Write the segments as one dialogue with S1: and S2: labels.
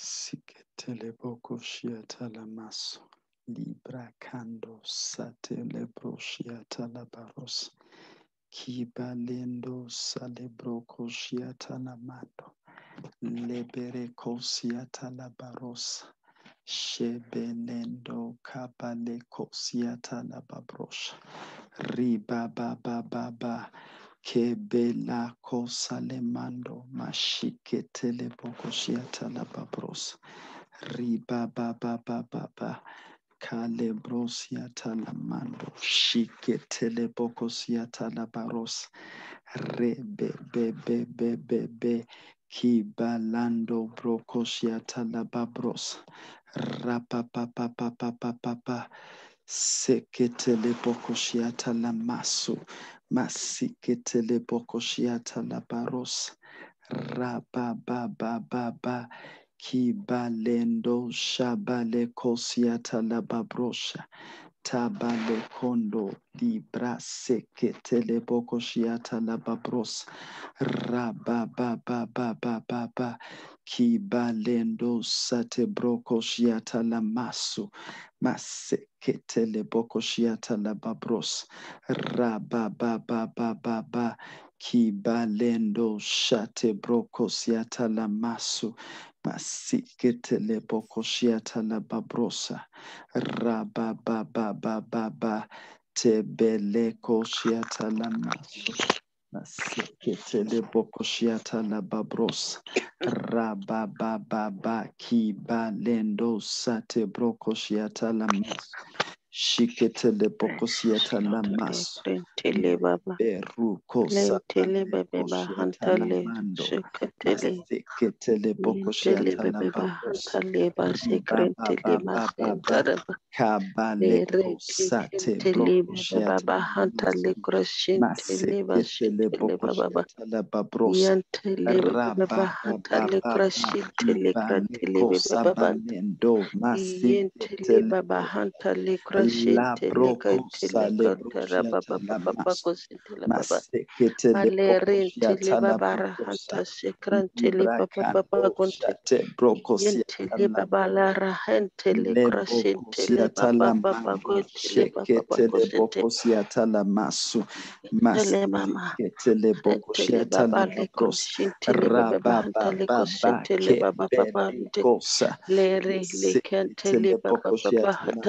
S1: Siketele boko shiata la maso. Libra kando satele bro shiata la baros. Kibalendo salebro koshiata la mando. Lebere kosiata la baros. Shebelendo kabale kosiata Kebela kosalemando mashiketele bokoshiata la babros. Riba ba ba. Rebe be be be be be. Kibalando brokosiata la babros. Rapa pa pa pa pa pa pa pa. Seketele bokoshiata la masu. Masiketele bokoshiata la baros. Raba ba ba ba ba. Kibalendo shabale kosiata la babrosha. Tabale kondo libra seketele bokoshiata la babros. Raba ba ba ba ba ba ba. Kibalendo sate brokoshiata la masu. Maseketele bokoshiata la babros. Raba ba ba ba ba ba. Kibalendo shate brokosiata la masu. Masiketele bokoshiata la babrosa. Raba ba ba ba ba ba. Tebele koshiata la masu. Masiketele bokoshiata la babros. Raba ba ba ba. Kibalendo sate brokoshiata la masu. Shiketele bokosiata la masu.
S2: Lentele baba.
S1: Beruko
S2: Lentele
S1: sabale
S2: bebe
S1: koshiata la
S2: bahantale.
S1: mando.
S2: Sheketele.
S1: Maseketele
S2: Lentele
S1: bokoshiata la
S2: bebe
S1: babros.
S2: bahantale
S1: Riba ba
S2: basekrentele
S1: ba ba ba ba.
S2: masentara.
S1: Kabale kosate
S2: kekentele baba hantale
S1: Maseketele
S2: bashintele baba.
S1: la babros.
S2: Yantele baba
S1: ba ba
S2: hantale
S1: ba ba.
S2: krashintele
S1: Kibale
S2: baba. Baba hantale
S1: La
S2: krashintele
S1: broko
S2: kantele
S1: sale
S2: kantara
S1: broshiata
S2: baba
S1: la
S2: baba
S1: mas.
S2: kosintele baba.
S1: masekete le
S2: Alerente
S1: brokoshiata
S2: le
S1: la
S2: babara
S1: babrosa
S2: hanta sekrante le
S1: libra
S2: papa papa
S1: kando
S2: gonte
S1: shate
S2: yente
S1: la
S2: babala rahente le
S1: le
S2: krashente le
S1: bokosiata
S2: papa papa
S1: mando
S2: gonte le papa papa
S1: shekete le
S2: kosente
S1: bokosiata la masu
S2: le mama
S1: masekete le
S2: hente le
S1: bokoshiata la
S2: baba le
S1: babros
S2: krashente le baba
S1: raba
S2: hanta
S1: ba
S2: le
S1: ba ba
S2: kosente le baba papa
S1: kebele
S2: hante
S1: kosa
S2: le re le kente
S1: sekete
S2: le
S1: le
S2: baba papa
S1: bokoshiata la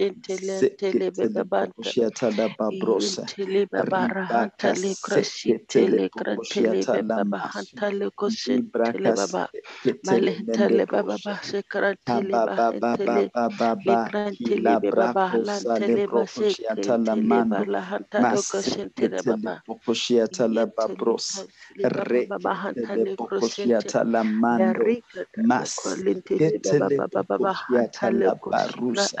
S2: hanta le krashente le ente le
S1: Seketele
S2: baba banta
S1: bokoshiata la babrosa.
S2: yente le babara hanta
S1: Ribaka
S2: le krashente
S1: seketele
S2: le krante le
S1: bokoshiata la
S2: baba
S1: masu.
S2: hanta le kosente le
S1: Libraka
S2: baba
S1: seketele mende
S2: Malentele baba
S1: brosha.
S2: ba sekrantele
S1: Kaba
S2: ba
S1: ba ba ba
S2: hentele
S1: ba ba ba.
S2: likrantele
S1: Kila
S2: be baba
S1: brako sale
S2: lantele ba
S1: brokoshiata la
S2: sekrantele ba
S1: mando.
S2: la hantado koshentele
S1: Maseketele
S2: baba
S1: bokoshiata la
S2: yentele
S1: babros.
S2: kasle baba baba
S1: Reketele
S2: hantale krosente
S1: bokoshiata la
S2: la
S1: mando.
S2: rika tale kolintele baba
S1: Maseketele
S2: baba baba
S1: bokoshiata
S2: hantale
S1: la
S2: koshika
S1: barusa.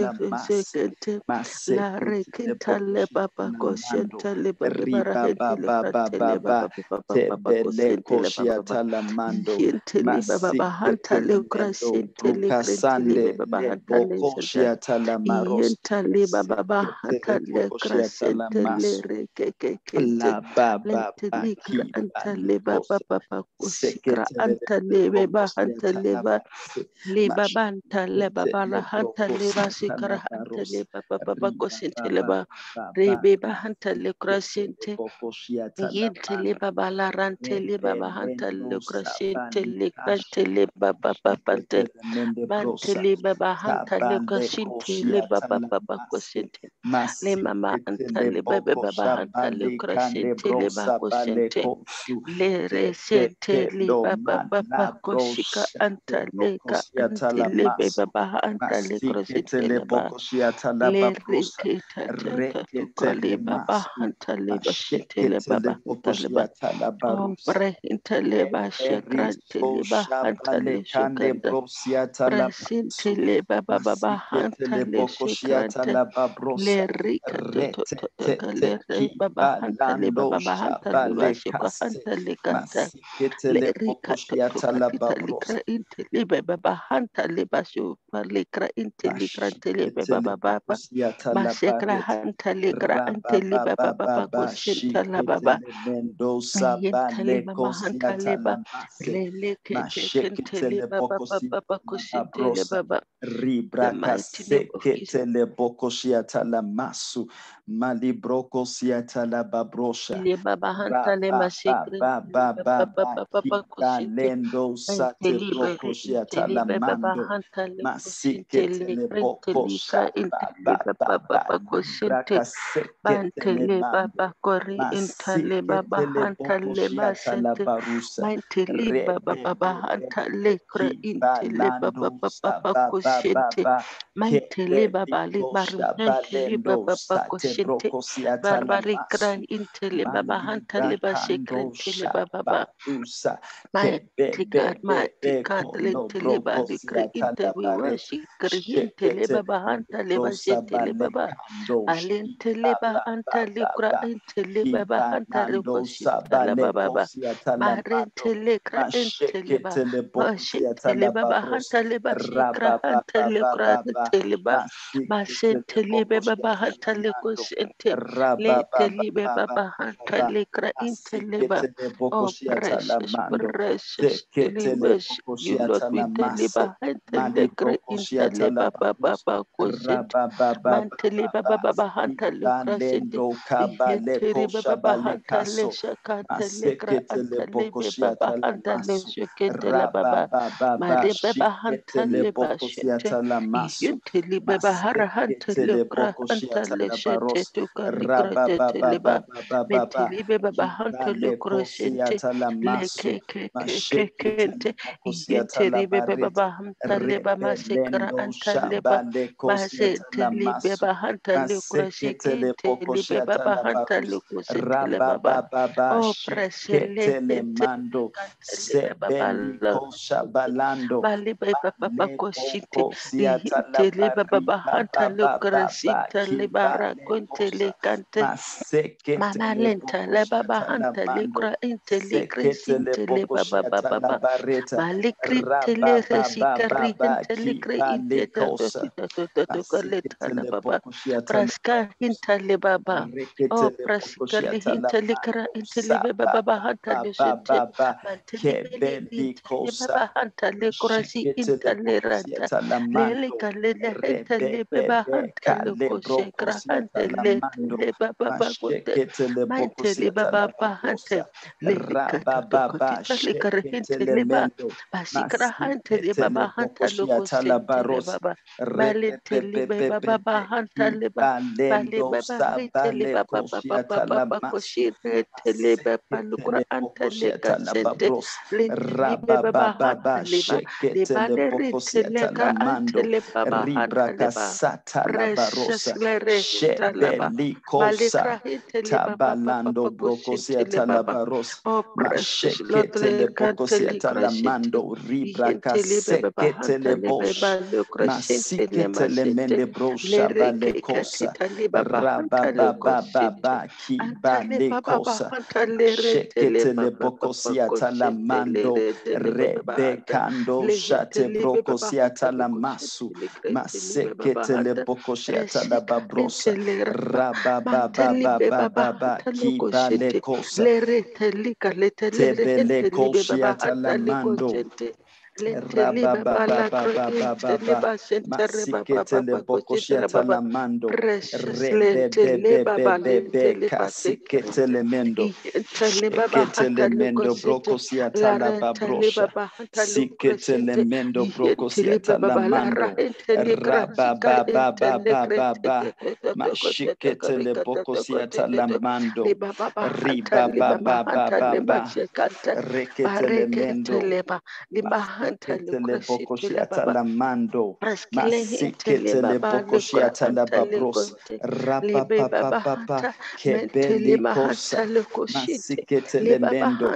S1: la
S2: le baba le baba baba baba
S1: Tebele la mando.
S2: baba le le
S1: la maros.
S2: le baba
S1: Sekete le
S2: bahanta le
S1: bokoshiata la
S2: krashente le
S1: mas.
S2: reke ke kente
S1: La ba ba
S2: lente
S1: ba
S2: le
S1: ki
S2: kranta le baba baba koshikra
S1: Sekete le
S2: baba hanta le
S1: la
S2: ba
S1: bas.
S2: le baba le baba
S1: Masikete le
S2: rahanta le ba
S1: brokosiata la
S2: shikra anta le
S1: baros.
S2: baba baba
S1: Riba
S2: koshente
S1: ba
S2: le
S1: ba
S2: ba
S1: ba ba
S2: Rebe
S1: ba.
S2: bahanta le
S1: Ketele
S2: krashente.
S1: boko shiata la
S2: Yinte le
S1: mando.
S2: baba la rante le baba hanta le
S1: Ebelendo
S2: krashente
S1: sabali
S2: le le baba papante.
S1: Shiketele mende
S2: Bante
S1: brosa.
S2: le baba hanta le
S1: Tabale
S2: krashente le baba papa
S1: masi.
S2: koshente. Le mama anta
S1: Masiketele
S2: le baba baba hanta le
S1: shabali kande
S2: krashente le baba
S1: brosa bale
S2: koshente.
S1: kosu.
S2: Le resente le baba papa
S1: mana
S2: koshika
S1: brosa te
S2: le ka
S1: brokosiata
S2: ante
S1: la
S2: le
S1: maso.
S2: baba hanta le
S1: Masike Masheketele bokosiata la babrosa. Reketele
S2: baba
S1: masu.
S2: hanta leba shitele
S1: Masheketele
S2: baba hanta leba
S1: bokosiata la
S2: oh
S1: barusa.
S2: leba shekrante
S1: Eriso
S2: leba hanta le
S1: kande
S2: shukanda
S1: brosiata la
S2: leba baba baba hanta le
S1: bokosiata
S2: shekrante
S1: la babrosa.
S2: le le re
S1: ki
S2: baba hanta leba
S1: balando
S2: baba hanta leba
S1: shabale
S2: shuka
S1: kase.
S2: hanta le kanta le
S1: Masiketele
S2: rika to to
S1: bokosiata la
S2: katita
S1: babrosa.
S2: likra inte leba baba hanta leba shuka likra inte
S1: Mashiketele
S2: baba baba Masekra
S1: barete.
S2: hanta legra ante liba baba la baba.
S1: shiketele mendosa
S2: Yenta liba mahanta
S1: balekosiata la mase.
S2: Lele ke ke kente
S1: Masheketele
S2: liba baba baba
S1: la
S2: kushinte le
S1: babrosa.
S2: baba. The
S1: Ribraka
S2: mighty name of Jesus.
S1: seketele bokosiata la masu. Malibrokosiata la babrosha.
S2: Le masekre. Liba baba
S1: Rabababababa
S2: baba shinte.
S1: kibalendo
S2: Ente
S1: sate
S2: liba inte
S1: brokosiata la mando.
S2: hanta le kushinte
S1: Masiketele
S2: lekre inte
S1: bokosha
S2: likra inte
S1: ba ba
S2: liba
S1: ba
S2: baba
S1: ba
S2: bako shinte.
S1: libraka seketele
S2: Bantele
S1: mando
S2: baba kori intale baba
S1: masiketele
S2: hantale
S1: bokoshiata la
S2: masente
S1: barusa
S2: mantele baba baba hantale kra intele baba
S1: kibalando
S2: baba
S1: sa ba ba ba
S2: koshente
S1: ba
S2: mantele baba li
S1: kebeliko
S2: baru
S1: shabalendo
S2: baba baba
S1: sate
S2: koshente
S1: brokosiata la
S2: barbari kra
S1: masu
S2: intele baba hantale ba shekre
S1: malibrakando
S2: intele baba baba Mighty God, mighty God, lentele we worship baba hantale ba
S1: rosa
S2: shentele baba
S1: balekando
S2: Alenteleba
S1: shibala
S2: antalikra
S1: baba
S2: inteleba
S1: kibalando
S2: hantarikushitala
S1: sabaleko
S2: baba. shikra baba Letelebe baba hantalikra inteleba.
S1: masikete leboko
S2: Oh, precious,
S1: siatalamando
S2: precious.
S1: sekete
S2: We worship
S1: leboko
S2: you, Lord. We
S1: siatalamase
S2: deliver hantalikra
S1: malibroko
S2: inteleba
S1: siatalababros
S2: baba baba baba hanta lukra sete.
S1: Ibalendo kabaleko
S2: baba baba hanta le
S1: shabalekaso.
S2: shakanta lekra
S1: Masekete
S2: anta le baba
S1: shiata la
S2: hanta le
S1: masu.
S2: la baba. Mare baba
S1: shikete
S2: hanta le
S1: leboko
S2: bashete.
S1: shiata la masu.
S2: Yenteli baba hara hanta
S1: Masekete
S2: lekra
S1: leboko
S2: le
S1: la
S2: shete
S1: baros.
S2: tuka likra tete leba.
S1: Rababababababa.
S2: Menteli baba hanta lukra
S1: Kibaleko
S2: shente.
S1: siata la masu.
S2: Leke ke ke ke
S1: Mashekete
S2: kente.
S1: leboko siata la
S2: Yenteri baba
S1: barete.
S2: baba hanta leba masekra
S1: Rebelendo
S2: anta leba.
S1: shabaleko siata la
S2: Masenteli
S1: masu.
S2: beba hanta lukra
S1: Maseketele
S2: shekenteli beba
S1: bokoshiata la
S2: hanta
S1: barus.
S2: luku sentele baba.
S1: Rabababa
S2: presele
S1: mando.
S2: kantele beba bala.
S1: Sebeliko shabalando.
S2: Bali beba baba koshite.
S1: bokosiata
S2: baba hanta lukra
S1: bababa
S2: sintele bara
S1: kosa.
S2: Mama lenta le baba hanta
S1: mando.
S2: likra inte
S1: Seketele oh,
S2: sintele baba baba. inte baba. Praska
S1: barus.
S2: hintale baba. Oh,
S1: Reketele
S2: prasikali
S1: bokoshiata la
S2: hintelikra
S1: mando
S2: baba
S1: ba
S2: baba
S1: ba
S2: hantale
S1: ba
S2: shente.
S1: ba ba
S2: Mantelibeli
S1: kebeliko
S2: intele
S1: sa
S2: baba hantale kurasi
S1: sheketele
S2: intale ranta.
S1: bokoshiata la
S2: Lele
S1: mando
S2: kalele hintale baba
S1: kale
S2: koshekra
S1: brokosiata la
S2: hantale
S1: mando
S2: tele baba bagote.
S1: masheketele
S2: Manteli
S1: bokosiata la
S2: baba ba.
S1: mendo
S2: Basikra hantele
S1: masiketele
S2: baba hantale
S1: bokoshiata la
S2: kosentele
S1: baros
S2: baba. Baba ba. Bale
S1: kibalendo
S2: baba baba baba baba
S1: masu
S2: koshire tele baba lukra
S1: Seketele
S2: antele
S1: bokoshiata la
S2: kasente
S1: babros.
S2: lentele baba ba le
S1: sheketele
S2: bale ritele
S1: bokosiata la
S2: kra
S1: mando.
S2: antele baba hantele ba
S1: Ribrakasata la
S2: precious
S1: barosa.
S2: lere hitala ba bale
S1: Shebelikosa.
S2: kra hitele baba
S1: Tabalando
S2: baba koshitele
S1: brokosiata la
S2: baba
S1: baros.
S2: oh precious Lord le
S1: Masheketele
S2: kantele
S1: bokosiata la
S2: krashite
S1: mando.
S2: Yentele baba
S1: Ribrakaseketele
S2: hantele
S1: bosh.
S2: baba lukra shente ne
S1: Masiketele mende brosha balekosa.
S2: katita le baba hantale koshite
S1: Rabababa
S2: Antale baba
S1: kibalekosa.
S2: bahantale retele
S1: Sheketele
S2: baba baba
S1: bokosiata la
S2: koshitele
S1: mando
S2: retele baba bahanta
S1: rebekando shate
S2: lehetele baba
S1: brokosiata
S2: bahantale
S1: la masu
S2: koshitele kretele baba
S1: maseketele
S2: bahanta
S1: bokosiata la
S2: resika
S1: babrosa
S2: intele raba mantele baba
S1: rabababababa
S2: bahantale
S1: kibale kosa.
S2: Le retele kaletele
S1: tebele
S2: retele baba
S1: kosiata la
S2: bahantale
S1: mando
S2: koshite Lenteli baba la
S1: la mando.
S2: la
S1: la
S2: rentali
S1: babrosha.
S2: baba hanta
S1: Siketele
S2: lukrosete
S1: mendo
S2: yentili
S1: brokosiata la
S2: baba la
S1: mando. Rababababababa. Mashiketele la Ribabababababa. Reketele
S2: bareke
S1: mendo.
S2: teleba li hanta le
S1: Reketele
S2: krashite le
S1: bokoshiata la mando.
S2: praskile hinte le
S1: Masiketele
S2: baba le
S1: bokoshiata la
S2: hanta le
S1: babros. Rapa
S2: baba
S1: papa papa.
S2: hanta mentele
S1: Kebeli
S2: mahanta
S1: kosa.
S2: le koshite le
S1: Masiketele
S2: baba
S1: ba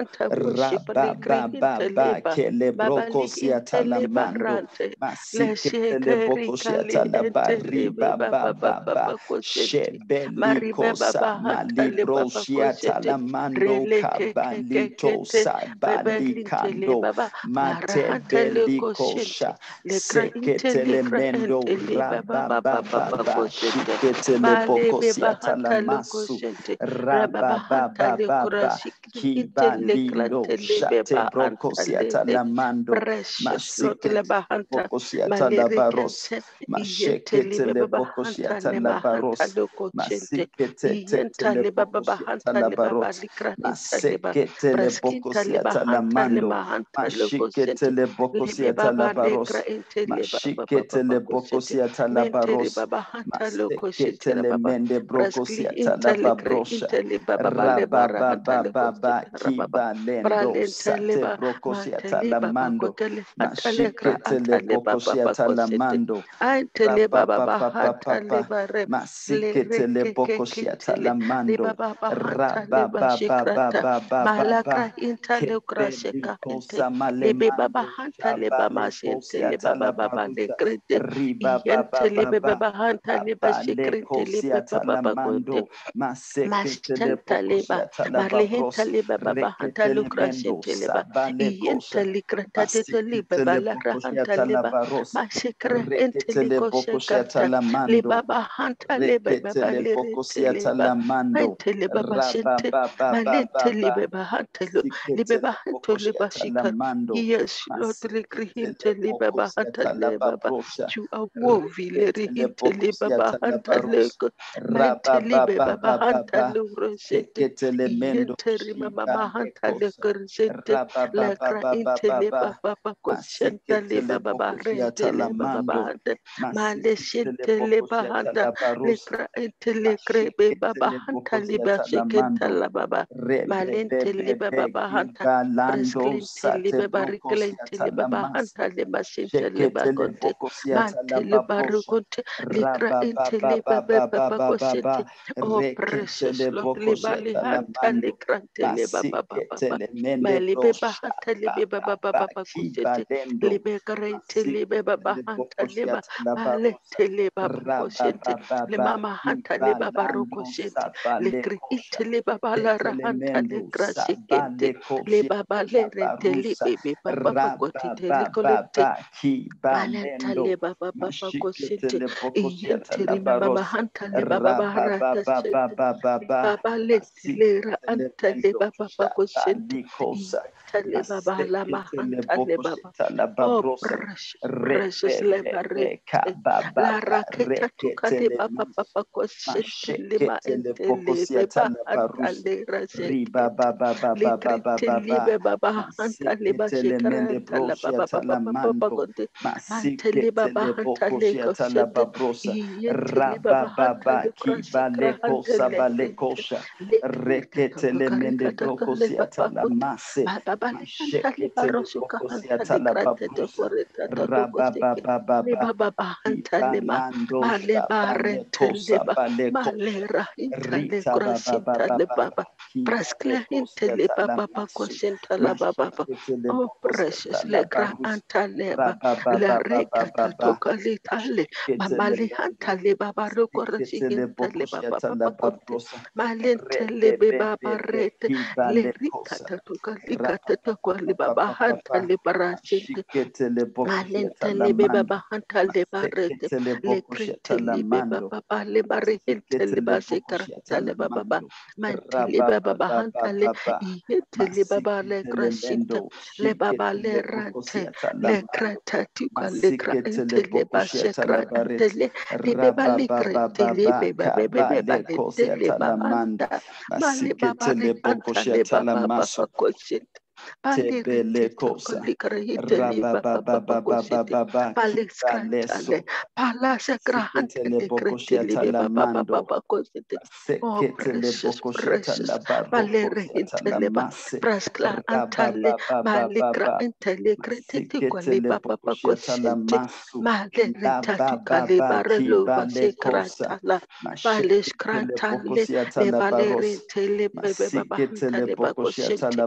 S1: Kele la
S2: le
S1: mando.
S2: barante le
S1: Masiketele
S2: shekeri kali
S1: bokoshiata la bariba
S2: baba
S1: ba kosa.
S2: hanta le
S1: Malibro
S2: baba
S1: shiata la mando. Kabalito
S2: kete bebe linte le
S1: sabalikando.
S2: baba
S1: Mate
S2: marahanta le koshinte
S1: belikosha.
S2: lekra inte
S1: Seketele
S2: lekra
S1: mendo rabababa. Shiketele bokosiata la masu. shate brokosiata la mando. Masiketele bokosiata la baros. Masheketele bokosiata la baros. Masiketele bokosiata la baros. Maseketele bokosiata la mando. Mashiketele
S2: Lebe
S1: bokosiata la
S2: baba lekra
S1: baros.
S2: intele baba baba
S1: Mashiketele
S2: baba koshete
S1: bokosiata la
S2: mentere
S1: baros.
S2: baba hanta loko shetera
S1: Maseketele
S2: baba
S1: mende
S2: praskli
S1: brokosiata la
S2: intele kre
S1: babrosha.
S2: intele baba bale bara hanta loko
S1: Rababababa
S2: shetera baba
S1: kibalendo
S2: pralentele
S1: sate
S2: ba
S1: brokosiata
S2: mantele
S1: la
S2: baba
S1: mando.
S2: kotele hanta lekra
S1: Mashiketele
S2: antale baba baba
S1: bokosiata la
S2: koshete
S1: mando.
S2: antele baba baba hanta le le ke
S1: bokosiata
S2: kintele
S1: la
S2: le
S1: mando.
S2: baba baba hanta le ba shikrata
S1: Rababababababa
S2: malakra intale kra sheka
S1: kebeliko
S2: inte lebe baba
S1: samalemando
S2: hanta le ba le krete yente le le le hanta
S1: la
S2: ente
S1: mando.
S2: Yes, ba
S1: ba ba ba
S2: hanta le
S1: ba ba ba ba.
S2: baba bako shenta le
S1: Masiketele
S2: baba
S1: boko shiata
S2: barente
S1: la
S2: le baba
S1: mando.
S2: bahante. Male
S1: Masiketele
S2: shente le
S1: boko shiata
S2: bahanta.
S1: la baros.
S2: Lekra intele krebe baba
S1: Masheketele
S2: hanta baba. Le
S1: sate
S2: baba
S1: broko
S2: riklente
S1: shiata
S2: le
S1: la
S2: baba
S1: masa.
S2: hanta le le
S1: Sheketele
S2: bakonte.
S1: boko shiata la
S2: Mante le
S1: babrosha.
S2: barukonte. Baba baba koshete. Oh, precious
S1: Reketele
S2: Lord,
S1: boko
S2: libali
S1: shiata la
S2: hanta
S1: mando.
S2: likrante liba ba ba ba ba.
S1: Masiketele mende
S2: Mali beba
S1: brosha.
S2: hanta libe ba ba ba
S1: Baba
S2: ba ba kusete.
S1: kibalendo.
S2: Libe karente libe ba ba
S1: Masiketele
S2: hanta
S1: boko
S2: liba.
S1: shiata la
S2: Male
S1: barosa.
S2: te liba ba kushente. Le mama hanta liba ba roko
S1: kibalando
S2: shente. Le kri
S1: sabalekosha
S2: ite ba la ra le. Le
S1: sabalekosha
S2: baba le rente
S1: labarusa
S2: libe be ba ba ba kotite
S1: kibalendo
S2: le baba baba kushente.
S1: mashiketele bokosiata
S2: Iyente rima baba
S1: labaros
S2: hanta le baba harata Baba lesilela anta le
S1: masiketelemendo
S2: baba bako shente.
S1: shabalikosa
S2: Yanta le baba lama
S1: maseketele
S2: hanta le baba. Oh precious. La raketa baba baba lima
S1: Riba
S2: baba hanta le ba
S1: Maseketele
S2: shekara
S1: mende
S2: hanta la baba baba baba baba
S1: mando.
S2: konte. Mante
S1: tala
S2: baba ba
S1: masu
S2: koshinta la baba ba.
S1: mashekete le
S2: Oh precious
S1: tala
S2: le gra
S1: barus
S2: anta le ba.
S1: raba
S2: Le
S1: baba baba
S2: reka
S1: baba
S2: tokalita le.
S1: mashekete le
S2: Mamali hanta
S1: mendo
S2: li baba roko
S1: masikete le
S2: rashikinta li
S1: bokosia
S2: baba
S1: tala
S2: baba Malente le baba
S1: bebe
S2: rete
S1: kibale
S2: lerika
S1: kosa
S2: tatuka lika
S1: raba baba
S2: libaba
S1: baba
S2: hanta
S1: baba
S2: libarashente
S1: mashekete le bokosia
S2: Alente lebe baba
S1: le
S2: le
S1: bokosia
S2: krete lebe baba ba lebare hente
S1: Masikete
S2: leba
S1: lebo
S2: sekara
S1: koshata
S2: hanta
S1: la
S2: leba baba
S1: mando.
S2: mante baba hanta le
S1: Rabababababa.
S2: ihete le baba le krashinta le baba le
S1: lebo
S2: rante
S1: koshata la
S2: le
S1: mando.
S2: krata tuka le
S1: Masikete
S2: krante
S1: lebo
S2: leba
S1: koshata la
S2: shekra ante
S1: baret.
S2: le le le krete le
S1: Rabababababa.
S2: beba bebe
S1: Kaba
S2: beba
S1: le
S2: lente le
S1: koshata la
S2: baba
S1: mando. Thank kosa.
S2: Rabababababababa.
S1: Palesko.
S2: Tele antale.
S1: Intele
S2: baba
S1: kali
S2: tele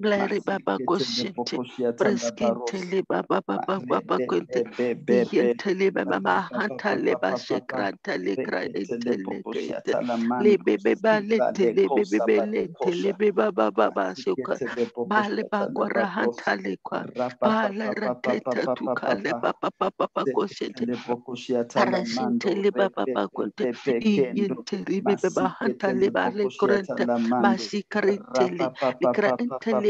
S2: Blari baba koshite,
S1: preskintele
S2: baba baba baba kwente, yentele baba
S1: mahanta
S2: le
S1: bashekranta
S2: le kradente le
S1: kete,
S2: le
S1: bebe balete,
S2: le bebe
S1: belete, le
S2: bebe baba baba
S1: shukra,
S2: bale bagwara hanta le kwa, bale raketa tuka
S1: le
S2: baba baba baba koshite, preskintele baba baba kwente,
S1: yentele
S2: baba
S1: bahanta
S2: le bale kradente, masikrintele,
S1: kradente
S2: le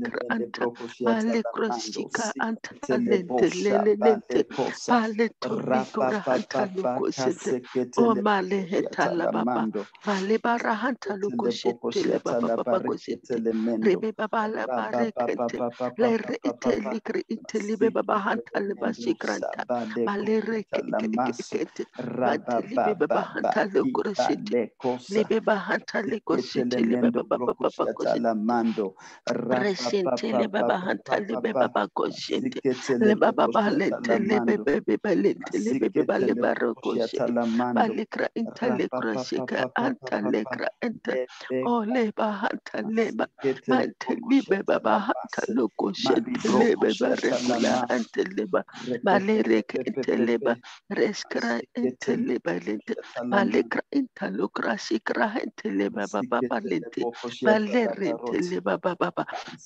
S1: palikra
S2: anta anta o male
S1: hetala
S2: baba. bara
S1: anta
S2: baba baba la re baba le re kete baba baba baba baba
S1: baba
S2: shente le baba hanta le baba ko
S1: shente
S2: le baba
S1: ba
S2: le tele
S1: be
S2: be
S1: be
S2: ba
S1: le ko
S2: shente ba le kra shika anta le kra enta o hanta le ba ba
S1: te
S2: hanta lo
S1: ko
S2: shente le be ba re la anta le ba ba le
S1: re
S2: ke
S1: enta lo
S2: kra shikra
S1: enta
S2: le ba ba
S1: ba ba
S2: le ba le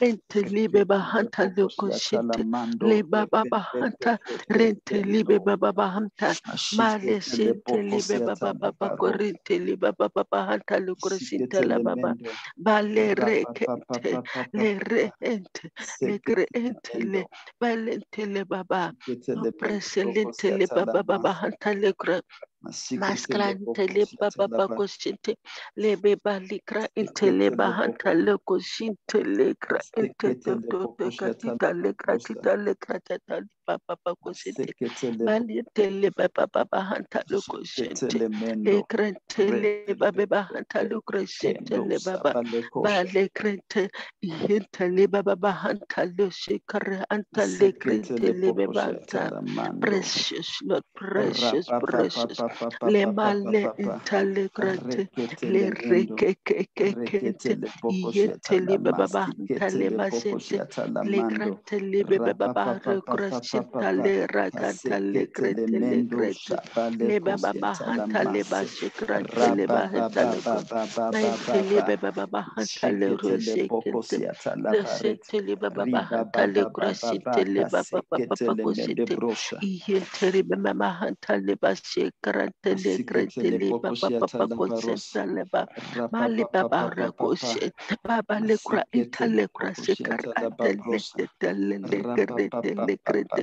S2: rente libe bahanta
S1: lokoshite
S2: liba baba hanta rente libe baba bahanta. Male shite libe baba baba korinte liba baba bahanta lokoshite la baba. bale rekete le rente le rente le valente le baba. Presente le baba baba hanta le Masklante
S1: leba
S2: baba koshinte lebe hanta lekra inte
S1: lekra
S2: tita lekra
S1: papa
S2: pako sete mandi hanta
S1: hanta
S2: le baba le baba hanta lo hanta le le precious not precious precious le male intale krente le
S1: reke
S2: ke
S1: ke ke
S2: le baba
S1: ba
S2: hanta le
S1: masete
S2: le krente le baba kitale
S1: rakatale
S2: kretele kreta le baba bahata le basikra le bahata le kretele
S1: le
S2: baba bahata le
S1: rosikete
S2: le
S1: sete
S2: le baba bahata le krasite le baba baba kosite
S1: iye
S2: teri baba bahata le basikra
S1: tele
S2: kretele baba baba kosite le baba mali baba rakosite baba le kra itale
S1: krasikra
S2: tele tele le krete le krete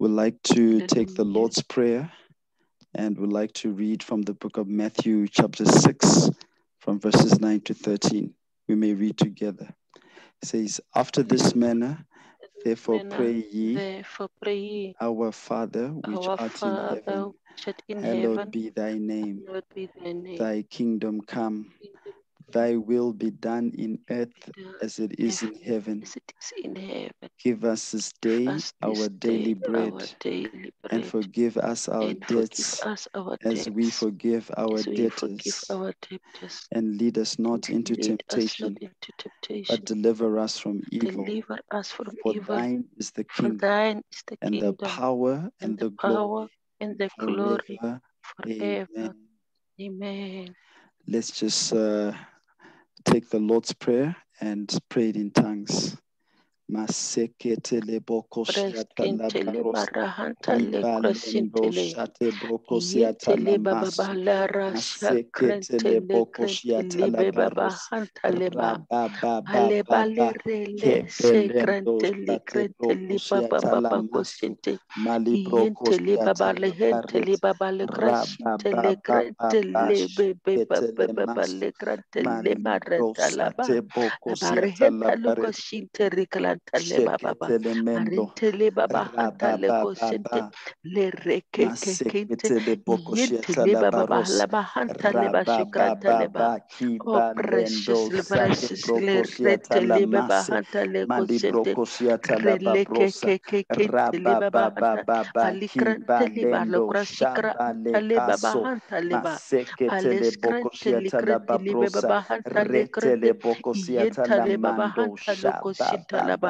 S1: We'd like to take the Lord's Prayer and we'd like to read from the book of Matthew, chapter 6, from verses 9 to 13. We may read together. It says, After this manner, therefore pray ye,
S2: Therefore pray ye,
S1: Our Father, which
S2: our
S1: art in heaven,
S2: which art in
S1: hallowed
S2: heaven,
S1: be
S2: hallowed be thy name.
S1: Thy kingdom come, Thy will be done in earth as it is in heaven. Give us this day our daily bread and forgive us our debts as we forgive our debtors. And lead us not into temptation, but deliver us from evil. For thine is the kingdom and the power
S2: and the
S1: glory
S2: and the glory
S1: forever. Amen.
S2: Amen.
S1: Let's just uh, take the Lord's Prayer and pray it in tongues maseketele boko
S2: shata
S1: la
S2: baros
S1: shate
S2: boko shata
S1: la
S2: mas
S1: maseketele
S2: boko shata
S1: la
S2: baros ba
S1: ba
S2: le ba.
S1: ba
S2: kebrendo
S1: shate
S2: boko baba
S1: la
S2: mas
S1: mali
S2: boko shata
S1: la
S2: baros ba
S1: boko
S2: ba
S1: ba
S2: ba Thank baba ba. Marintele baba baba baba baba baba baba
S1: baba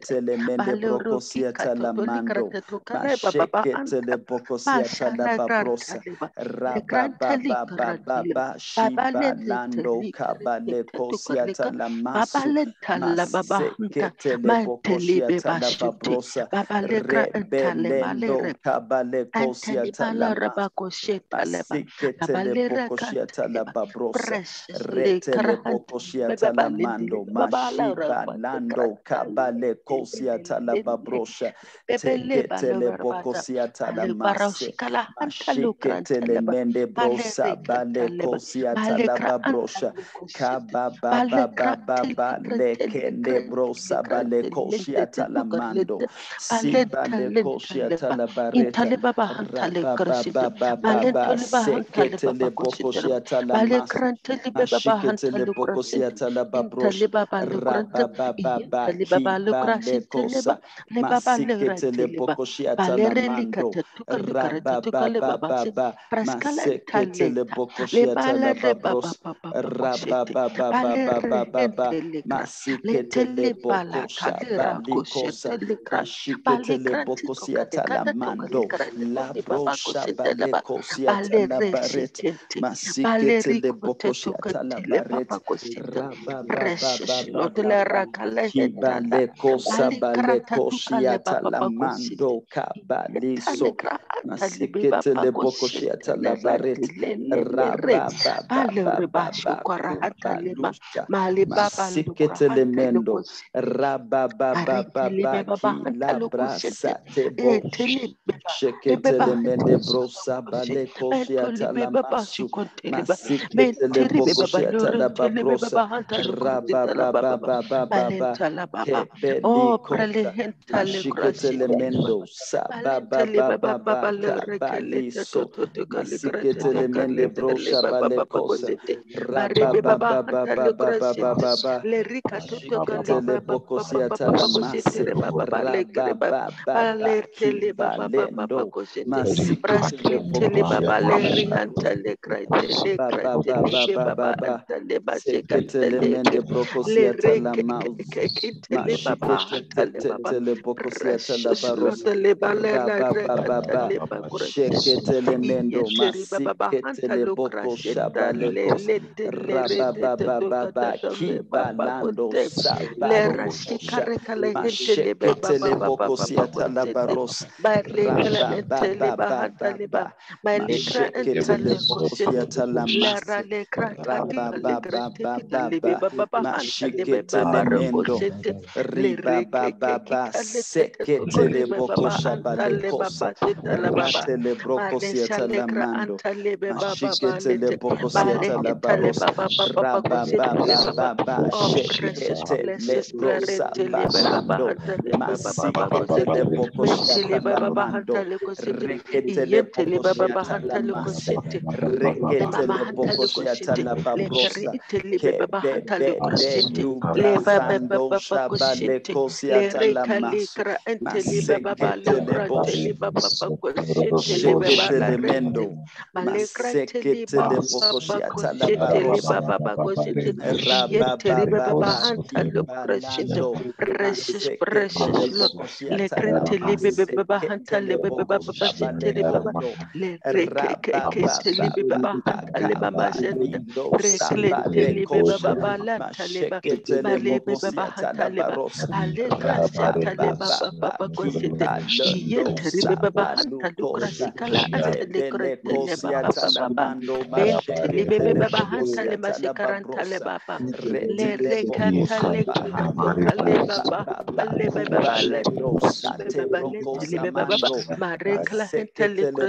S1: Sheketele
S2: mende brokosia
S1: talamando.
S2: Sheketele bokosia talababrosa.
S1: Rabababababa shiba
S2: lando
S1: kabale
S2: kosia si Maseketele bokosia talababrosa. Rebelendo
S1: kabale kosia
S2: talamasu.
S1: Maseketele
S2: bokosia talababrosa. Retele
S1: bokosia
S2: talamando.
S1: Mashiba
S2: lando kabale
S1: bokosia la babrosha.
S2: Teketele bokosia
S1: tala
S2: mase. sheketele
S1: mende
S2: bosa
S1: bale kosia
S2: tala babrosha.
S1: kaba
S2: baba baba bale kende
S1: brosa
S2: bale kosia
S1: tala mando.
S2: si
S1: bale
S2: kosia tala
S1: bareta
S2: raba baba
S1: baba seketele
S2: bokosia tala mase.
S1: bokosia
S2: tala babrosha. baba baba baba la baba le
S1: babrosa
S2: krem le
S1: la
S2: beba le hanta le
S1: babababa
S2: basonte le ba oh
S1: kibalendo
S2: precious le rekra hanta
S1: sabalekosha
S2: le ba rente
S1: tetele mende
S2: Baleroki
S1: brokosiata la mando
S2: krateto kale baba
S1: Masheketele
S2: anta
S1: bokosiata la
S2: mashara
S1: babrosa.
S2: grantaliba le grantali grantaliba
S1: Rababababa
S2: baba
S1: shiba
S2: lente
S1: lando
S2: teli
S1: kabale
S2: teto
S1: kosiata
S2: kalika
S1: la
S2: baba
S1: masu.
S2: lenta la baba anta
S1: Maseketele
S2: manteli
S1: bokosiata
S2: beba
S1: la
S2: baba le gra anta le malere
S1: kabale
S2: Antali
S1: kosiata la masu.
S2: rabako sheta leba
S1: Masiketele
S2: babalera kanta
S1: bokosiata la babrosa.
S2: precious le
S1: Retele
S2: karahanta
S1: bokosiata
S2: baba
S1: mando.
S2: baba la
S1: Mashiba
S2: rabako
S1: lando
S2: kranta
S1: kabale kosiata la babrosha.
S2: bebele bala
S1: Teketele
S2: rabata
S1: bokosiata la
S2: bale
S1: mase.
S2: baraushika la hanta lu kranta
S1: Mashiketele
S2: leba
S1: mende
S2: bale
S1: brosa
S2: rekanta
S1: bale
S2: leba
S1: kosiata
S2: bale
S1: la
S2: kra anta
S1: babrosha.
S2: lu koshete
S1: Kaba ba
S2: bale
S1: ba ba ba
S2: krante
S1: ba
S2: li
S1: le
S2: krante li
S1: kende
S2: krante li
S1: brosa bale
S2: krante lente
S1: kosiata la
S2: tetu
S1: mando.
S2: karlete
S1: Si
S2: balenta
S1: bale
S2: lenta
S1: kosiata la bareta.
S2: intale baba hantale
S1: Raba ba
S2: krashite
S1: ba ba ba
S2: balento
S1: ba
S2: liba hantale baba
S1: seketele
S2: koshite
S1: bokosiata la
S2: bale
S1: mas.
S2: krante libe baba
S1: Mashiketele
S2: hantale krashite
S1: bokosiata la
S2: intale
S1: babrosh.
S2: baba le krante
S1: Raba ba ba ba
S2: intale baba le
S1: kiba lekosa lamando rababababa masekete lebokoshiata lababros rababababababa masikete lebokosha balikosa mashikete lebokosiata lamando labrosha balekosiata labaret masikete lebokoshiata labaret
S2: Precious Lord, la rakale hetala.
S1: kibalekosha
S2: Balikrata
S1: balekoshiata
S2: tukale
S1: lamando kabaliso
S2: Talekra
S1: masikete lebokoshiata labaret rabababababa masikete lemendo rababababaki labrasate bosh shekete lemende brosa balekoshiata lamasu masikete lebokoshiata lababrosa rabababababa kebelikota mashikete lemendo sabababababa kabaliso masikete lemende brosha balekosa rabababababababa mashikete lebokosiata lamase rababababa kibalendo masikete lebokosiata lababrosa rabababababa sekete lemende brokosiata lamaus mashikete tete lebokosiata
S2: Precious Lord,
S1: labaros
S2: le balela Oh,
S1: masekete
S2: Precious, precious Lord. libe baba baba. Le libe baba libe baba
S1: lebokosiata
S2: bahanta libe.
S1: labarosa
S2: Ale krasenta libe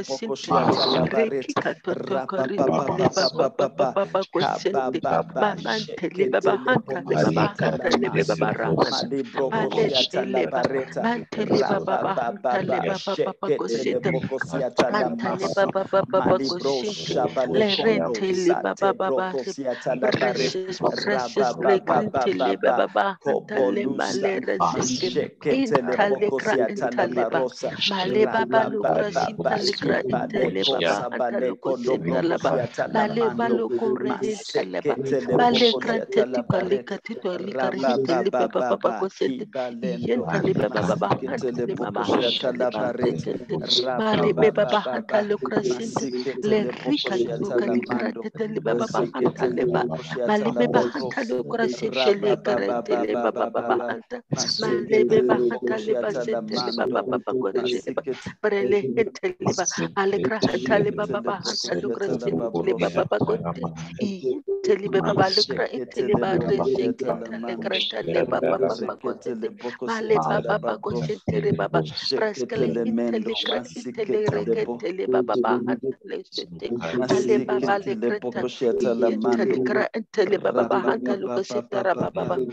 S1: rabababa
S2: baba anta Bente. Le le le marekla rahanta
S1: malibrokoshiata
S2: paletele ba
S1: labareta
S2: mantele baba baba
S1: rabababa
S2: baba baba
S1: shekete
S2: kosinte
S1: lebokosiata
S2: baba baba baba
S1: malibro
S2: koshinte
S1: shabalekondo
S2: lerentele baba baba le le baba baba hanta male
S1: mashekete
S2: baba hantale ba
S1: lebokosiata
S2: sentele baba
S1: lamando
S2: baba korete
S1: masikete
S2: Brele hentele ba alekra hantale
S1: shekete
S2: baba baba hantalukra
S1: lebokosiata
S2: sintele baba
S1: lababros
S2: baba kote iyentele baba baba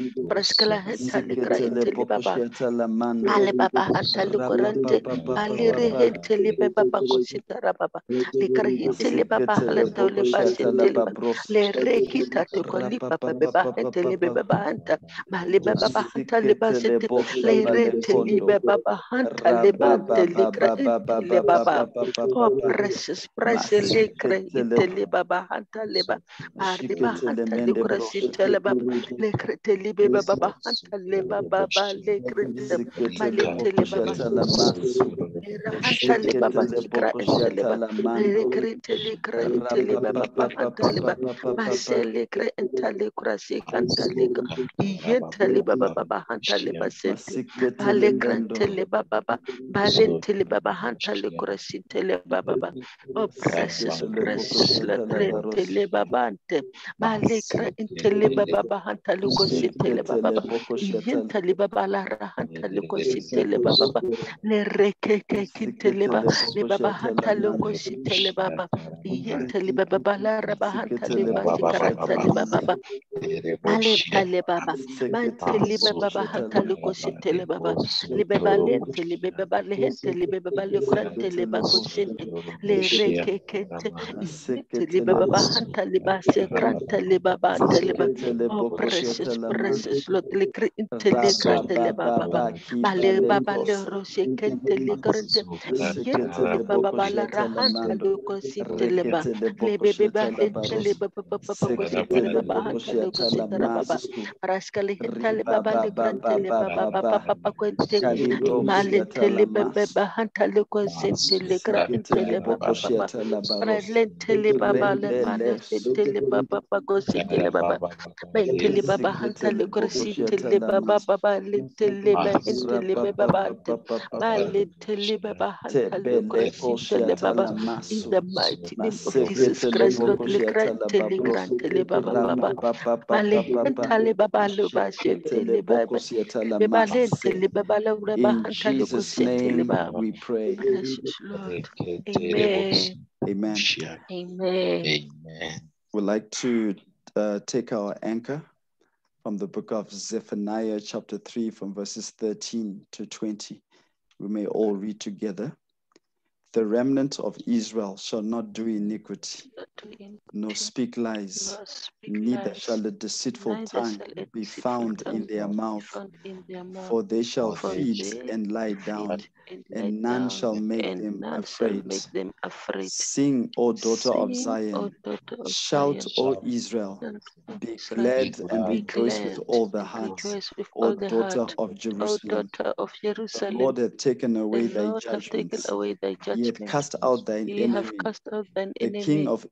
S2: alekra
S1: shekete
S2: intele ba
S1: lebokosiata
S2: reshenkenta lekra
S1: lamando
S2: tale baba baba
S1: rekete
S2: kosete male
S1: lebokosiata
S2: baba baba
S1: lababros
S2: kosentere baba
S1: shekete
S2: praskele
S1: lemendo
S2: intele kra intele
S1: masikete lebo
S2: rekentele baba baba hantale sete ale baba
S1: masikete
S2: lekreta
S1: lebokosiata
S2: iyentele
S1: lamando
S2: kra intele baba baba intele le baba. Le tatu koli baba baba hanta. Mali baba hanta le basente. Le rentele baba hanta le bante likre hentele baba. Oh precious precious likre hentele baba hanta le baba. Arriba hanta likre sintele baba. Likre tele baba hanta le baba likre malentele baba hantale baba sikra entele ba lekre tele kra entele baba hantale ba masele kre entale kra sikantale ka yentale baba baba hantale ba sente bale krantele baba baba balentele baba hantale kra sintele baba baba oh precious precious la krentele baba ante bale kra entele baba baba hantale ko sintele baba baba yentale baba la hantale ko sintele baba baba le rekeke le baba hanta loko shitele baba yentele baba raba hanta le basi karanta le baba baba ale tale baba mantele baba hanta loko shitele baba le baba lente le baba le le baba le kurante le bako shente le rekeke le baba hanta le basi kranta le baba hanta le baba oh precious precious Lord le krinte le krante le baba bale baba le roshe kente le karante yente le baba bala rahanta le ko sinte le ba le bebe ba hente le baba baba ko sinte le baba hanta le ko sinte le baba raska le henta le baba le karante le baba baba papa ko ente male tele bebe ba hanta le ko sinte le karante le baba baba. baba le male sinte le baba baba ko sinte le baba baba hanta le korsinte le baba baba le tele ba hente le baba hante ba le tele baba hanta le korsinte le baba. in the mighty name of Jesus Christ Lord le grante le grante le baba baba. Ba le hanta le baba le ba shente le baba le ba le hente le baba le baba
S1: In Jesus' name we pray.
S2: precious Lord amen
S1: Amen.
S2: amen
S3: Amen.
S1: We'd like to uh, take our anchor from the book of Zephaniah, chapter 3, from verses 13 to 20. We may all read together. The remnant of Israel shall not do iniquity,
S2: Not to in-
S1: nor speak lies,
S2: nor speak
S1: neither
S2: lies.
S1: shall a deceitful
S2: neither
S1: tongue be found in their mouth.
S2: in their mouth.
S1: For they shall
S2: For
S1: feed
S2: they
S1: and lie down,
S2: feed and
S1: and none
S2: down,
S1: shall make
S2: and
S1: them
S2: none shall
S1: afraid.
S2: make them afraid.
S1: Sing, O daughter of Zion.
S2: O daughter of
S1: Shout,
S2: Zion.
S1: O Israel. Be
S2: Israel.
S1: glad and
S2: Be
S1: rejoice with all the
S2: and
S1: heart,
S2: rejoice
S1: O
S2: all the
S1: daughter
S2: heart.
S1: of
S2: O
S1: Jerusalem.
S2: daughter of
S1: The Lord hath taken
S2: the
S1: away thy
S2: Lord
S1: judgments.
S2: thy
S1: He hath cast out thine
S2: Ye have
S1: enemy.
S2: cast out thine
S1: The
S2: enemy.
S1: King of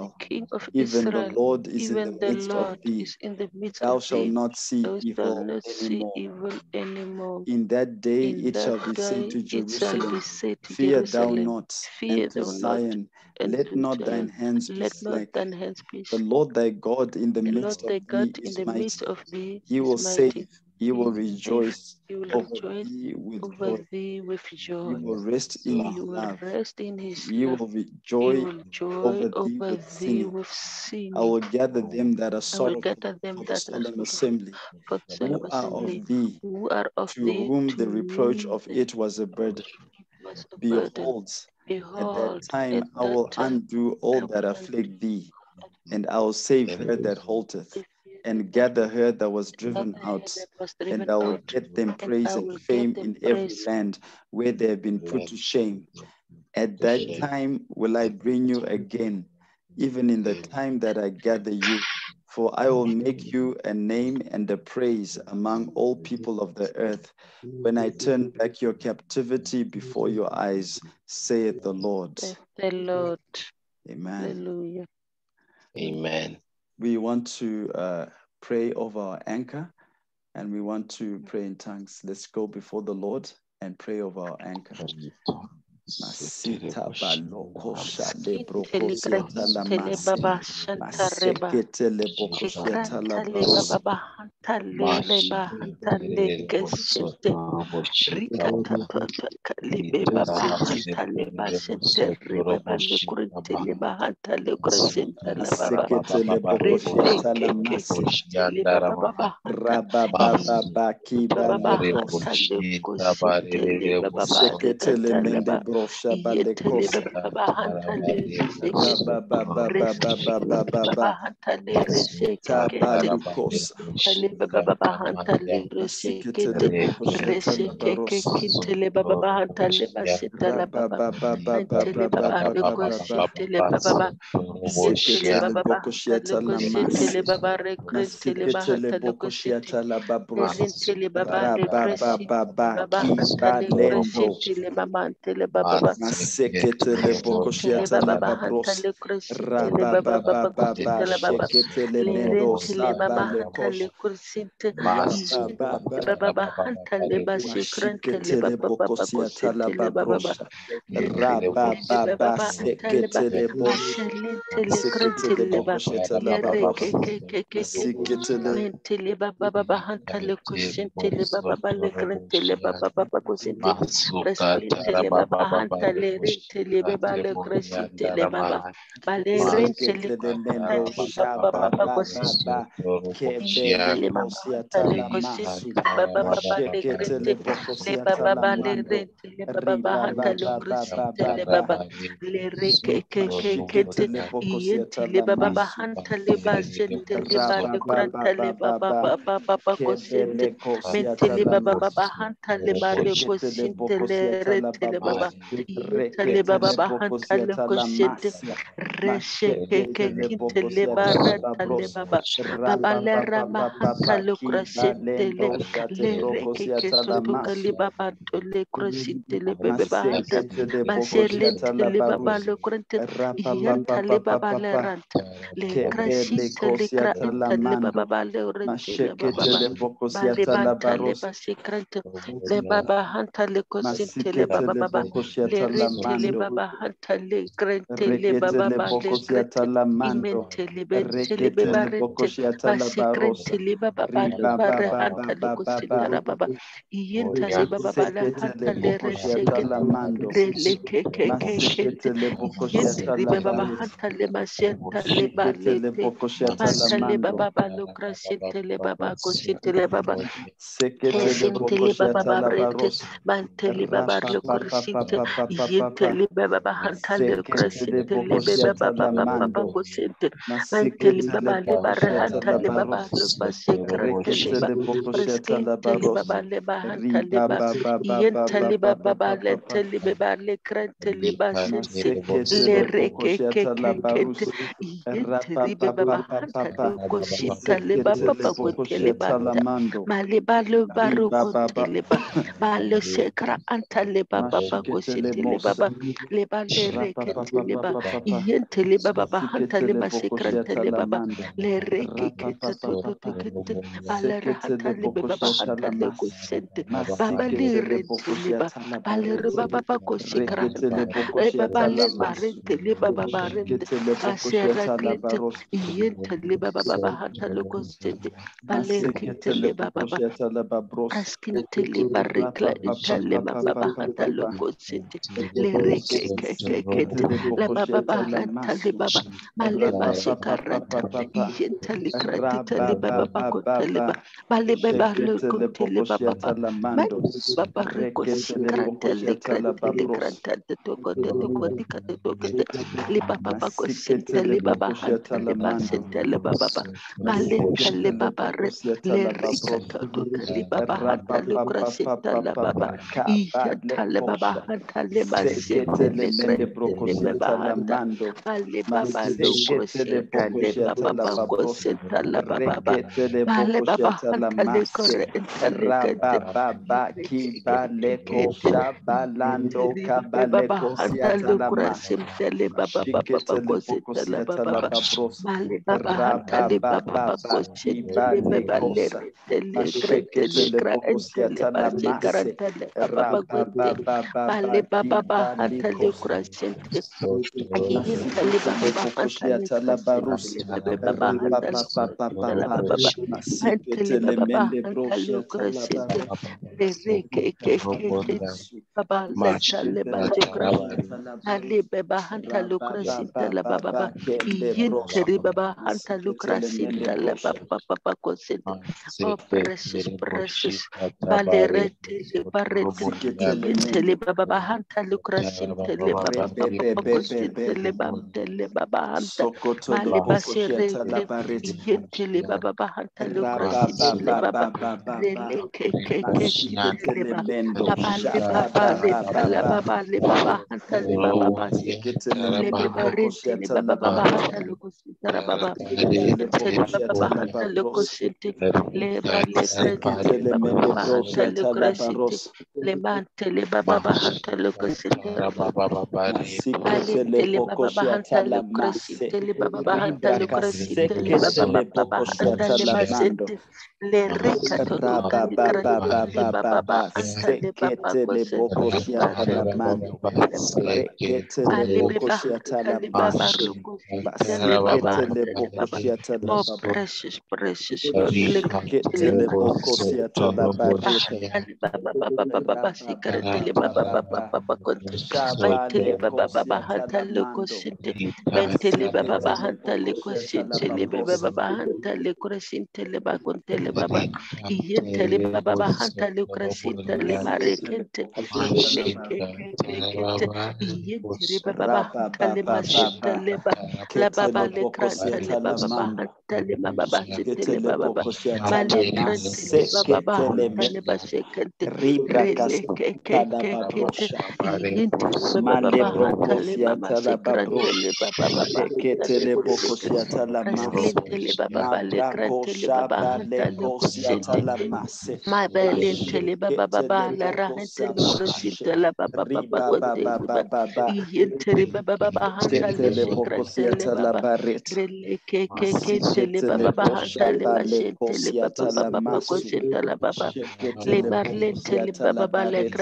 S2: The
S1: Israel,
S2: King of
S1: even the Lord is in
S2: even
S1: the
S2: the
S1: midst of thee.
S2: in the midst
S1: Thou shalt not see evil
S2: not see
S1: anymore.
S2: evil anymore.
S1: In that day
S2: In
S1: it shall be said
S2: day
S1: to
S2: it shall be
S1: Jerusalem,
S2: said to
S1: Fear thou not,
S2: Fear
S1: and to Zion,
S2: and
S1: Let not thine hands be
S2: let not
S1: slack.
S2: thine hands be
S1: The. Lord thy God in the
S2: The
S1: midst of thee is mighty. He will
S2: mighty.
S1: save, he will
S2: He
S1: rejoice
S2: he will
S1: over
S2: rejoice
S1: thee with
S2: over
S1: joy.
S2: thee with
S1: He
S2: joy.
S1: will rest in his
S2: He will
S1: love.
S2: rest in his
S1: He will
S2: He
S1: rejoice
S2: joy
S1: over thee
S2: over
S1: with
S2: thee with
S1: I will gather them that are
S2: I will
S1: sorrowful
S2: gather them
S1: for the
S2: that are
S1: solemn assembly,
S2: for
S1: who are of thee,
S2: who are of
S1: to
S2: thee,
S1: whom
S2: to
S1: the reproach of it was a burden.
S2: was a burden.
S1: Behold, at that time
S2: at
S1: I will
S2: time
S1: undo all that afflict thee, and I will save her that halteth, and gather her that was driven out. And I will
S2: out,
S1: get them praise and fame in every land where they have been put to shame. At that time will I bring you again, even in the time that I gather you. For I will make you a name and a praise among all people of the earth, when I turn back your captivity before your eyes, saith the Lord.
S2: The Lord.
S1: Amen.
S2: Hallelujah.
S3: Amen.
S1: We want to uh, pray over our anchor and we want to pray in tongues. Let's go before the Lord and pray over our anchor. Masita baloko shale broko
S2: Tele
S1: siata la
S2: tele shanta reba.
S1: Masekete le boko la
S2: baba hantale reba hantale kesete. Rikata tata kalibe baba hantale basete reba bale kurintele ba hantale kurasenta la baba.
S1: Masekete le boko
S2: Rende
S1: siata la
S2: keke
S1: masi.
S2: kentele baba baba hantale.
S1: Raba baba baki
S2: Baba
S1: balekos.
S2: hantale baba bale
S1: Sekete le
S2: kantale
S1: mende
S2: ba.
S1: brosha
S2: baba sekete.
S1: Raba baba baba baba baba.
S2: Hantale resekete.
S1: Tabalikos.
S2: Tale baba baba hantale
S1: Masekete
S2: resekete.
S1: le boko siata la
S2: Resekeke baba baba hantale basitala
S1: Raba
S2: baba.
S1: Sekete le
S2: baba baba
S1: boko
S2: hantale
S1: siata la
S2: baba baba
S1: Masikete le
S2: hantale
S1: boko
S2: kusite.
S1: siata la babros.
S2: Le
S1: baba
S2: kresitele baba.
S1: Le shiata
S2: baba
S1: la babros. Raba le
S2: Le
S1: mendo
S2: baba
S1: sabale kosh.
S2: hantale kursite.
S1: Raba baba
S2: Baba baba hantale basi krentele
S1: le
S2: baba
S1: boko
S2: baba
S1: la le bosh.
S2: Maselentele
S1: le le
S2: baba baba hantale kusintele baba baba le baba baba kusinte. Resplintele baba hantale rentele baba baba. Bale rentele
S1: sekete le mendo
S2: krentele baba baba
S1: baba kebele
S2: Intele mama
S1: kosiata
S2: hantale
S1: la masu.
S2: kusintele baba baba le
S1: Mashekete
S2: krente.
S1: le
S2: Le
S1: bokosiata
S2: baba baba le
S1: mando.
S2: rentele baba baba baba. Le ke ke ke Yentele baba baba
S1: masu.
S2: hantale ba sentele ba
S1: Raba
S2: le
S1: ba ba
S2: kurantale
S1: ba ba
S2: baba
S1: ba.
S2: baba baba kusinte.
S1: Kebele kosiata
S2: Mentele
S1: la
S2: baba baba
S1: masu.
S2: hantale ba le
S1: Mashekete le
S2: kusintele
S1: bokosiata la
S2: rentele
S1: babros.
S2: baba. Yentele
S1: Rekete
S2: baba
S1: le
S2: baba hantale
S1: bokosiata la
S2: kusinte.
S1: masi.
S2: Reshe ke ke
S1: Mashekete le
S2: kintele ba
S1: bokosiata la
S2: rantale
S1: babros.
S2: baba. Baba le rama hantale. Le reke ke
S1: brokosiata la
S2: soto
S1: masu.
S2: kali baba tole kurasintele bebe ba hantale.
S1: Masekete le bokosiata la
S2: Maselentele baba le baba le
S1: pa.
S2: Le
S1: Kebele
S2: krasintele kra
S1: kosiata la
S2: baba le rentele baba
S1: Mashekete le
S2: Bale
S1: bokosiata la
S2: bantale
S1: barus.
S2: basi krante. Le baba hantale kosintele
S1: Masikete
S2: baba baba. Le
S1: la mando.
S2: baba krentele
S1: Rekete
S2: baba
S1: le
S2: ba le krente.
S1: la mando.
S2: Imentele bentele
S1: Rekete
S2: beba
S1: le
S2: rente.
S1: bokosiata la
S2: Basi
S1: barosa.
S2: krentele baba ba le
S1: ba
S2: bare
S1: ba ba
S2: hantale
S1: ba ba ba.
S2: kosintara baba. Baba ba le
S1: Sekete le
S2: hantale
S1: bokosiata
S2: reseket.
S1: la mando.
S2: Rele ke ke ke kente.
S1: Masekete le
S2: Yente
S1: bokosiata la
S2: ribe baba
S1: baris.
S2: hantale masientale
S1: Shekete le
S2: balete.
S1: bokosiata la
S2: Mantale
S1: mando.
S2: baba balo krasintele baba baba.
S1: Sekete le
S2: baba
S1: la
S2: barete.
S1: baros.
S2: Mantele baba lo Yentele baba baba hantale
S1: Sekete le
S2: krasintele baba baba baba baba
S1: mando.
S2: kosinte. Mantele
S1: Masekete le
S2: baba le bare
S1: bokosiata la
S2: hantale baba
S1: baros.
S2: lo base krantele
S1: Rekete
S2: ba.
S1: le bokosiata la
S2: Preskintele
S1: baros.
S2: baba Yentele baba
S1: ba
S2: baba
S1: ba
S2: le
S1: ba ba.
S2: tele baba le krantele ba sente.
S1: Masekete
S2: Le
S1: le
S2: re ke ke
S1: bokosiata
S2: ke
S1: la
S2: kente.
S1: barus.
S2: Yente
S1: Rapa
S2: ribe
S1: pa pa
S2: baba
S1: pa pa
S2: hanta
S1: pa.
S2: le koshita le
S1: Sekete
S2: baba
S1: le
S2: bako tele
S1: bokosiata la
S2: banta.
S1: mando.
S2: Male balo baro
S1: Riba
S2: ko
S1: ba ba.
S2: tele ba. Balo sekra anta le baba bako
S1: Mashikete le
S2: shite le
S1: mos.
S2: baba. Le bale
S1: Rapa
S2: reke
S1: pa pa
S2: tele
S1: pa
S2: ba.
S1: pa pa pa.
S2: Yente le baba ba hanta
S1: Sikete
S2: le
S1: le
S2: masekranta
S1: bokosiata
S2: le
S1: la
S2: baba. Le reke
S1: Rapa
S2: ke
S1: pa pa
S2: to
S1: pa
S2: to
S1: pa.
S2: to kente. Bale
S1: Sekete
S2: hanta
S1: le
S2: le baba ba
S1: bokosiata
S2: hanta
S1: la
S2: le
S1: mas.
S2: koshente. Baba le
S1: Masikete le
S2: rente le ba.
S1: bokosiata la
S2: Bale baba bako
S1: Rekete
S2: shikranta.
S1: le
S2: Re baba le
S1: la mas.
S2: barente le baba barente.
S1: Shikete le
S2: Masera
S1: bokosiata la
S2: klete.
S1: baros.
S2: Yente le baba baba hanta le koshente. Bale kente
S1: Masikete le
S2: le baba ba.
S1: bokosiata la babros.
S2: Askintili barikla
S1: pa
S2: baba
S1: pa pa
S2: le reke ke ke
S1: Sikete
S2: kente
S1: le
S2: baba
S1: mas.
S2: le baba baba
S1: Rababababa.
S2: ba baba loko
S1: le
S2: baba baba
S1: le
S2: le le baba
S1: le
S2: le baba le le baba ba le
S1: le
S2: baba le baba le baba.
S1: Kaba le
S2: baba
S1: le
S2: le baba
S1: la
S2: handa
S1: mando.
S2: bale baba lo
S1: Masekete le
S2: kroseta le
S1: bokoshiata
S2: baba
S1: la
S2: ba
S1: babros.
S2: koseta la baba ba
S1: Rekete le
S2: bale baba
S1: bokoshiata la
S2: hantale
S1: mase.
S2: korentale kete
S1: Rabababa kibaleko shabalando
S2: baba
S1: kabaleko siata
S2: hantale
S1: la mas.
S2: kurasenta le baba baba ba
S1: Shikete le boko
S2: koseta baba baba ba le baba
S1: kibaleko
S2: le
S1: sa.
S2: rentele
S1: Mashekete
S2: krentele
S1: le boko
S2: krentele
S1: siata la
S2: basi
S1: mase.
S2: karantale baba ba bahanta le baba kurasente. Ke ke. Baba ba. Kurasente. Oh baba kurasente baba baba kurasente baba
S1: ba ba
S2: le baba
S1: ba
S2: le
S1: ba ba
S2: tala
S1: ba.
S2: baba baba hanta baba basi
S1: Shikete le
S2: le
S1: mende
S2: baba
S1: broko
S2: rente le
S1: shiata
S2: baba
S1: la
S2: baba hanta le kusita la baba
S1: Shikete le
S2: yentele
S1: boko
S2: baba
S1: shiata la
S2: bahanta le
S1: baros.
S2: kusite le ba le krente
S1: Sikete
S2: le
S1: le
S2: baba baba hanta le
S1: shiata la
S2: kurasite le mante le baba bahanta le kusite
S1: Masikete le
S2: Alentele
S1: boko
S2: baba bahanta
S1: shiata la
S2: le
S1: mase.
S2: kurasite le baba bahanta le
S1: Ribraka
S2: kurasite le baba baba
S1: boko
S2: bahanta
S1: shiata
S2: le
S1: la mando.
S2: basente le rika toto
S1: Raba
S2: kali
S1: ba ba
S2: krante
S1: ba
S2: le
S1: ba ba
S2: baba
S1: ba
S2: bahanta le baba
S1: sekete le
S2: kosente
S1: boko
S2: le
S1: shiata
S2: bare
S1: la mando rekete le
S2: ale
S1: boko
S2: baba
S1: shiata
S2: hanta
S1: la
S2: le baba
S1: mashe
S2: rukosite le baba
S1: basikete le
S2: hanta le
S1: boko
S2: baba
S1: la
S2: oh
S1: babo
S2: precious precious Lord le
S1: shikete
S2: le
S1: le
S2: ma
S1: boko shiata la barete
S2: bahanta le baba baba baba
S1: raba
S2: basi
S1: ba
S2: krante
S1: ba
S2: le
S1: ba
S2: baba
S1: ba
S2: baba
S1: ba
S2: baba konte
S1: shaba
S2: baite
S1: le
S2: le baba baba
S1: kosiata
S2: hanta
S1: la
S2: le
S1: mando
S2: kosinte baite le baba
S1: masikete
S2: baba
S1: le
S2: hanta le
S1: boko shiata la
S2: kosinte le baba
S1: babros
S2: baba hanta le kosinte le bakonte baba iyente le baba baba hanta le kosinte le
S1: masikete le
S2: marekente
S1: boko shiata la
S2: baba la le kranta le le le male le le bahanta
S1: broko
S2: le le le le le le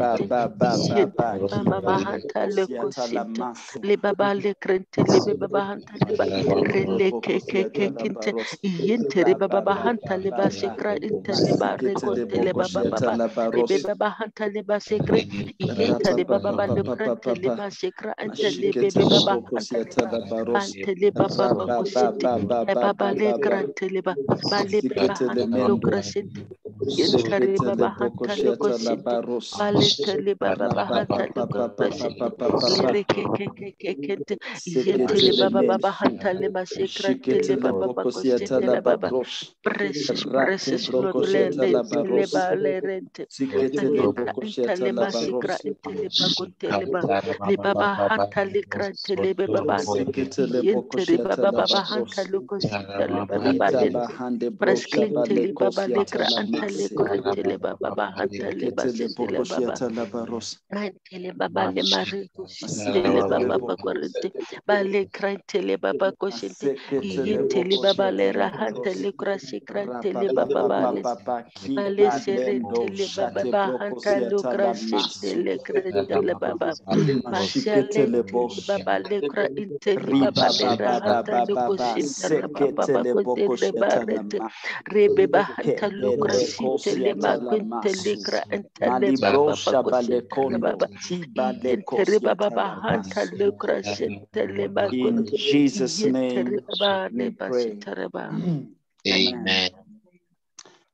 S1: le ba
S2: bashente
S1: ba ba ba
S2: yente
S1: ba
S2: mama
S1: kiba le
S2: mahanta le
S1: kosiata la
S2: kosinte
S1: masu.
S2: le baba le krente le baba le ba
S1: Shekete le
S2: ke ke ke yente baba
S1: ba
S2: baba
S1: ba
S2: hanta
S1: ba
S2: le
S1: ba
S2: ba
S1: ba.
S2: shekra inte le ba
S1: Masikete le
S2: rekonte le baba
S1: bokosiata
S2: baba
S1: la
S2: Rebe
S1: baros.
S2: baba hanta le ba sekre
S1: Ra
S2: yenta
S1: pa
S2: le baba
S1: pa
S2: ba
S1: pa
S2: le
S1: pa pa
S2: krante
S1: pa
S2: le ba sekra ente le bebe
S1: le
S2: baba le
S1: bokosiata
S2: ba
S1: la baros.
S2: ante le baba baba le krante le ba ba le
S1: Sikete le
S2: hanta lo
S1: mendo.
S2: krasente yenta re
S1: Sekete le
S2: baba
S1: boko
S2: hanta lo
S1: shiata la
S2: kusiti
S1: baros.
S2: ba le te le baba ke ke ke ke baba baba hanta le ba sekrante
S1: Shikete
S2: le
S1: le
S2: baba ba
S1: boko siata
S2: kusiti
S1: la
S2: le baba
S1: babrosh.
S2: precious
S1: Rate
S2: precious Lord
S1: broko
S2: le
S1: shiata
S2: le
S1: la
S2: le
S1: baros.
S2: ba le rente
S1: Sikete le
S2: Alebra
S1: boko shiata la
S2: intalema
S1: baros.
S2: sikra inteleba kunteleba libaba hanta likra intelebe babande
S1: Sikete le boko
S2: yente
S1: shiata
S2: baba
S1: la
S2: baba
S1: babros.
S2: hanta luko sintele baba
S1: Rita
S2: balente
S1: bahande brosha
S2: prasklinte li
S1: baleko
S2: baba
S1: siata
S2: likra
S1: mase.
S2: kurintele baba baba hanta leba
S1: Sikete le
S2: sitele
S1: boko
S2: baba
S1: shiata la baros.
S2: Antele baba le mariku sintele
S1: Masikete le
S2: baba
S1: boko.
S2: bakorente bale krantele baba koshente
S1: Masikete le
S2: yentele
S1: boko
S2: baba le
S1: shiata la
S2: rahanta
S1: baros.
S2: le krashi krantele baba bale baba
S1: shate broko
S2: bahanta
S1: siata
S2: lukra
S1: la masu
S2: shentele krentele baba
S1: mashikete le
S2: masialentele
S1: bosh
S2: baba baba le rahanta baba
S1: sekete le boko
S2: bakotele
S1: siata la
S2: barete
S1: ma.
S2: Rebe bahanta lukra
S1: kebele
S2: shintele
S1: kosiata la
S2: makwintele
S1: masu
S2: kra intele
S1: malibro
S2: baba
S1: shabale
S2: baba
S1: tiba le
S2: yentere baba
S1: kosiata la
S2: bahanta
S1: masu
S2: lukra
S1: in Jesus name
S2: baba
S1: we pray.
S3: Amen.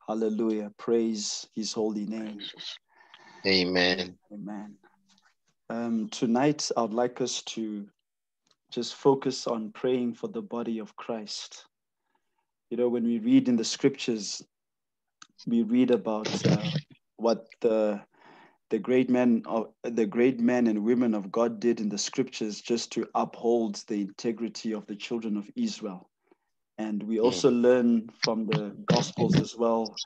S1: hallelujah. Praise his holy name.
S3: Amen.
S1: Amen. Um, tonight, I'd like us to just focus on praying for the body of Christ. You know, when we read in the scriptures, we read about uh, what the the great men of the great men and women of God did in the scriptures just to uphold the integrity of the children of Israel. And we also learn from the gospels as well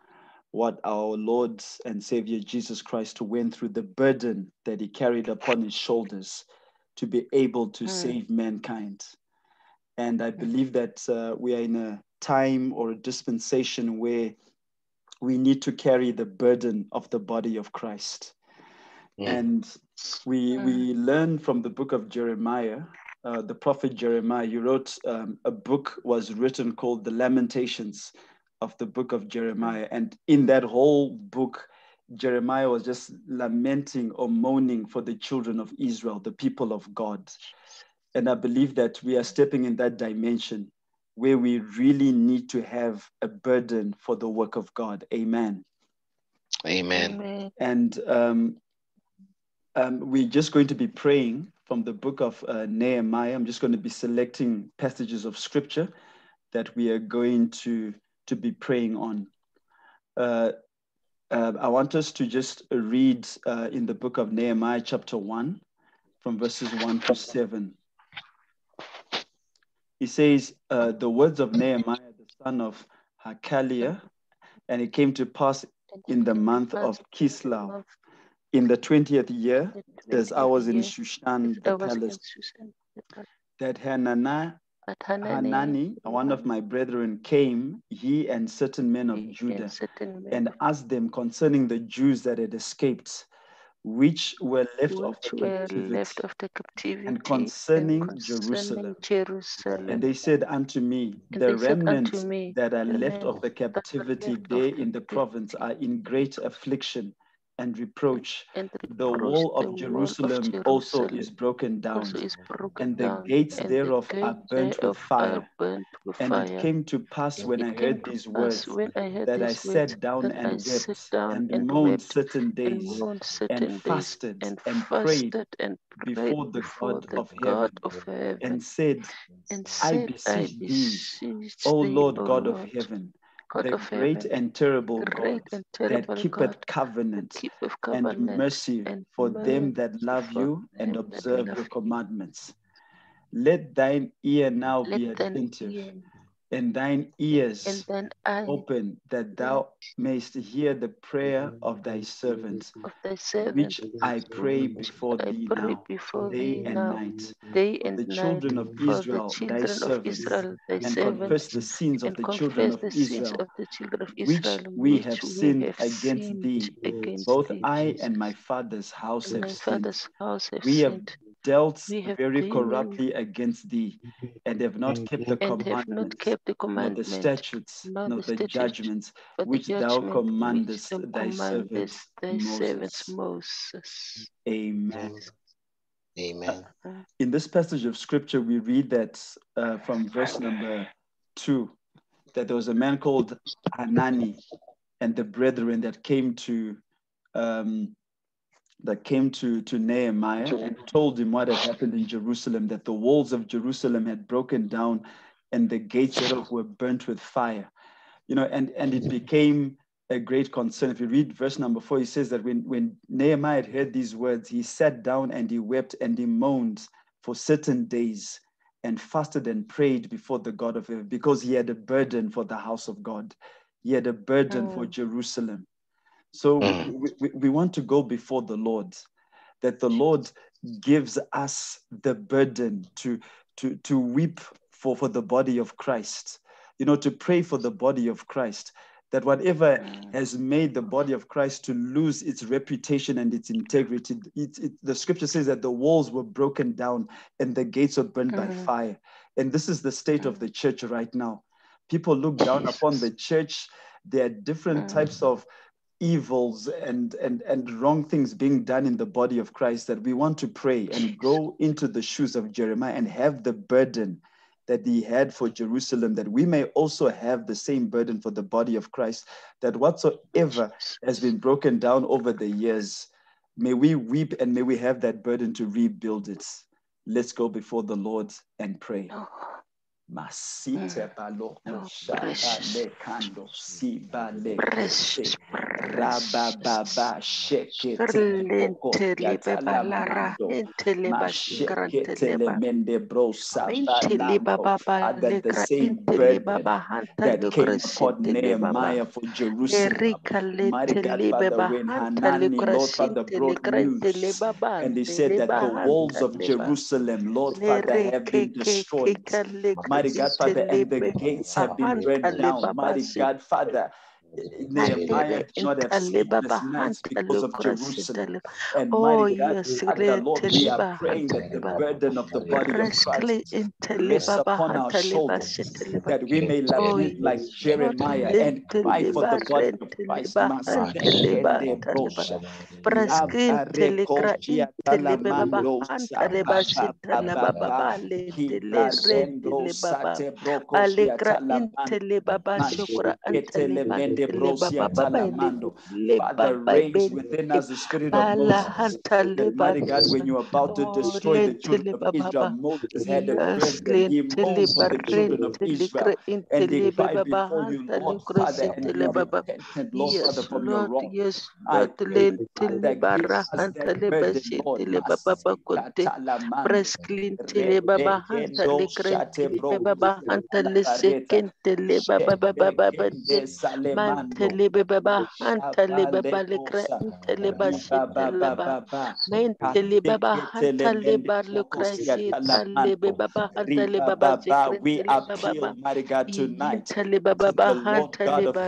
S1: what our Lord and Savior Jesus Christ went through, the burden that he carried upon his shoulders to be able to
S2: Mm.
S1: save mankind. And I believe that uh, we are in a time or a dispensation where we need to carry the burden of the body of Christ.
S3: Mm.
S1: And we we learn from the book of Jeremiah, uh, the prophet Jeremiah. He wrote um, a book was written called the Lamentations of the book of Jeremiah, and in that whole book, Jeremiah was just lamenting or moaning for the children of Israel, the people of God. And I believe that we are stepping in that dimension where we really need to have a burden for the work of God. Amen.
S3: Amen.
S2: Amen.
S1: And um, um, we're just going to be praying from the book of uh, Nehemiah. I'm just going to be selecting passages of scripture that we are going to, to be praying on. Uh, uh, I want us to just read uh, in the book of Nehemiah, chapter 1, from verses 1 to 7. He says, uh, The words of Nehemiah, the son of Hakaliah, and it came to pass in the month of Kislev, in the 20th year, as I was in Shushan, the palace, that Hananiah, Hanani, one of my brethren, came, he and certain men of Judah, and asked them concerning the Jews that had escaped, which were left of the
S2: were
S1: captivity,
S2: left of the captivity
S1: and concerning
S2: concerning
S1: Jerusalem.
S2: Jerusalem.
S1: And they said unto me,
S2: And
S1: The remnants
S2: me,
S1: that are left of the
S2: remnants that are
S1: captivity there in the province are in great affliction and reproach.
S2: and
S1: The wall of Jerusalem also is broken down,
S2: is broken
S1: and the
S2: down,
S1: gates
S2: and
S1: thereof
S2: the
S1: are burnt with fire.
S2: burnt with
S1: And it came to pass when I heard these words
S2: I heard
S1: that I sat down and wept
S2: down
S1: and moaned certain days
S2: certain
S1: and fasted
S2: and
S1: and prayed
S2: prayed
S1: before the
S2: before
S1: God
S2: the
S1: of
S2: God
S1: heaven
S2: of heaven
S1: and said,
S2: and
S1: I
S2: said, I
S1: beseech thee, O Lord God of heaven,
S2: God
S1: the great
S2: heaven,
S1: and terrible God
S2: great and
S1: that keepeth
S2: God, that
S1: covenant and mercy
S2: and
S1: for them that love you and observe your commandments. Let thine ear now
S2: Let
S1: be attentive and thine ears
S2: and thine eye
S1: open that thou mayst hear the prayer mm-hmm. of thy servants,
S2: of thy servant,
S1: which I pray before
S2: I
S1: thee
S2: pray
S1: now,
S2: before
S1: day
S2: thee
S1: and
S2: now,
S1: night,
S2: day
S1: for
S2: and
S1: the
S2: night,
S1: children of
S2: for the
S1: Israel, thy
S2: children of
S1: servants,
S2: Israel, thy
S1: and
S2: servants,
S1: confess the sins of the children of
S2: the
S1: Israel,
S2: of the children of
S1: which
S2: Israel,
S1: we
S2: which
S1: have
S2: we
S1: sinned
S2: have
S1: against thee.
S2: against
S1: Both
S2: thee.
S1: I and my father's house
S2: And
S1: have sinned.
S2: father's house have
S1: We have
S2: sinned.
S1: Dealt very corruptly against thee, and have not kept the
S2: and not
S1: commandments,
S2: kept the
S1: nor the statutes,
S2: nor
S1: nor
S2: the
S1: the judgments
S2: but the
S1: which thou
S2: judgment which
S1: commandest
S2: thou
S1: thy servant
S2: commandest thy servants
S1: Moses.
S2: Moses.
S1: Amen.
S3: Amen.
S1: In this passage of scripture, we read that uh, from verse number two, that there was a man called Hanani and the brethren that came to um, that came to, to Nehemiah and told him what had happened in Jerusalem, that the walls of Jerusalem had broken down and the gates thereof were burnt with fire. You know, and, and it became a great concern. If you read verse number four, he says that when, when Nehemiah had heard these words, he sat down and he wept and he moaned for certain days and fasted and prayed before the God of heaven because he had a burden for the house of God. He had a burden for
S2: Mm.
S1: Jerusalem. So
S3: Mm.
S1: we, we, we want to go before the Lord, that the Lord gives us the burden to, to, to weep for, for the body of Christ, you know, to pray for the body of Christ, that whatever
S2: Mm.
S1: has made the body of Christ to lose its reputation and its integrity, it, it, the scripture says that the walls were broken down and the gates were burned by
S2: Mhm.
S1: fire. And this is the state of
S2: Mm.
S1: the church right now. People look down upon the church. There are different
S2: Mm.
S1: types of evils and, and, and wrong things being done in the body of Christ that we want to pray and go into the shoes of Jeremiah and have the burden that he had for Jerusalem, that we may also have the same burden for the body of Christ, that whatsoever has been broken down over the years, may we weep and may we have that burden to rebuild it. Let's go before the Lord and pray.
S2: Oh,
S1: Masite mm. baloko
S2: Oh,
S1: shaba le kando si bale
S2: precious,
S1: koshe
S2: precious.
S1: Rabababa shekete boko
S2: Rentele balara,
S1: yatalamando
S2: entele
S1: mashekete mende brosa
S2: Intele
S1: balando
S2: baba
S1: Father the
S2: lekra,
S1: same
S2: intele
S1: burden
S2: baba hanta
S1: that came
S2: lekra
S1: upon. Nehemiah for Jerusalem. Mighty God, Father, when
S2: hanta
S1: Hanani,
S2: lekra
S1: Lord Father, brought news and they said that the walls of. Jerusalem, Lord Father, have been destroyed. Mighty God, Father, and the gates have been burned
S2: le
S1: down. Mighty. God, Father, Nehemiah not have sleepless nights because of Jerusalem. And mighty God,
S2: yes,
S1: Father, Lord, we are praying that the burden of the body of Christ rests upon our shoulders, that we may
S2: Oh,
S1: lament like Jeremiah and cry for the body of Christ.
S2: Teleba, Teleba,
S1: Masekende
S2: Teleba.
S1: brosha.
S2: Praskin telekra in telebe baba
S1: Labarekochiatalamando
S2: antareba shitala baba
S1: sababababa.
S2: bale tele
S1: Kibarendo
S2: retele baba
S1: sate
S2: alekra in
S1: brokosiatalamando.
S2: tele baba shukra antele
S1: Masheketelemende
S2: mantele baba baba
S1: brosiatalamando.
S2: le
S1: Father, raise within us the spirit of Moses. mighty God, when you're about to
S2: oh
S1: destroy the children of Israel, Moses had a
S2: yes
S1: burden. He
S2: lentele
S1: mourned for the children of Israel and they
S2: baba
S1: before you, Lord Father, and
S2: baba
S1: repented, Lord Father,
S2: Yes,
S1: from your wrong.
S2: Yes, Lord.
S1: pray,
S2: Lentele
S1: Father, give
S2: barra
S1: us that
S2: hantale
S1: burden, Lord.
S2: bashetele baba bakote.
S1: Masikatalamando.
S2: Presklintele baba
S1: Rebekendo shate
S2: krentele
S1: bro.
S2: baba hantale
S1: Labareta.
S2: sekentele baba baba baba
S1: Shebekende salemando.
S2: mantele baba hantale baba le
S1: Shabalekosa.
S2: krentele
S1: Riba ba
S2: bashetele
S1: ba
S2: ba
S1: ba ba.
S2: mentele baba
S1: Asiketele
S2: hantale
S1: mende
S2: bar le
S1: prokosia
S2: krashetele
S1: talamando.
S2: baba hantale
S1: Riba
S2: baba
S1: ba ba. We appeal, mighty God, tonight
S2: yintele baba
S1: to
S2: baba
S1: the Lord God of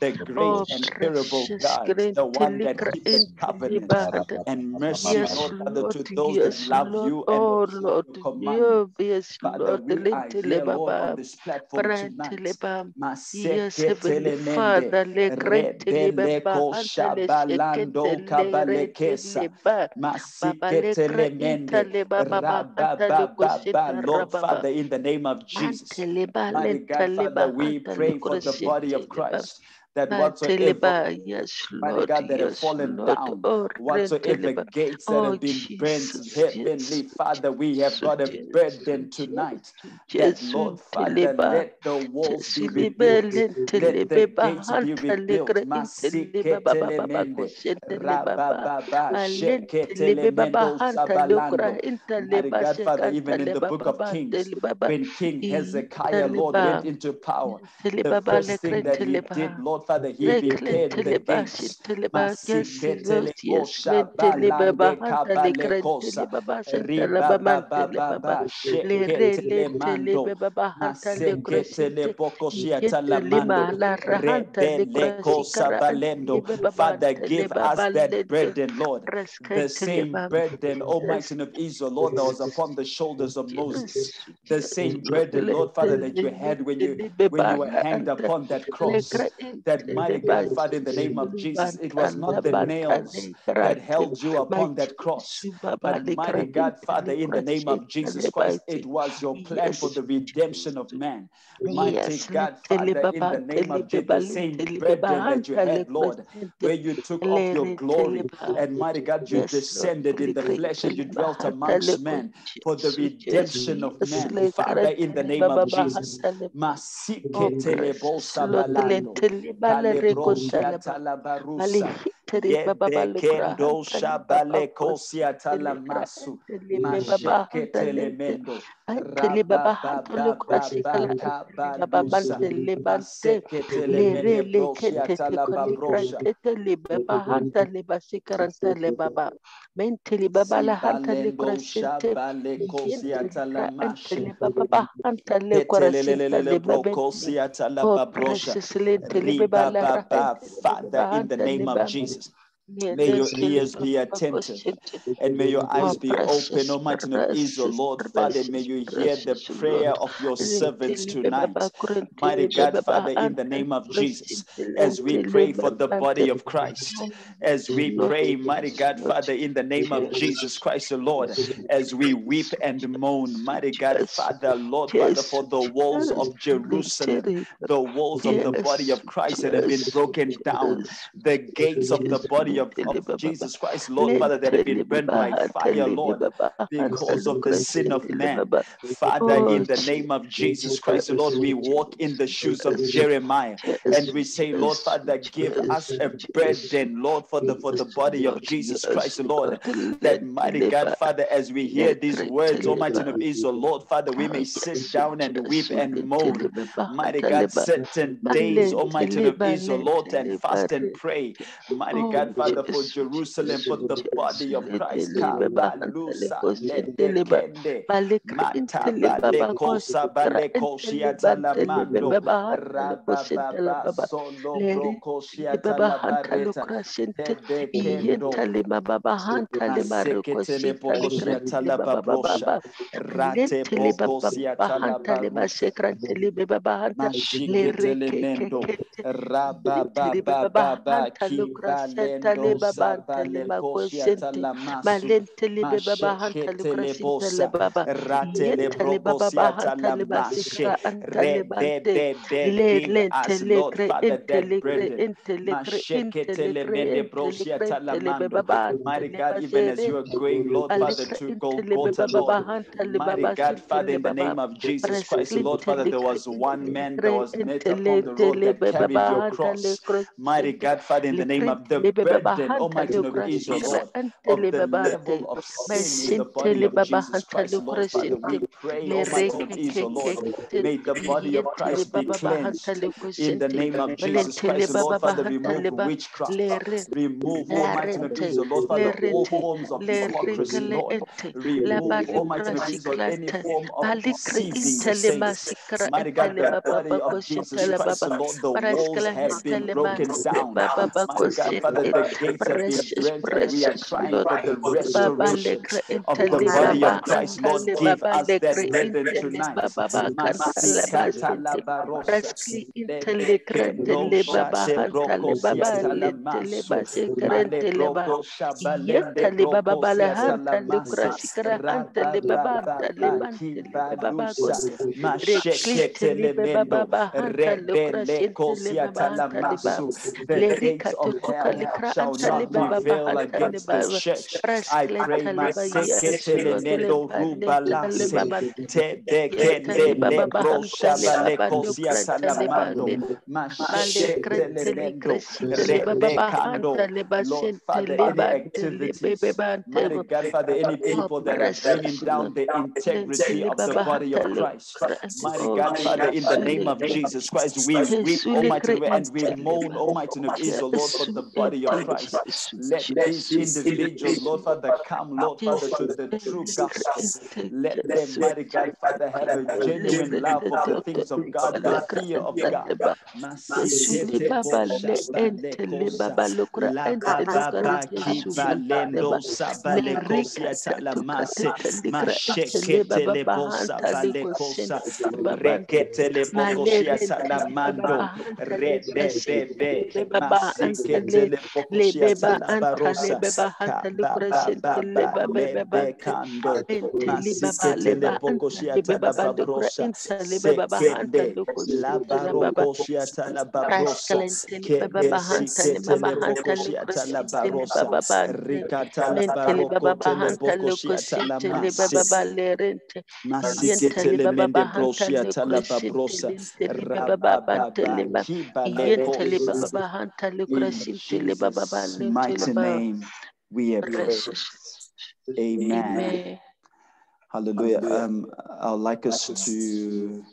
S1: the great
S2: Oh,
S1: and terrible God, the one that keepeth covenant and mercy, Lord Father,
S2: Lord,
S1: to those that love
S2: Lord,
S1: you and
S2: oh Lord, you, yes,
S1: Father, we are here, Lord, on this platform tonight.
S2: Yes, Heavenly Father, le Grantilibaba,
S1: rebeleko shabalando Lord Father, in the name of Jesus. Mighty God, Father, we pray for the body of Christ that whatsoever
S2: yes,
S1: Mighty
S2: Lord,
S1: God, that have
S2: yes,
S1: fallen
S2: Lord,
S1: down,
S2: oh,
S1: whatsoever
S2: Renteleba,
S1: gates that
S2: oh,
S1: have been burnt,
S2: Jesus, yes,
S1: heavenly Father, we have got a
S2: yes,
S1: burden tonight. That Lord Father, let the walls be rebuilt, let the gates be rebuilt. Mighty Father, even in the book of Kings, when King Hezekiah, Lord, went into power, the first thing that he did, Lord Father, he the Father give us that burden Lord the same burden Almighty of Israel Lord that was upon the shoulders of Moses the same burden Lord Father that you had when you when you were hanged upon that cross that mighty
S2: teleba
S1: God, Father, in the name of Jesus, it was not the nails that held you upon that cross. But mighty God, Father, in the name of Jesus Christ, it was your plan for the redemption of man. Mighty God, Father, in the name of Jesus, the same burden that you had, Lord, where you took off your glory and mighty God, you descended in the flesh and you dwelt amongst men for the redemption of man. Father, in the name of Jesus,
S2: Tetele baba hantale basikarantale baba la hantale kura
S1: Zibalendo
S2: shente
S1: shabale kosia
S2: yentele kra
S1: talamashe.
S2: antele baba ra
S1: baba. Father, in the name of Jesus. May your ears be attentive and may your eyes be open, Almighty of Israel. Lord Father, may you hear the prayer of your servants tonight. Mighty God, Father, in the name of Jesus, as we pray for the body of Christ, as we pray, mighty God, Father, in the name of Jesus Christ, the Lord, as we weep and moan, mighty God, Father, Lord, Father, for the walls of Jerusalem, the walls of the body of Christ that have been broken down, the gates of the body of, of. Jesus Christ, Lord, Father, that have been burned by fire, Lord, because of the sin of man. Father,
S2: Oh,
S1: in the name of Jesus. Christ, Lord, we walk in the shoes of Jeremiah and we say, Lord, Father, give us a burden, Lord, for the for the body of Jesus Christ, Lord. That mighty God, Father, as we hear these words, Almighty of Israel, Lord, Father, we may sit down and weep and moan. Mighty God, certain days, Almighty of Israel, Lord, and fast and pray. Mighty God, Father, for Jerusalem, for the body of Christ.
S2: Letele baba baba baba baba hanta te le kre kre kre kre baba
S1: Mighty God, even as you are going, Lord Father, to
S2: baba
S1: Lord. Mighty God, Father, in the name of Jesus Christ, Lord Father, there was one man that was met upon the road that carried your cross. Mighty God, Father, in the name of the
S2: lekrintele baba
S1: burden,
S2: hantale
S1: Almighty of Israel, Lord, of the level of sin in the body of Jesus Christ, Lord Father. We pray, oh Almighty of Israel, Lord, may the body of Christ be cleansed in the name of Jesus Christ. Lord Father, remove witchcraft, remove Almighty oh of
S2: Lerente,
S1: Israel, Lord Father, all forms of hypocrisy, Lord. Remove
S2: barricra
S1: Almighty oh of Israel any form of
S2: balicre
S1: deceiving the
S2: intele
S1: saints.
S2: masicra
S1: Mighty God,
S2: intele
S1: the body of Jesus Christ, Lord, the walls have been broken down.
S2: baba
S1: Mighty God, Father, the
S2: precious,
S1: we are crying
S2: Lord,
S1: for the restoration of the body of Christ. Lord, give us that tonight. The gates of hell
S2: likra
S1: shall not prevail against the church. I pray,
S2: prasklentali baba yes Lord
S1: Maseketelemendo
S2: lentali
S1: rubalase.
S2: baba
S1: Tebekende
S2: yentali baba baba
S1: lebro
S2: hantali baba
S1: shabaleko
S2: nukrantali
S1: siatalamando.
S2: baba Bale krentele
S1: Masheketelemendo.
S2: kresintele baba
S1: Rebekando. Lord Father, any activities, mighty God, Father, any
S2: Oh,
S1: people that are bringing down the integrity of the body of Christ, mighty God, Father, in the name of Jesus Christ, we weep, Almighty, and we moan. Almighty of Israel, Lord, for the body of Christ. Let these individuals, Lord. Father, come, Lord Father, to the true gospel. Let them, mighty God, Father, have a genuine love of the things of God, the fear of God.
S2: Yesu ni
S1: Masikete
S2: baba le
S1: boshabale
S2: ente le
S1: kosa.
S2: baba le kura
S1: La
S2: ente le
S1: baba
S2: kura
S1: ba
S2: Yesu
S1: kiba
S2: le ba
S1: lendo
S2: le
S1: sabale
S2: rika
S1: kosia
S2: ta to ka
S1: talamase.
S2: ente le kura ente le
S1: Mashekete
S2: baba
S1: le bosa
S2: bahanta le
S1: vale
S2: ko
S1: kosa.
S2: sente le baba ante
S1: Rekete le
S2: ma le
S1: bokosia
S2: rente le baba
S1: talamando.
S2: bahanta le kura sente
S1: Rebebebe.
S2: le baba ante
S1: Masikete
S2: le
S1: le
S2: le
S1: bokosia
S2: beba anta le
S1: talabarosa.
S2: baba hanta le
S1: Kaba
S2: kura
S1: ba
S2: sente
S1: ba
S2: le
S1: ba
S2: baba
S1: le
S2: baba ante
S1: bekando.
S2: ente le baba le
S1: Masikete le
S2: ba anta
S1: bokosia
S2: le baba le kura
S1: talababrosa.
S2: ente le baba bahanta
S1: Sekende.
S2: le ko
S1: La
S2: sente le baba
S1: barokosia talababrosa.
S2: Rascalentele baba
S1: Kebe
S2: bahanta le mama
S1: siketele
S2: hanta le
S1: bokoshiata la
S2: crosinte
S1: Jesus' mighty name, we have prayed.
S2: precious
S1: Amen.
S2: amen
S1: Hallelujah. Um, I'd like us to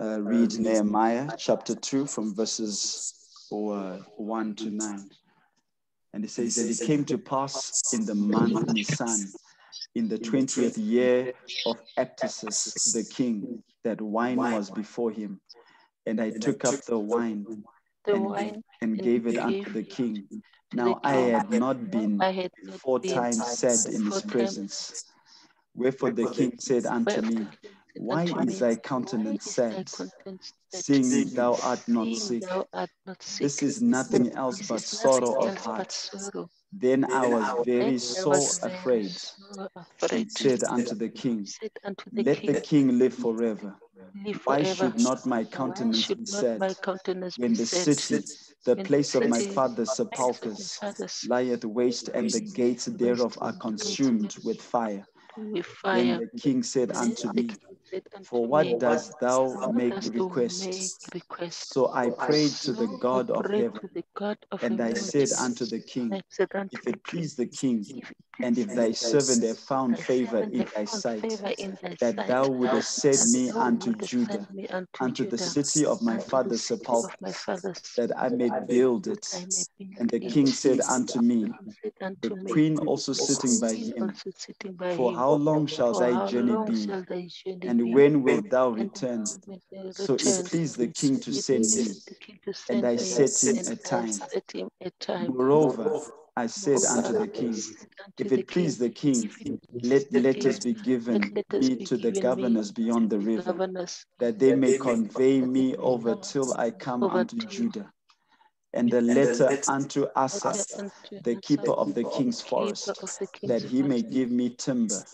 S1: uh, read Nehemiah chapter 2 from verses uh, 1 to 9. And it says, that it came to pass in the month Nisan, in the 20th year of Artaxerxes the king, that wine was before him. And I took up the wine
S2: the
S1: and,
S2: wine
S1: and
S2: and
S1: gave it unto the king. Now I had not been
S2: had not
S1: four
S2: been
S1: times said in his presence. Wherefore the king said unto me,
S2: the king said
S1: Why is thy countenance sad, seeing thou art not sick?
S2: thou art not sick?
S1: This is nothing else but sorrow of heart. Then I was very sore afraid, and said unto the king,
S2: Said unto the
S1: Let the
S2: king
S1: live forever.
S2: Live
S1: Why
S2: forever.
S1: should not my countenance be sad
S2: countenance be
S1: when the
S2: sad?
S1: city, the
S2: When the
S1: place of my father's
S2: place
S1: sepulchres, lieth waste, and the gates thereof are consumed with fire?
S2: With
S1: Then the king said unto me,
S2: king said unto
S1: For what dost thou make request? So I prayed to the God of heaven,
S2: to the God of
S1: and I said unto the king,
S2: I said unto
S1: If it please the king, and if thy servant have found favor in thy sight,
S2: favor in thy
S1: that thou wouldest send me unto Judah,
S2: unto
S1: the city of my father's sepulchre, that I may build it.
S2: I may build
S1: And the king said unto me,
S2: The king said
S1: the
S2: unto me,
S1: queen also sitting by him,
S2: also sitting by
S1: For
S2: him,
S1: how long shall thy journey be?
S2: shall thy journey
S1: And when wilt thou return? So it pleased the king to send me,
S2: the king to
S1: and I set him a time.
S2: set him a time.
S1: Moreover, I said unto the king,
S2: I said unto
S1: If it please the king,
S2: if it please
S1: let
S2: the
S1: letters be given me to the governors beyond the
S2: the
S1: river, that they may convey me over till I come unto. Judah. And the letter unto Asa, the keeper of the king's forest, that he may give me timber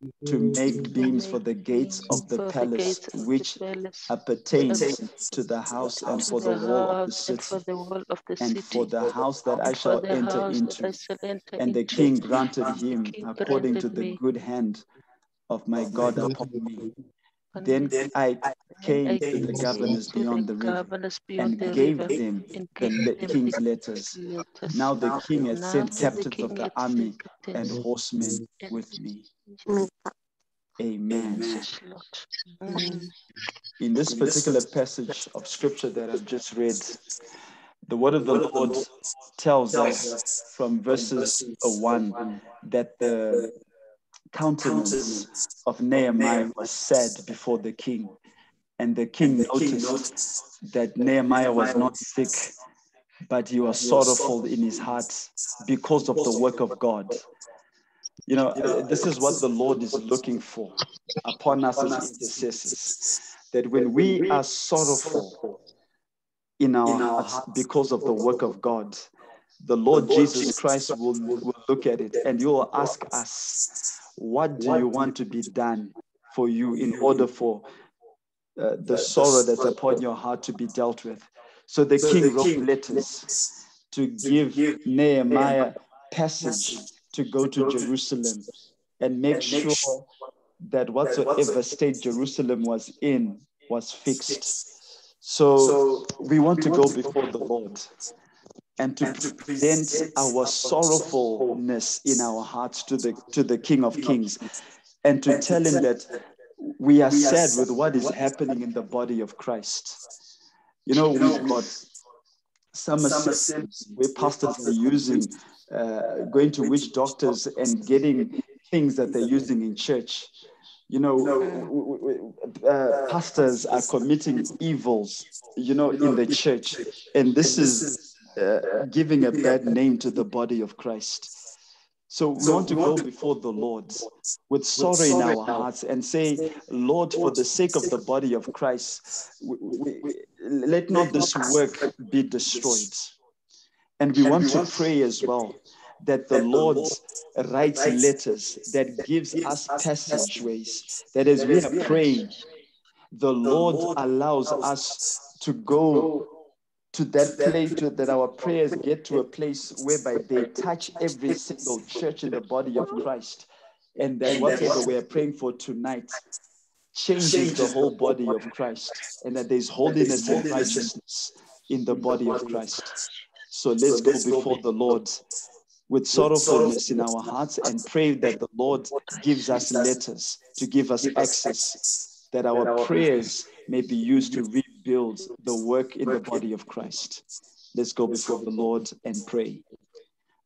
S1: to mm-hmm.
S2: to
S1: make beams for the gates of the palace,
S2: gates of the
S1: which
S2: palace,
S1: appertains to the house and for the
S2: the
S1: wall of the
S2: house and for
S1: city,
S2: the wall of the
S1: and for the house that I shall enter
S2: house that I
S1: into. And the king granted him according to the good hand of my God upon me.
S2: Upon
S1: Then. I came
S2: I
S1: to the governors beyond
S2: the
S1: the river and gave them the
S2: gave
S1: le-
S2: them
S1: king's letters.
S2: letters.
S1: Now the king had
S2: Now
S1: sent captains of the army and horsemen with me. Amen.
S2: yes, Lord.
S1: In this particular passage of scripture that I've just read, the word of the Lord tells us from verses 1 that the countenance of Nehemiah was sad before the king. And the king noticed that Nehemiah was not sick, but he was sorrowful in his heart because of the work of God. You know, uh, this is what the Lord is looking for upon us as intercessors. That when we are sorrowful in our hearts because of the work of God, the Lord Jesus Christ will, will look at it and you will ask us, What do you want to be done for you in order for uh, the sorrow that's upon your heart to be dealt with? So the king wrote letters to give Nehemiah passage to go to Jerusalem and make sure that whatsoever state Jerusalem was in was fixed. So we want to go before the Lord and to present our sorrowfulness in our hearts to the to the King of Kings and to tell him that we are sad with what is happening in the body of Christ. You know, we've got summer sessions where pastors are using uh, going to witch doctors and getting things that they're using in church. You know, uh, pastors are committing evils, you know, in the church. And this is uh, giving a bad name to the body of Christ. So we want to go before the Lord with sorrow in our hearts and say, Lord, for the sake of the body of Christ, we, we, let not this work be destroyed. And we want to pray as well that the Lord writes letters that gives us passageways, that as we are praying, the Lord allows us to go to that place to, that our prayers get to a place whereby they touch every single church in the body of Christ. And that whatever we are praying for tonight changes the whole body of Christ and that there's holiness and righteousness in the body of Christ. So let's go before the Lord with sorrowfulness in our hearts and pray that the Lord gives us letters to give us access, that our prayers may be used to rebuild the work in the body of Christ. Let's go before the Lord and pray.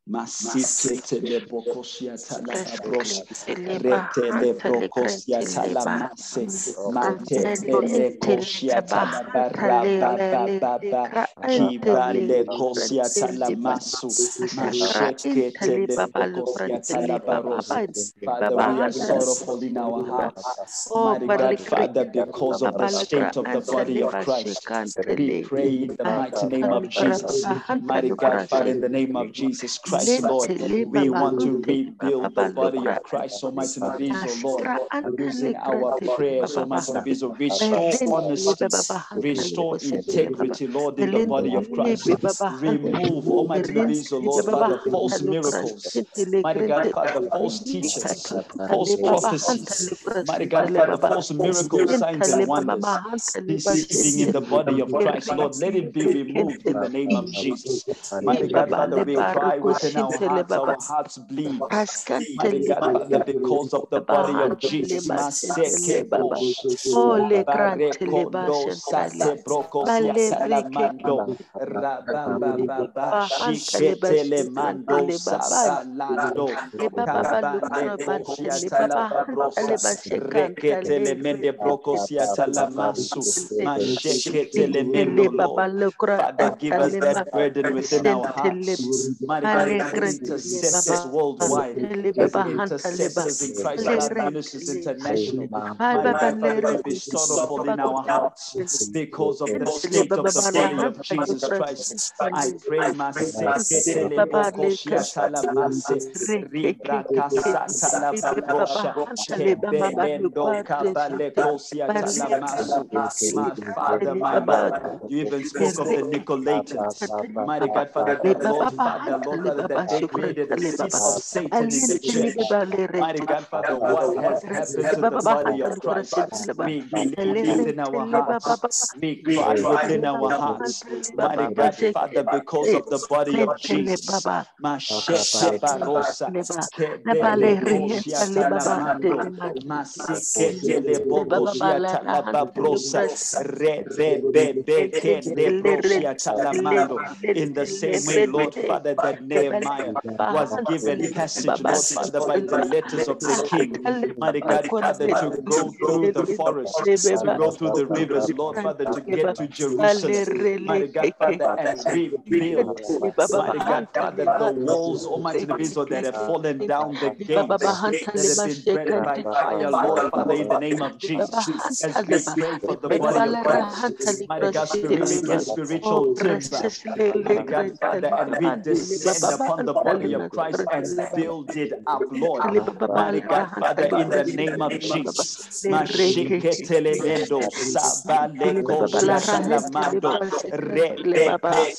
S1: Masikete le bokosiata la babros, rete le brokosiata la mase, mate le kosiata la baraba baba, kiba le kosiata la masu, mashekete le bokosiata la baros. Father, we are sorrowful in our hearts. Mighty God, Father, because of the state of the body of Christ, we pray in the mighty name of Jesus. Mighty God, Father, in the name of Jesus Christ. Christ, Lord. We want to rebuild the body of Christ, Almighty Navizo, Lord. Using our prayers, Almighty Navizo, restore honesty, restore integrity, Lord, in the body of Christ. Remove, Almighty Navizo, Lord, Father, false miracles. Mighty God, Father, false teachers, false prophecies. Mighty God, Father, false miracles, signs and wonders. Deceiving in the body of Christ, Lord, let it be removed in the name of Jesus. Mighty God, Father, we cry within our hearts, our hearts bleed. Mighty God, Father, because of the body of Jesus. Father, give us that burden within our hearts. Mighty intercessors worldwide, as intercessors in Christ God Ministries International. Mighty Father, to be sorrowful in our hearts because of the state of the body of Jesus Christ. I pray, Maseketele Bokoshia Talamase, Ribrakasata Lababrosha, Kebelendo Kabalekosia Talamasu. My Father, my God, you even spoke of the Nicolaitans. Mighty God, Father, Lord, Father, Lord, Father, that they created a seat of Satan in the church. Mighty God, Father, what has happened to the body of Christ? We within our hearts. We within our hearts. Mighty God, Father, because of the body of Jesus. Mashete barosa, kebele koshia talamando, masikete le bokoshia talababrosa, rebebe kende broshia talamando. In the same way, Lord Father, that Was given passage, Lord Father, by the letters of the king. Mighty God, Father, to go through the forest, to go through the rivers, Lord Father, to get to Jerusalem. Mighty God, Father, and rebuild. Mighty God, Father, the walls, Almighty Navizo, that have fallen down, the gates that have been burned by fire, Lord Father, in the name of Jesus. As we pray for the body of Christ, mighty God, we get spiritual timber, mighty God, Father, and we descend upon the body of Christ and build it up, Lord. Mighty Father, in the name of Jesus. Mashiketelemendo, sabaleko, mashiketelemende rebebebebebe.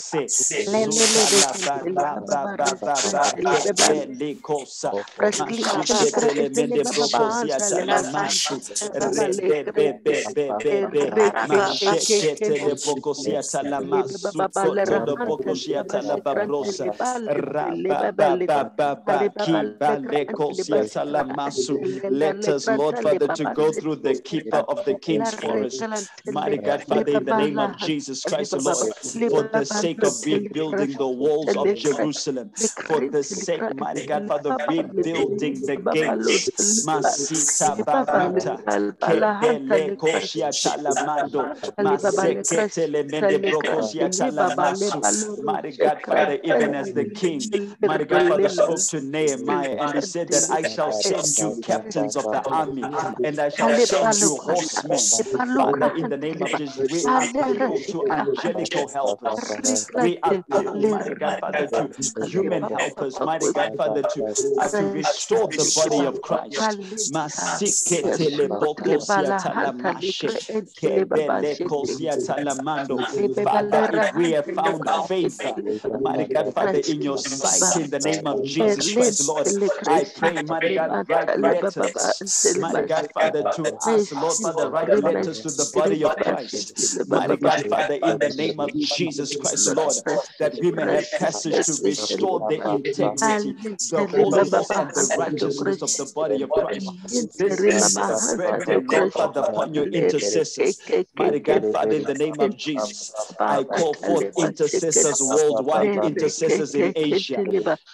S1: Let us, Lord Father, to go through the keeper of the king's forest. Mighty God, Father, in the name of Jesus Christ, Lord, for the sake of rebuilding the walls of Jerusalem, for the sake, mighty God, Father, rebuilding the gates. Masita barata, kebele koshia talamando, maseketele mende brokoshia talamasu. Mighty God, Father, even as the king, mighty God, Father, spoke to Nehemiah and he said that I shall send you captains of the army and I shall send you horsemen. Father, in the name of Jesus, we appeal to angelical helpers. We appeal, mighty God, Father, to human helpers, mighty God, Father, to, uh, to restore the body of Christ. Masiketele bokosia talamashe, kebele kosia talamando. Father, if we have found favor, mighty God, Father, in your sight, in the name of Jesus Christ, Lord, I pray, mighty God, write letters, mighty God, Father, to us, Lord, Father, write letters to the body of Christ, mighty God, Father, in the name of Jesus Christ, Lord, that we may have passage to restore the integrity, the holiness, and the righteousness of the body of Christ. This is a burden, Lord, Father, upon your intercessors, mighty God, Father, in the name of Jesus, I call forth intercessors worldwide, intercessors in Asia,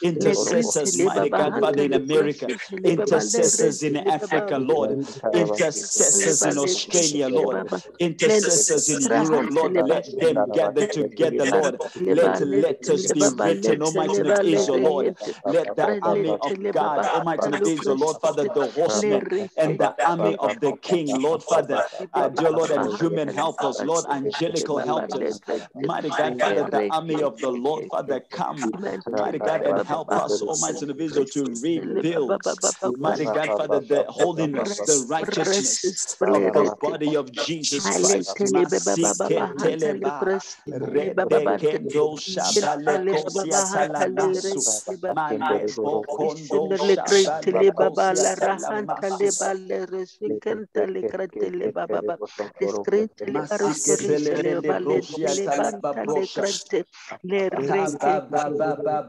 S1: intercessors, mighty God, Father, in America, intercessors in Africa, Lord, intercessors in Australia, Lord, intercessors in Europe, Lord, let them gather together, Lord. Let letters be written, Almighty of Israel, Lord. Let the army of God, Almighty of Israel, Lord, Father, the horsemen and the army of the King, Lord, Father, uh, dear Lord, and human helpers, Lord, angelical helpers, mighty God, Father, the army of the Lord, Father, come mighty God, and help us, Almighty individual, to rebuild, mighty God, Father, the holiness, the righteousness of the body of Jesus Christ. Masike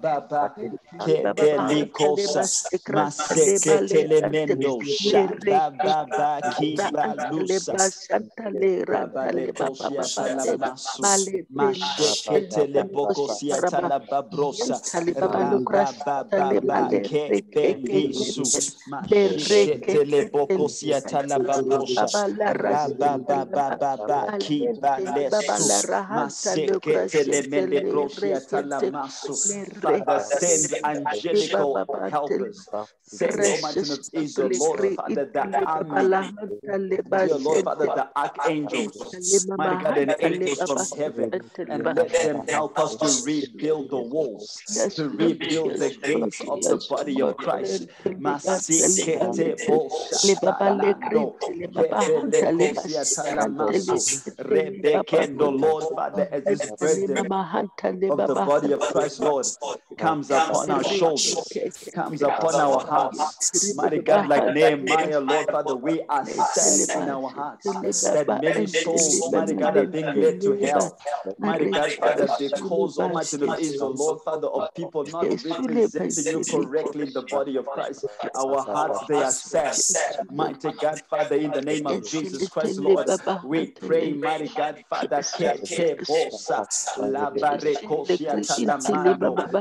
S1: teleba, rebeke do shabale kosia talamasu, mande bokondo shabale kosia talamasu. Kedelikosa maseketelemendo shababa kibalusa babalekosia talamasu masheketelebokosia talababrosa rabababa kebelisu masheketelebokosia talababrosa rabababa kibalesu maseketelemende brosia Father, send angelical helpers. Send Almighty of Israel, Lord Father, the army, dear Lord Father, the archangels, my God, and angels from heaven, and let them help us to rebuild the walls, to rebuild the gates of the body of Christ. Kebelekosia talamasu, Lord Father, as this burden of the body of Christ, Lord, comes upon our shoulders, comes upon our hearts. Mighty God, like Nehemiah, Lord Father, we are sad in our hearts that many souls, mighty God, are being led to hell. Mighty God, Father, because Almighty of Israel, Lord Father, of people not representing you correctly in the body of Christ, our hearts, they are sad. Mighty God, Father, in the name of Jesus Christ, Lord, we pray, mighty God, Father,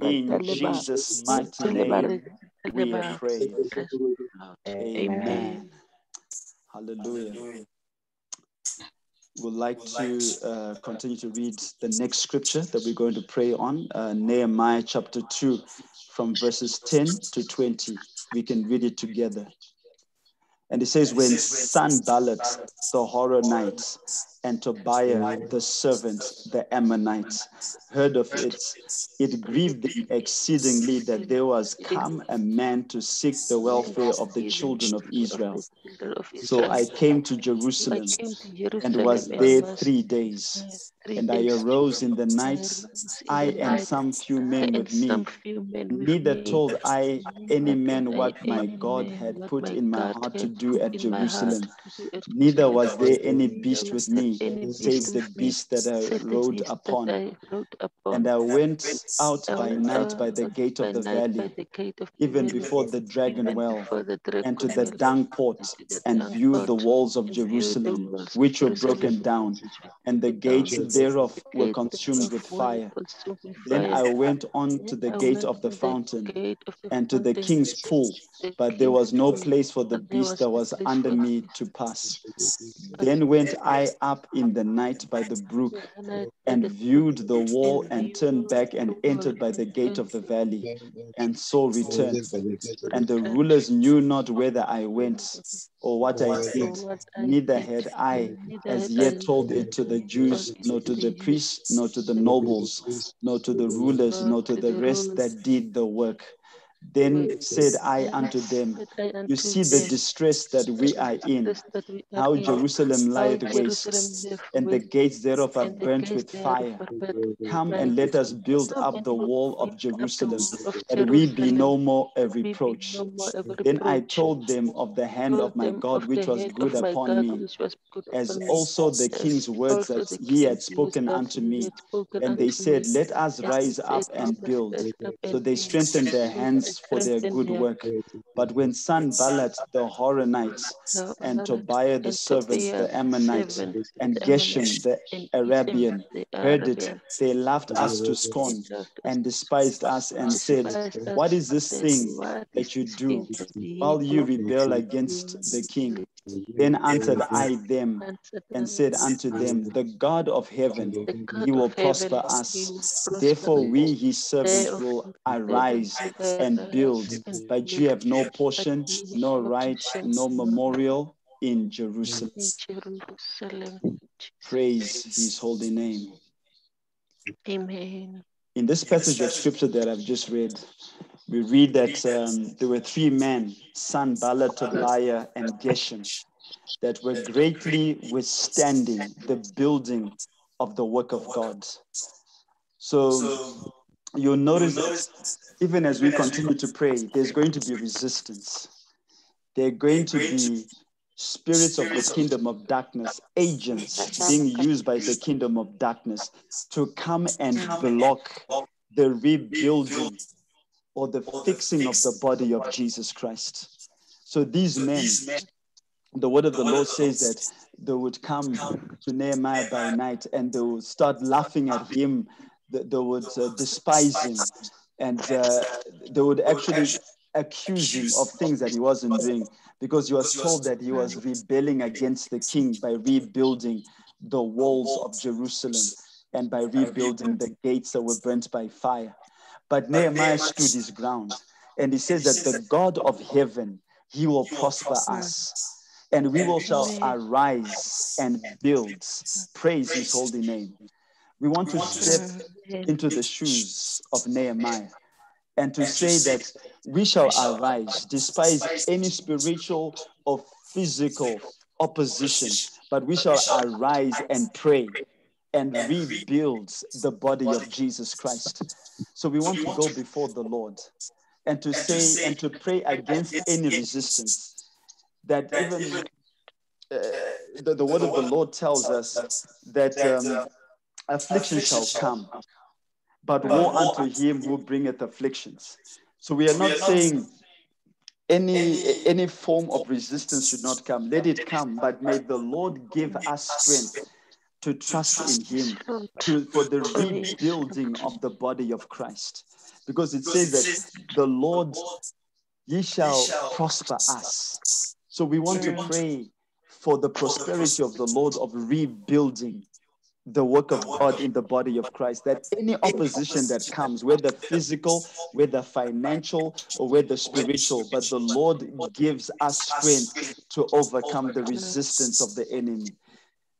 S1: In Jesus' mighty name, we are praying. Amen. Hallelujah would like to uh, continue to read the next scripture that we're going to pray on, uh, Nehemiah chapter 2, from verses 10 to 20. We can read it together. And it says, When Sanballat, the Horonite, and Tobiah, the servant, the Ammonites, heard of it, it grieved them exceedingly that there was come a man to seek the welfare of the children of Israel. So I came to Jerusalem and was there three days. And I arose in the night, I and some few men with me. Neither told I any man what my God had put in my heart to do at Jerusalem. Neither was there any beast with me, save the beast that I rode upon. And I went out by night by the gate of the valley, even before the dragon well, and to the dung port, and viewed the walls of Jerusalem, which were broken down, and the gates thereof were consumed with fire. Then I went on to the gate of the fountain, and to the king's pool, but there was no place for the beast that was under me to pass. Then went I up in the night by the brook, and viewed the wall, and turned back and entered by the gate of the valley, and so returned. And the rulers knew not whither I went or what I did, neither had I as yet told it to the Jews, nor to the priests, nor to the nobles, nor to the rulers, nor to the rest that did the work. Then said I unto them, You see the distress that we are in, how Jerusalem lieth waste, and the gates thereof are burnt with fire. Come and let us build up the wall of Jerusalem, that we be no more a reproach. Then I told them of the hand of my God, which was good upon me, as also the king's words that he had spoken unto me. And they said, Let us rise up and build. So they strengthened their hands for their good work. But when Sanballat the Horonite and Tobiah the servants, the Ammonite, and Geshem the Arabian heard it, they laughed us to scorn and despised us and said, What is this thing that you do while you rebel against the king? Then answered I them and said unto them, The God of heaven, he will prosper us. Therefore, we, his servants, will arise and build, but you have no portion, no right, no memorial in Jerusalem. Praise his holy name.
S2: Amen.
S1: In this passage of scripture that I've just read, we read that um, there were three men, Sanballat, Tobiah, and Geshem, that were greatly withstanding the building of the work of God. So you'll notice that even as we continue to pray, there's going to be resistance. There are going to be spirits of the kingdom of darkness, agents being used by the kingdom of darkness to come and block the rebuilding or the fixing of the body of Jesus Christ. So these men, the word of the Lord says that they would come to Nehemiah by night and they would start laughing at him, they would uh, despise him, and uh, they would actually accuse him of things that he wasn't doing because he was told that he was rebelling against the king by rebuilding the walls of Jerusalem and by rebuilding the gates that were burnt by fire. But Nehemiah stood his ground and he says that the God of heaven, he will prosper us and we will shall arise and build. Praise his holy name. We want to step into the shoes of Nehemiah and to say that we shall arise despite any spiritual or physical opposition, but we shall arise and pray and rebuild the body of Jesus Christ. So we want to go before the Lord and to say and to pray against any resistance that even uh, the, the word of the Lord tells us that um, affliction shall come, but woe unto him who bringeth afflictions. So we are not saying any any form of resistance should not come. Let it come, but may the Lord give us strength to trust in him to, for the rebuilding of the body of Christ. Because it says that the Lord, ye shall prosper us. So we want to pray for the prosperity of the Lord of rebuilding the work of God in the body of Christ. That any opposition that comes, whether physical, whether financial, or whether spiritual, but the Lord gives us strength to overcome the resistance of the enemy.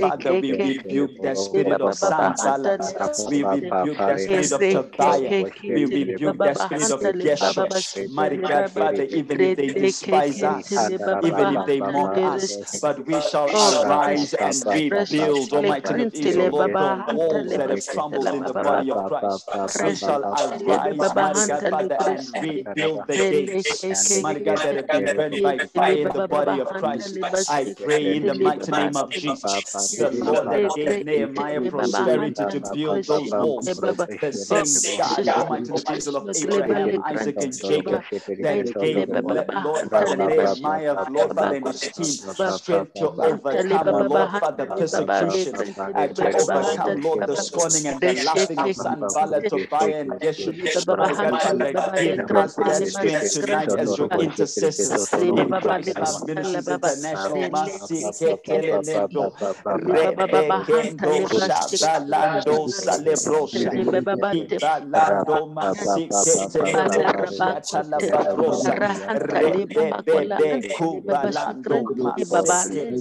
S1: Father, we rebuke the spirit of Sanballat. We rebuke the spirit of Tobiah. We rebuke the spirit of Geshem. Mighty God, Father, even if they despise us, even if they mock us, but we shall arise and rebuild, Almighty Lord, the walls that have crumbled in the body of Christ. We shall arise, mighty God, Father, and rebuild the gates, mighty God, that have been burned by fire in the body body of Christ. I pray in the mighty name of Jesus, the Lord that gave Nehemiah prosperity to build those walls, the same God, the mighty angel of Abraham, Isaac, and Jacob, that gave Lord Father Nehemiah, Lord Father, and his team strength to overcome, Lord Father, persecution, and to overcome, Lord, the scorning and the laughing of Sanballat, Tobiah, and Geshem. My God, Father, give us that strength tonight as your intercessors in Christ Ministries International. Shabalando Salebrosha, Ibalando Rebebebe Kubalando Ibalando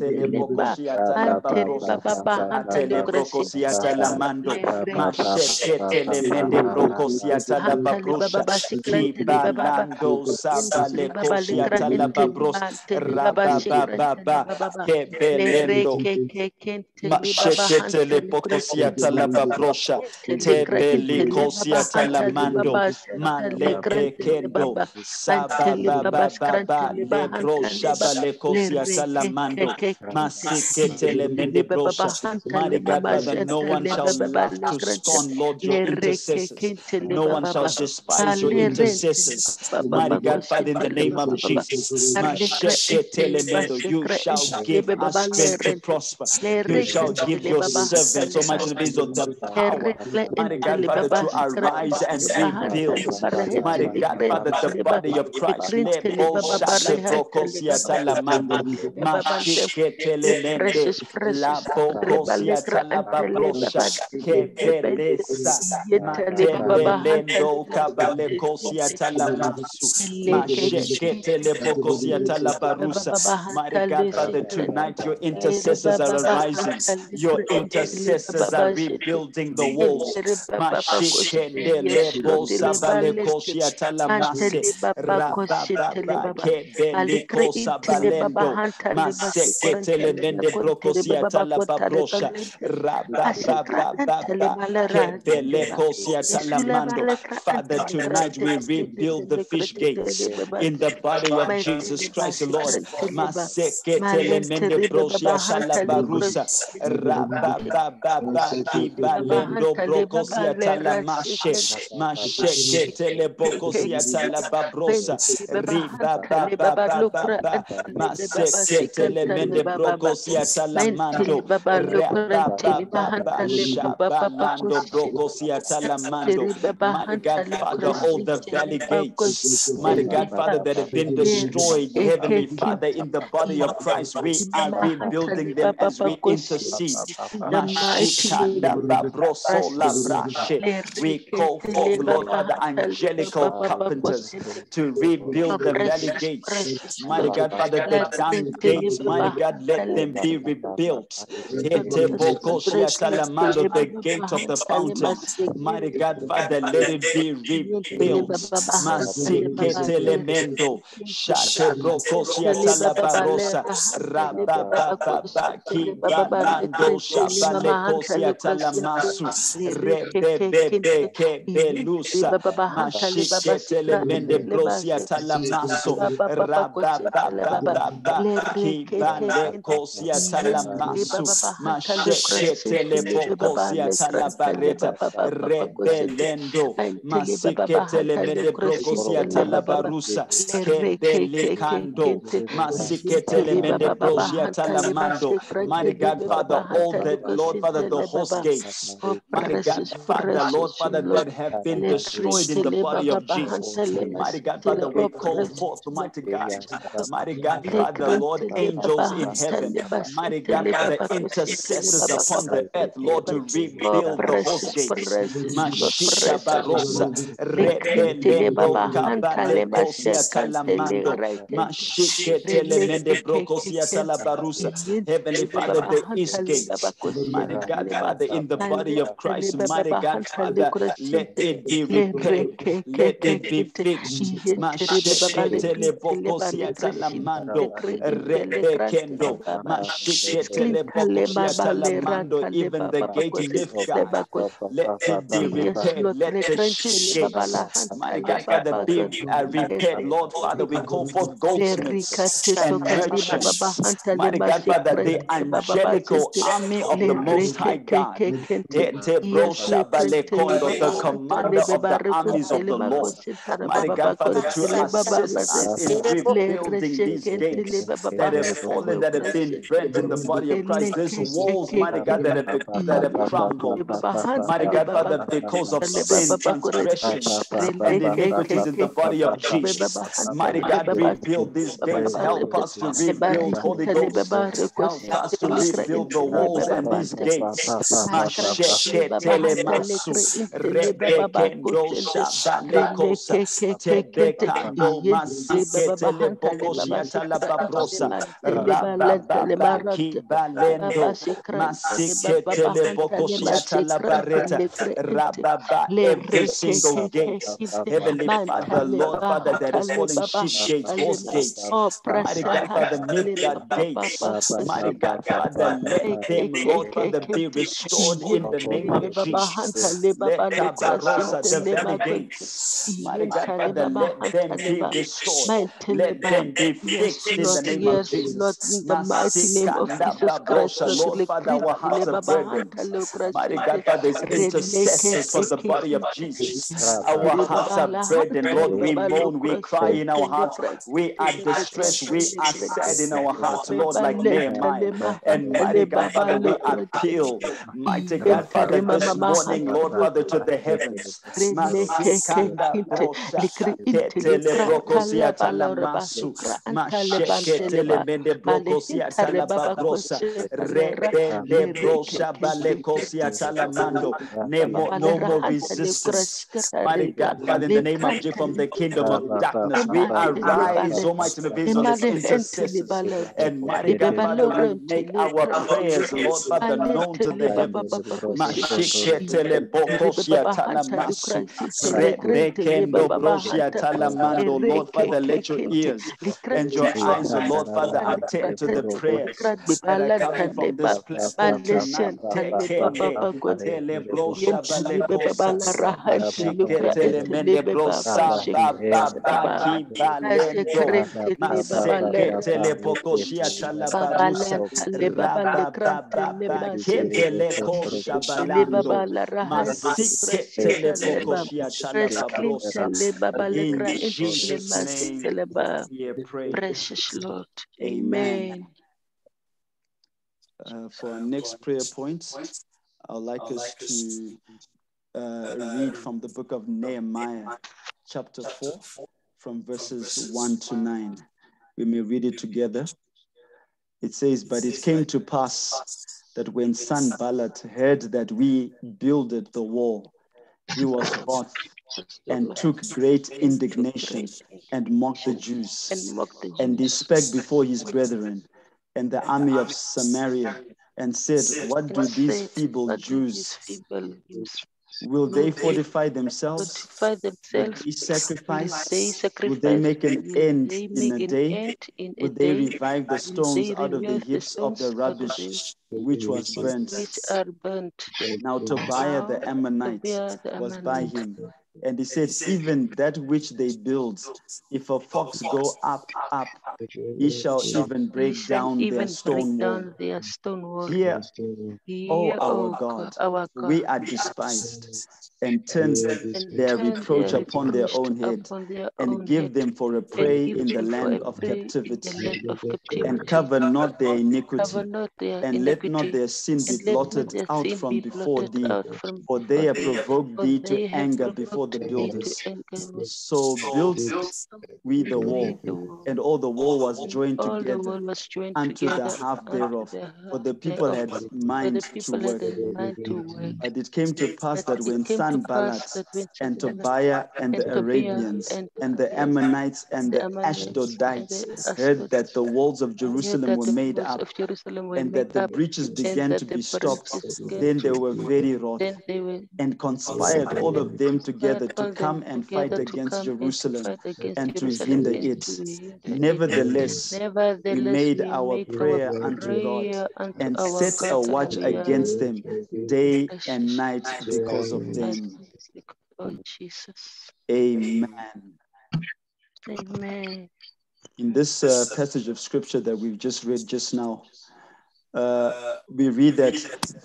S1: Brosha. Mighty God, Father, no one shall laugh to scorn, Lord, your intercessors. No one shall despise your intercessors. Mighty God, Father, in the name of Jesus, you shall give us strength to prosper. You shall give your servants, Almighty days of the power, mighty God, Father, to arise and rebuild. Mighty God, Father, the body of Christ. Lebo shate brokosiata la mando, mashiketele mende, la bokosiata la babrosha, kebelesa, matebelendo kabale kosiata la masu, masheketele bokosiata la barusa. Mighty God, Father, tonight your intercessors are arising. Your intercessors are rebuilding the walls. Father, tonight we rebuild the fish gates in the body of Jesus Christ, Lord. Maseketelemende broshiatalabarusa. Rabababa kibalendo brokosia talamashe. Mashe bokosia talababrosa. Ribabababa. Maseketele mende brokosia talamando. Rabababa shabalando brokosia talamando. Mighty God, Father, all the valley gates, mighty God, Father, that have been destroyed, Heavenly Father, in the body of Christ, we are rebuilding them as we intercede. We call forth, Lord Father, angelical carpenters to rebuild the valley gates. Mighty God, Father, the dung gates, mighty God, let them be rebuilt. The gate of the fountain, mighty God, Father, let it be rebuilt. Shatebrokosya Talabarosa, Rabababa, Kibalando, Shabalekosia Talamasu, Rebebebe, Kebelusa, Mashiketelemende Brosia Talamaso, Rabababa, Kibalekosia Talamasu, Mashiketelebokosia Talabareta, Rebelendo, Masiketelemende Brokosia Talabarusa, Kebelikando, Masiketelemende Brosia Talamando, Mighty God, Father, all that, Lord Father, the horse gates, Mighty God, Father, Lord Father, that have been destroyed in the body of Jesus. Mighty God, Father, we call forth, Mighty God, Mighty God, Father, Lord, angels in heaven, Mighty God, Father, intercessors upon the earth, Lord, to rebuild the horse gates. Mashika Barosa, Rebelendo Kabalekosia Talamando, Mashike Brokosia Talabarusa, Heavenly Father, the east gates, Mighty God, Father, in the body of Christ, Mighty God, Father, let it be repaired, let it be fixed. Mashike Telebokosia Talamando, Rebekendo, Mashike Telebokosia Talamando, even the gate lift, God, let it be repaired, let the gates, my God, Father, be uh, repaired, Lord Father, we call forth goldsmiths, and merchants. Mighty God, Father, the angelical army of the Most High God, Tete Brosha Balekondo, the commander of the armies of the Lord. Mighty God, Father, to assist us in rebuilding these gates that have fallen, that have been in the body of Christ. These walls, mighty God, that have, that have crumbled. Mighty God, Father, because of sin, transgression, and iniquities in the body of Jesus. Mighty God, rebuild these gates. Help us to rebuild, Holy Ghost. Help us to rebuild the walls and these gates. Every single gate. Heavenly Father, Lord Father, that is falling sheep gates, horse gates, Mighty God, Father, Miphkad gates, Mighty God, Father, let them, Lord Father, be restored in the name of Jesus. Let Kabarosa, the very gates, Mighty God, Father, let them be restored. Let them be fixed in the name of Jesus.
S2: in the mighty name of Jesus Christ,
S1: Lord Father, our hearts are burdened. Mighty God, Father, is intercessors for the body of Jesus. Our hearts are burdened, Lord. We moan, we cry in our hearts. We are distressed. We are sad in our hearts, Lord, like Nehemiah. And mighty God, Father, we appeal, mighty God, Father, this morning, Lord, Father, to the heavens. Masikanda brosha, ketele brokosia talamasu, masheketele mende brokosia talababrosa, rebende brosha balekosia talamando. Nemo, no more resistance. Mighty God, Father, in the name of Jesus, from the kingdom of darkness, we arise, Almighty, to And mighty God, Father, we make our prayers, Lord, Father, known to the heavens. Mashiketele bokosia talamasu, rebekendo brosia talamando. Lord, Father, let your ears and your eyes, Lord, Father, attend to the prayers that are coming from this mashiketele mende brosa, bokosia masiketele. In Jesus' name, we pray.
S2: Precious Lord.
S1: Amen. Uh, for our next prayer point, I'd like us to uh, read from the book of Nehemiah, chapter 4, from verses 1 to 9. We may read it together. It says, But it came to pass that when Sanballat heard that we builded the wall, he was wroth and took great indignation and mocked the Jews.
S2: And
S1: he spake before his brethren and the army of Samaria and said, What do these feeble
S2: "What do these
S1: Jews?
S2: Feeble Jews
S1: Will they fortify themselves?
S2: fortify
S1: Will
S2: themselves?
S1: they
S2: Will they
S1: sacrifice?
S2: sacrifice?
S1: Will they make an end
S2: they
S1: in a day?
S2: end in a
S1: Would they
S2: day?
S1: revive the stones out of the heaps of the
S2: stones out of
S1: rubbish which was burnt?
S2: which are burnt?
S1: Now Tobiah the
S2: Now
S1: Ammonite
S2: Tobiah the
S1: was by him. And he said, Even that which they build, if a fox go up, up, he shall even break down their
S2: even break
S1: stone wall.
S2: their stone wall.
S1: Here,
S2: Hear, oh,
S1: our
S2: O oh
S1: God,
S2: our God,
S1: we are despised and turns
S2: and
S1: their
S2: turn
S1: reproach
S2: their
S1: upon their own head
S2: upon their
S1: and give them for a prey in the land of
S2: prey in the
S1: captivity. And cover not their iniquity, and let not their sin be
S2: and let not
S1: blotted out from before thee, for they have provoked thee to anger before the
S2: provoked
S1: builders. So built we the wall, and all the wall was joined together
S2: wall
S1: unto the half thereof, for the people had mind to work.
S2: had a mind to work.
S1: But it came to pass that when
S2: came to
S1: Sanballat and Tobiah and the Arabians
S2: and
S1: the Ammonites and
S2: the
S1: the
S2: Ammonites and
S1: Ashdodites heard that the walls of Jerusalem were made up and that the breaches began to be stopped, then they were very wroth
S2: then they were
S1: and conspired all of them together to come and fight against
S2: come and to
S1: Jerusalem and to
S2: Jerusalem
S1: hinder it.
S2: to hinder it.
S1: Nevertheless, we made our prayer unto God and set a watch against them day and night because of them.
S2: Oh, Jesus.
S1: Amen.
S2: Amen.
S1: In this uh, passage of scripture that we've just read just now, uh, we read that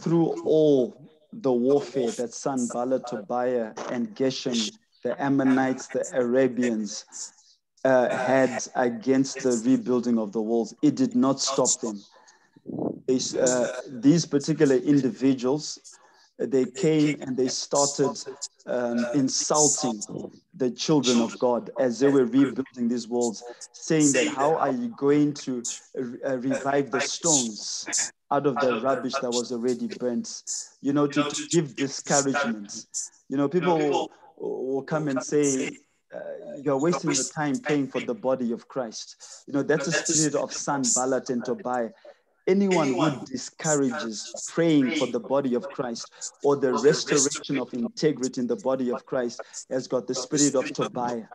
S1: through all the warfare that Sanballat, Tobiah, and Geshem, the Ammonites, the Arabians, uh, had against the rebuilding of the walls, it did not stop them. They, uh, these particular individuals they came and they started um, insulting the children of God as they were rebuilding these walls, saying that how are you going to uh, revive the stones out of the rubbish that was already burnt? You know, to, to give discouragement. You know, people will, come and say, uh, you're wasting your time praying for the body of Christ. You know, that's the spirit of Sanballat and Tobiah anyone who discourages praying for the body of Christ or the restoration of integrity in the body of Christ has got the spirit of Tobiah.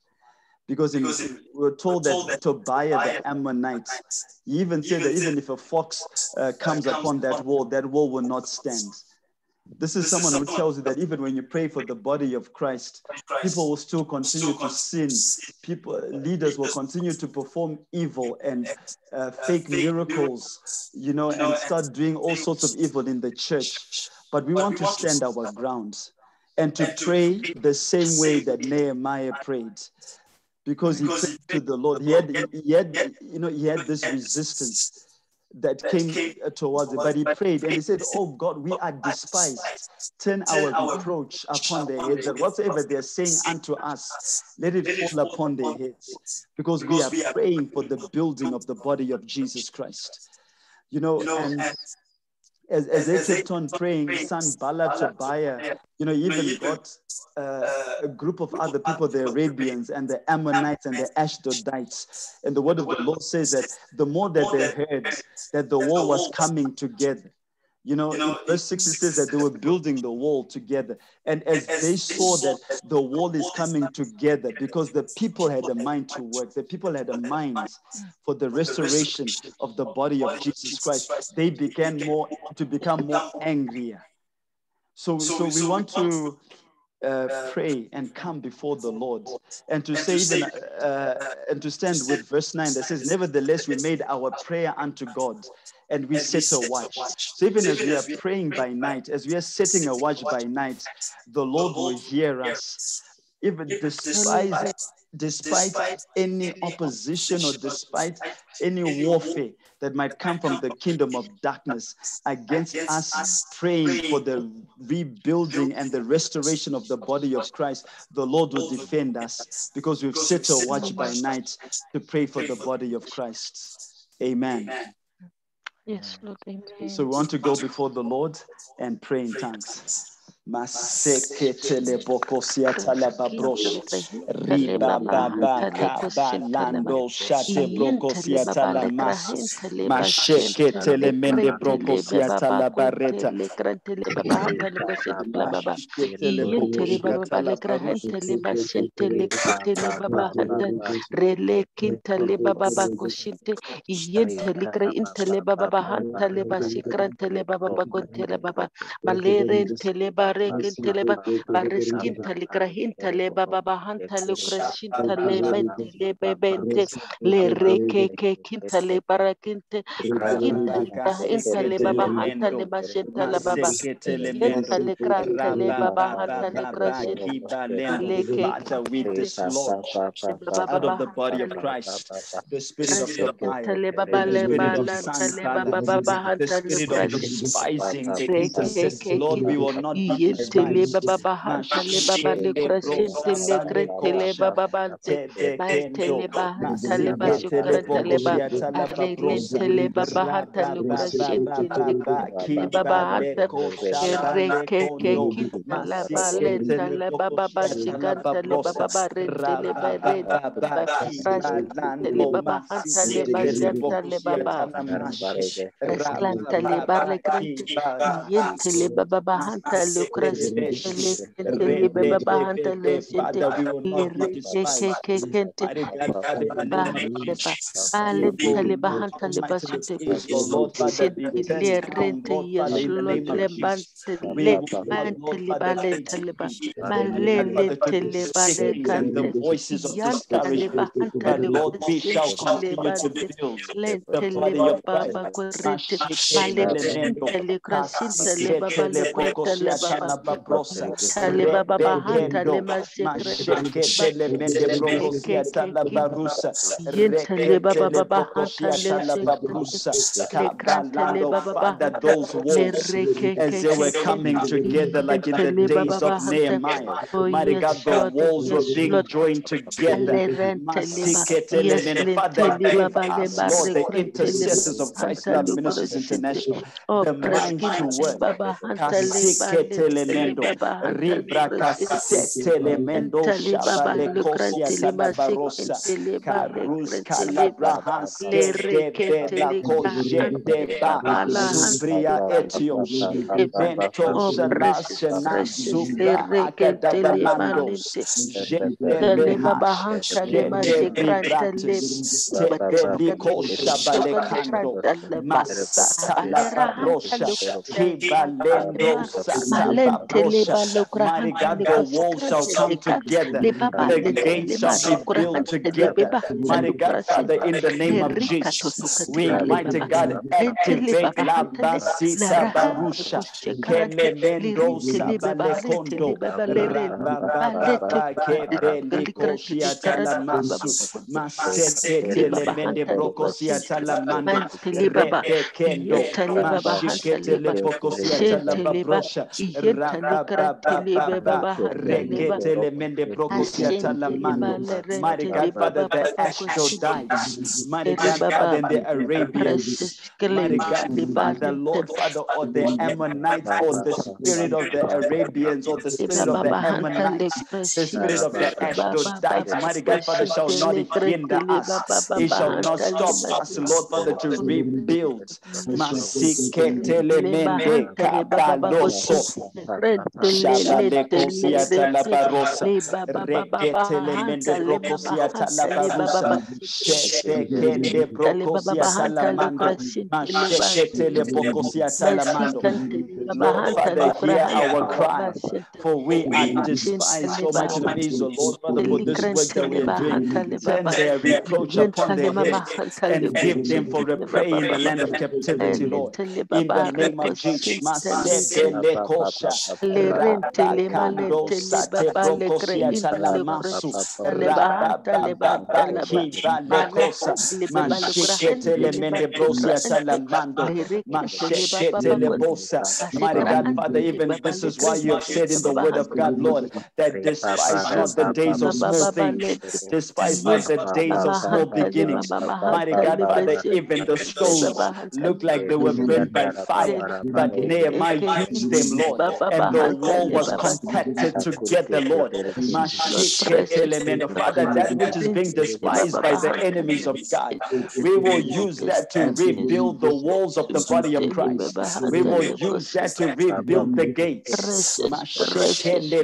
S1: Because in, we're told that Tobiah the Ammonite, he even said that even if a fox uh, comes upon that wall, that wall will not stand. This is someone who tells you that even when you pray for the body of Christ, people will still continue to sin. People, leaders will continue to perform evil and uh, fake miracles, you know, and start doing all sorts of evil in the church. But we want to stand our ground and to pray the same way that Nehemiah prayed. Because he prayed to the Lord. He had, he had, you know, he had this resistance that came uh, towards it, but he prayed and he said, Oh God, we oh, are despised. Turn our reproach upon their heads, that whatsoever they're saying unto us, let it fall upon their heads, because we are praying for the building of the body of Jesus Christ. You know, and as, as they kept on praying, Sanballat, Tobiah, you know, even got uh, a group of other people, the Arabians and the Ammonites and the Ashdodites. And the word of the Lord says that the more that they heard that the war was coming together, you know, in verse 6 it says that they were building the wall together. And as they saw that the wall is coming together because the people had a mind to work, the people had a mind for the restoration of the body of Jesus Christ, they began more to become more angrier. So, so we want to uh, pray and come before the Lord and to say even uh, and to stand with verse 9 that says nevertheless we made our prayer unto God and we set a watch. So even as we are praying by night, as we are setting a watch by night, the Lord will hear us. Even despite, despite any opposition or despite any warfare that might come from the kingdom of darkness against us praying for the rebuilding and the restoration of the body of Christ, the Lord will defend us because we've set a watch by night to pray for the body of Christ. Amen.
S2: Yes, Lord. Amen.
S1: So we want to go before the Lord and pray in tongues. Maseketele bokosia talababrosh. Riba baba kaba lando shate brokosia talamas. Masheketele mende brokosia talabareta.
S2: Rele kintale baba bakoshinte yentele kre intele baba bahantale basikrantele baba bakontele baba balere tele bare kintele ba bareskintale krahintale baba bahantale krashintale mentele bebente le reke ke kintale barakinte intale baba hantale bashintale baba intale krantale baba hantale krashintale
S1: Father, we dislodge out of the body of Christ the spirit of Tobiah, the spirit of the spirit of despising the intercessors. Lord, we will not be
S2: Yentele
S1: despised.
S2: baba bahantale baba le krashintele krentele baba bante Mantele bahantale bashukrantele ba arrelentele baba hantale krashintele krentele baba hantale reke ke kintala balentale baba bashikantale baba barentele barentele baba hantale bashantale baba Esklantale barre krente yentele baba bahantale
S1: the voices of discouragement. But Lord, we shall continue to build the body of Father, those walls as they were coming together like in the days of Nehemiah. Mighty God, the walls were being joined together. Father, give us, Lord, the intercessors of Christ Love Ministries International, the mind to work. Kasiketelemendo, Ribrakasetelemendo, Shabalekosia Talabarosa, Karus Kalabrahans, Debela Kojedeba, Subria Etios, Eventos, Nasena, Subra, Akadabamandos, Jebebehash, Jebebibratis, Tebeliko Shabalekando, Masatala Barosha, Kibalendo Satabarosha. Mighty God, the walls shall come together, the gates shall be built together. Mighty God, Father, in the name of Jesus, we, mighty God, activate La Basita Barusha, Kemelendo Sabalekondo, Rababa Kebeliko Shiatalamasu, Masete Telemende Brokosia Talamando, Rebekendo, Mashikete Lepokosia Talabrosha, Rababa, Mighty God, Father, the Ashdodites, Mighty God, Father, the Arabians, Mighty God, Father, Lord, Father, or the Ammonites, or the spirit of the Arabians, or the spirit of the Ammonites, the spirit of the Ashdodites, Mighty God, Father, shall not hinder us. It shall not stop us, Lord, Father, to rebuild. Kabaloso. Shabalekosiata la barosa. Reketelemende brokosiata la barosa. Shetekende brokosiata la mando. Masheketele brokosiata la mando. Lord, Father, hear our cry. For we are despised so much in Israel, Lord, Father, for this work that we are doing. Turn their reproach upon their heads and give them for a prey in the land of captivity, Lord. In the name of Jesus. Mende brosia bosa. Mighty God, Father, even this is why you have said in the word of God, Lord, that despise not the days of small things, despise not the days of small beginnings. Mighty God, Father, even the stones looked like they were burned by fire, but Nehemiah used them, Lord, and the wall was compacted together, Lord. Father, that which is being despised by the enemies of God, we will use that to rebuild the walls of the body of Christ. We will use that to rebuild the gates. Mashekende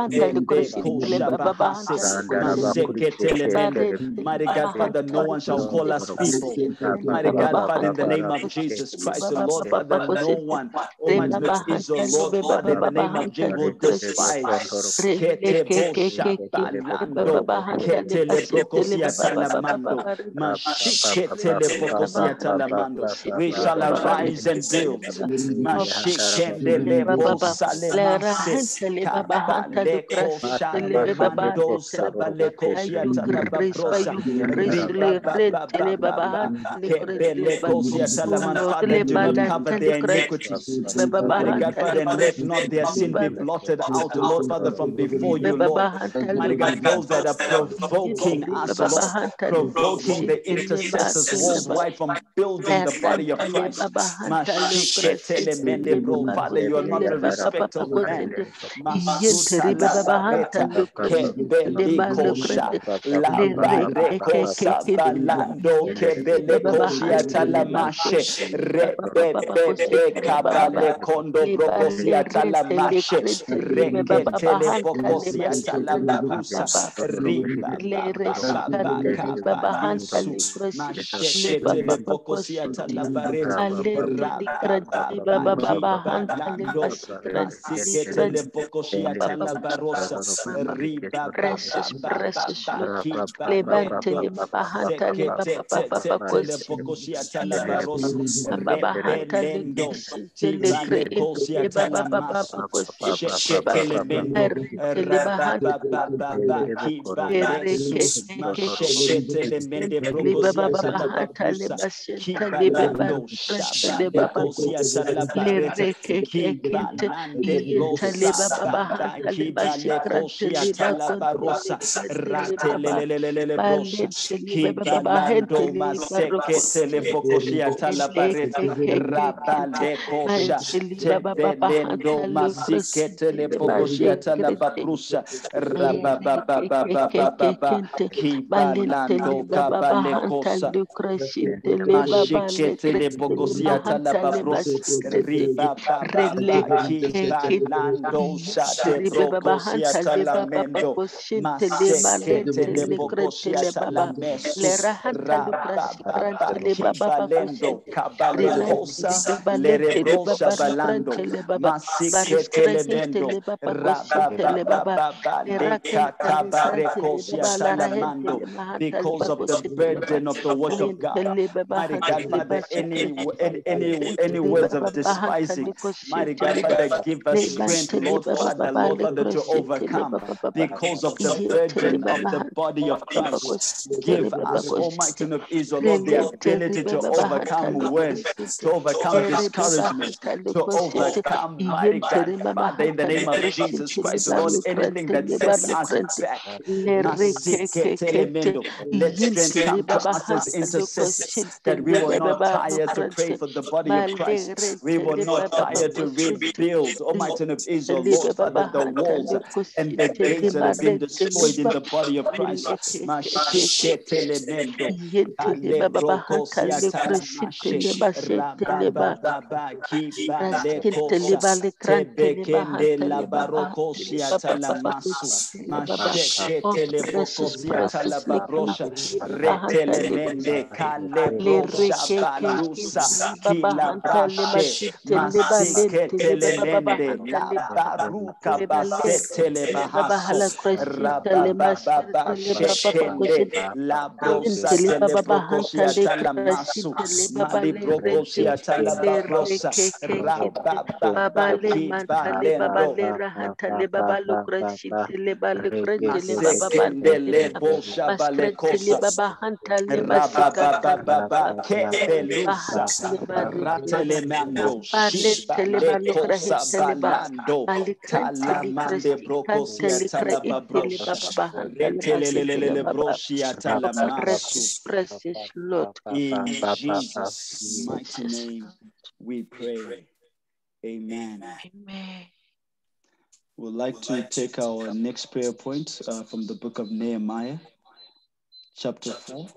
S1: Mighty God, Father, no one shall call us people. Mighty God, Father, in the name of Jesus Christ, the Lord, Father, no one, Almighty Israel, Lord, Father, in the name of Jesus, will despise. Ketebo shabalando, keteleprokosia talamando, mashiketeleprokosia talamando. We shall arise and build. Let not their sin be blotted out, Lord Father, from before you, Lord. Mighty God, those that are provoking us, Lord, provoking the intercessors worldwide from building the body of Christ. Mashiketelemende, bro. Father, you are not a respect of man. Balando, talamashe, kabale kondo brokosia talamashe, baba kabalansu, mashetele bokosia talabareta, rababalando, masiketele bokosia talabarosa, riba
S2: Precious, precious Lord.
S1: Levante
S2: baba hantale baba baba baba
S1: bokosia talabarosa,
S2: baba hantale
S1: rebelendo,
S2: kusitele
S1: tibanekosia
S2: kre baba baba
S1: kibalando, kibalande brosa, because of the burden of the word of God. Mighty God, Father, any, any, any words of despising, mighty God, Father, give us strength, Lord Father, Lord Father, to overcome because of the burden of the body of Christ. Give us, Almighty of Israel, Lord, the ability to overcome words, to overcome discouragement, to overcome, mighty God, Father, in the name of Jesus Christ, Lord, anything that sets us back. Let strength come to us as intercessors that we will not tire to pray for the body of Christ. We will not tire to rebuild, Almighty of Israel, Lord Father, the walls and the gates that have been destroyed in the body of Christ. Mashiketelemendo. Shekende la brosa talamasu, mali talabarosa, rabababa kibalendo, masekendele bosha
S2: Precious Lord.
S1: In Jesus' mighty name we pray. Amen.
S2: Amen.
S1: We'd like to take our next prayer point uh, from the book of Nehemiah, chapter 4,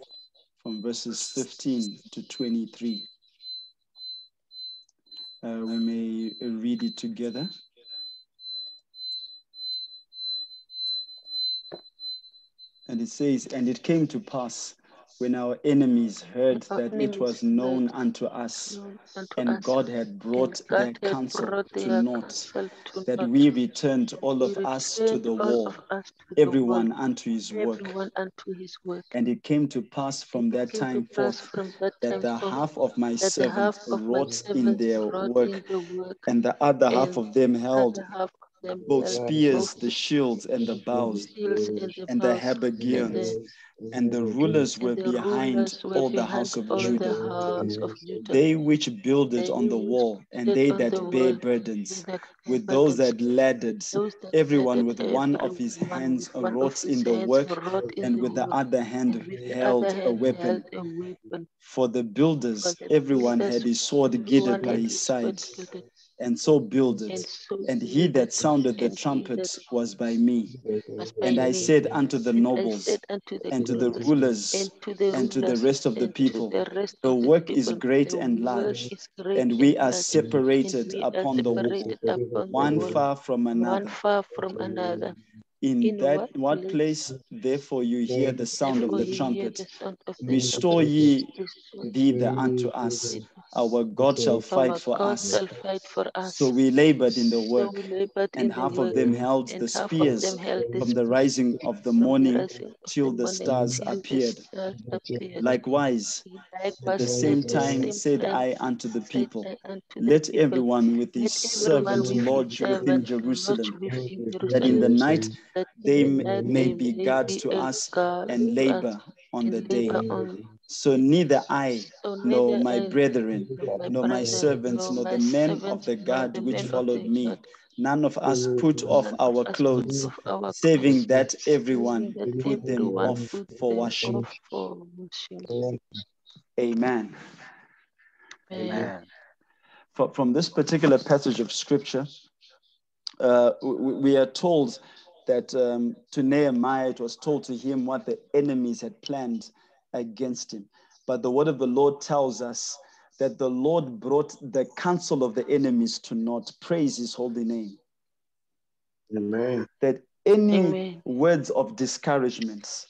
S1: from verses 15 to 23. Uh, we may read it together. And it says, And it came to pass when our enemies heard that it was known unto us,
S2: unto
S1: and
S2: us,
S1: God had brought
S2: God
S1: their counsel
S2: brought
S1: to naught, that we returned all
S2: We
S1: of us to the
S2: all
S1: wall,
S2: of the
S1: everyone unto his work.
S2: everyone unto his work.
S1: And it came to pass from that time forth
S2: from that
S1: that
S2: time
S1: the
S2: forth
S1: half of my servants
S2: half of my
S1: wrought in their work,
S2: in the work,
S1: and the other half of them held
S2: other half of them
S1: both spears, the shields, and the bows,
S2: and the
S1: and the
S2: bows, and
S1: habergeons, and the rulers were behind all the house of Judah.
S2: house of Judah.
S1: They which builded
S2: They
S1: on the wall, and they that bear burdens, with those that laddered,
S2: those
S1: everyone with one of his hands
S2: with one of
S1: wrought
S2: his
S1: in the
S2: hands
S1: work,
S2: wrought in
S1: and
S2: the
S1: with the
S2: work,
S1: other hand
S2: and with the
S1: held
S2: other
S1: a
S2: hand
S1: weapon.
S2: held a weapon.
S1: For the builders,
S2: the
S1: everyone had his sword girded by his
S2: his
S1: side,
S2: sword girded,
S1: and so builded.
S2: and so
S1: And he that sounded the trumpet was by me. And I said unto the nobles,
S2: unto the
S1: and to the rulers,
S2: and to the
S1: and to the rest of the people,
S2: the rest
S1: the
S2: of the
S1: work is great and large, and we are separated upon the wall,
S2: separated upon the
S1: one far from another.
S2: far from another.
S1: In that
S2: what place?
S1: therefore, you hear the sound of the trumpet,
S2: the sound of the
S1: restore ye thither unto us. Our God shall fight
S2: Our
S1: for
S2: God
S1: us.
S2: shall fight for us.
S1: So we labored in the work,
S2: we
S1: and
S2: in the
S1: half of them held the spears
S2: them held
S1: from the rising of the
S2: from the
S1: morning
S2: rising of
S1: till
S2: the
S1: the
S2: morning
S1: stars
S2: till the
S1: appeared.
S2: stars appeared.
S1: Likewise, at the same time said I unto the people,
S2: I unto the
S1: Let
S2: people,
S1: everyone with his
S2: Let
S1: servant lodge within Jerusalem, that in the night they
S2: in
S1: m-
S2: the night
S1: may be
S2: may
S1: guards to us and labor on the day.
S2: Labor on
S1: So neither I,
S2: so
S1: nor my
S2: I
S1: brethren,
S2: nor my
S1: nor my servants,
S2: nor
S1: nor the men of the
S2: nor
S1: guard which followed me,
S2: guard
S1: none of us put off our clothes,
S2: our
S1: saving
S2: clothes,
S1: that
S2: saving
S1: everyone
S2: that
S1: put them off for washing.
S2: off for washing.
S1: Amen.
S2: Amen.
S3: Amen.
S1: Fro- From this particular passage of scripture, uh, we, we are told that um, to Nehemiah it was told to him what the enemies had planned against him. But the word of the Lord tells us that the Lord brought the counsel of the enemies to naught. Praise his holy name.
S4: Amen.
S1: That any
S2: Amen.
S1: words of discouragement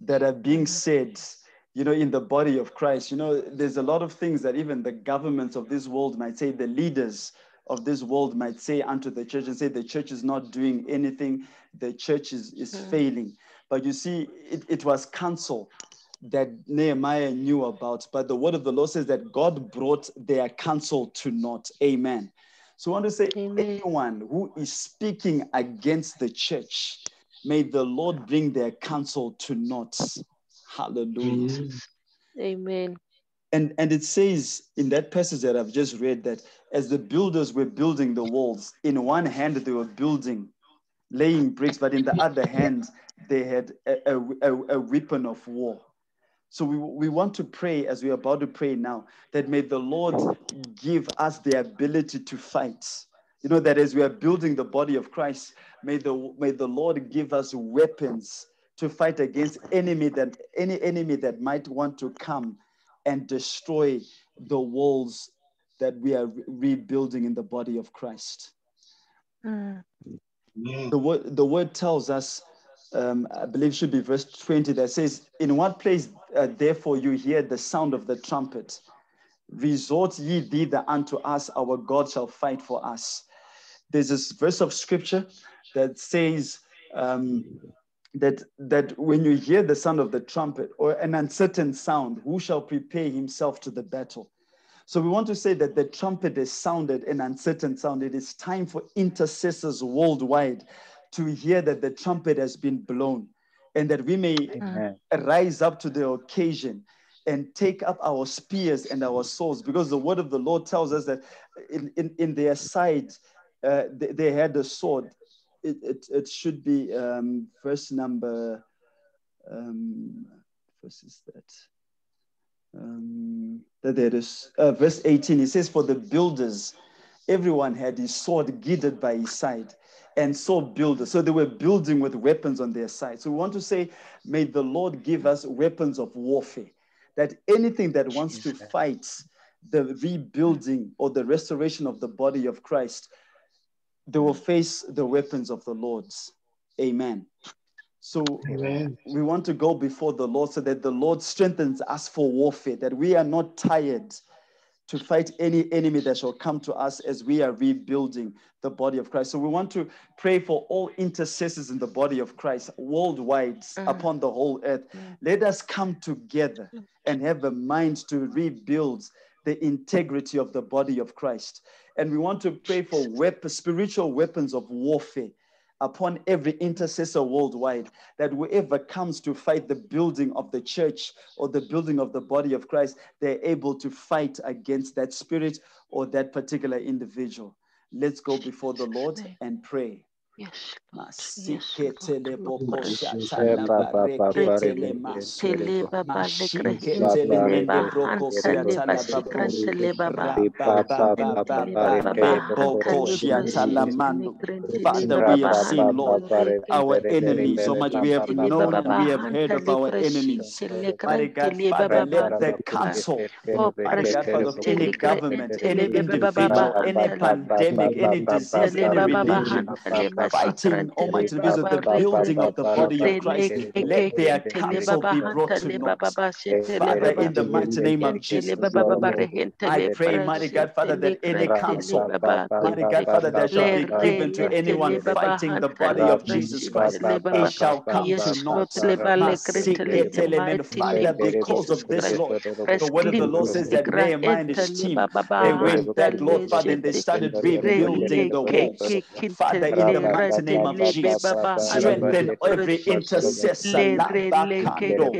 S1: that are being said, you know, in the body of Christ, you know, there's a lot of things that even the governments of this world might say, the leaders of this world might say unto the church and say the church is not doing anything, the church is, is
S2: Mm.
S1: failing. But you see, it, it was counsel that Nehemiah knew about. But the word of the Lord says that God brought their counsel to naught. Amen. So I want to say,
S2: Amen.
S1: anyone who is speaking against the church, may the Lord bring their counsel to naught. Hallelujah.
S2: Amen.
S1: And, and it says in that passage that I've just read that as the builders were building the walls, in one hand they were building, laying bricks, but in the other hand they had a, a, a, a weapon of war. So we, we want to pray as we're about to pray now that may the Lord give us the ability to fight. You know, that as we are building the body of Christ, may the, may the Lord give us weapons to fight against enemy that any enemy that might want to come and destroy the walls that we are re- rebuilding in the body of Christ.
S2: Mm.
S1: The word, the word tells us, um, I believe should be verse 20, that says, In what place, uh, therefore, you hear the sound of the trumpet, resort ye thither unto us, our God shall fight for us. There's this verse of scripture that says, um, that that when you hear the sound of the trumpet or an uncertain sound, who shall prepare himself to the battle? So we want to say that the trumpet has sounded an uncertain sound. It is time for intercessors worldwide to hear that the trumpet has been blown and that we may
S3: Amen.
S1: rise up to the occasion and take up our spears and our swords because the word of the Lord tells us that in, in, in their side uh, they, they had a sword. It, it, it should be um, verse number, um, verse is that? Um, that there is uh, verse 18. It says, For the builders, everyone had his sword girded by his side, and so builders. So they were building with weapons on their side. So we want to say, May the Lord give us weapons of warfare, that anything that wants to fight the rebuilding or the restoration of the body of Christ, they will face the weapons of the Lord's. Amen. So
S4: Amen.
S1: we want to go before the Lord so that the Lord strengthens us for warfare, that we are not tired to fight any enemy that shall come to us as we are rebuilding the body of Christ. So we want to pray for all intercessors in the body of Christ worldwide
S2: Mm.
S1: upon the whole earth.
S2: Mm.
S1: Let us come together and have a mind to rebuild the integrity of the body of Christ. And we want to pray for weapons, spiritual weapons of warfare upon every intercessor worldwide that whoever comes to fight the building of the church or the building of the body of Christ, they're able to fight against that spirit or that particular individual. Let's go before the Lord and pray.
S2: Yes.
S1: Masiketele
S2: Lord.
S1: bokosha
S2: Yes,
S1: talabareketele maso.
S2: Tele baba legre
S1: Mashiketele
S2: tele
S1: mende
S2: ba
S1: brokosia
S2: antale ba
S1: talababo.
S2: sikra tele baba
S1: Father, we have seen, Lord, our enemies, so much we have known and we have heard of our enemies. Mighty Father, let the counsel, Mighty God, Father, of any government, any individual, any pandemic, any disease, any religion, fighting, Almighty, because of the building of the body of Christ, let their counsel be brought to naught. Father, in the mighty name of Jesus, I pray, mighty God, Father, that any counsel, mighty God, Father, that shall be given to anyone fighting the body of Jesus Christ, it shall come to naught. Father, because of this, Lord, the word of the Lord says that Nehemiah and his team, they went back, Lord, Father, and they started rebuilding the walls. Father, in the mighty name of Jesus, strengthen every intercessor. Labakando.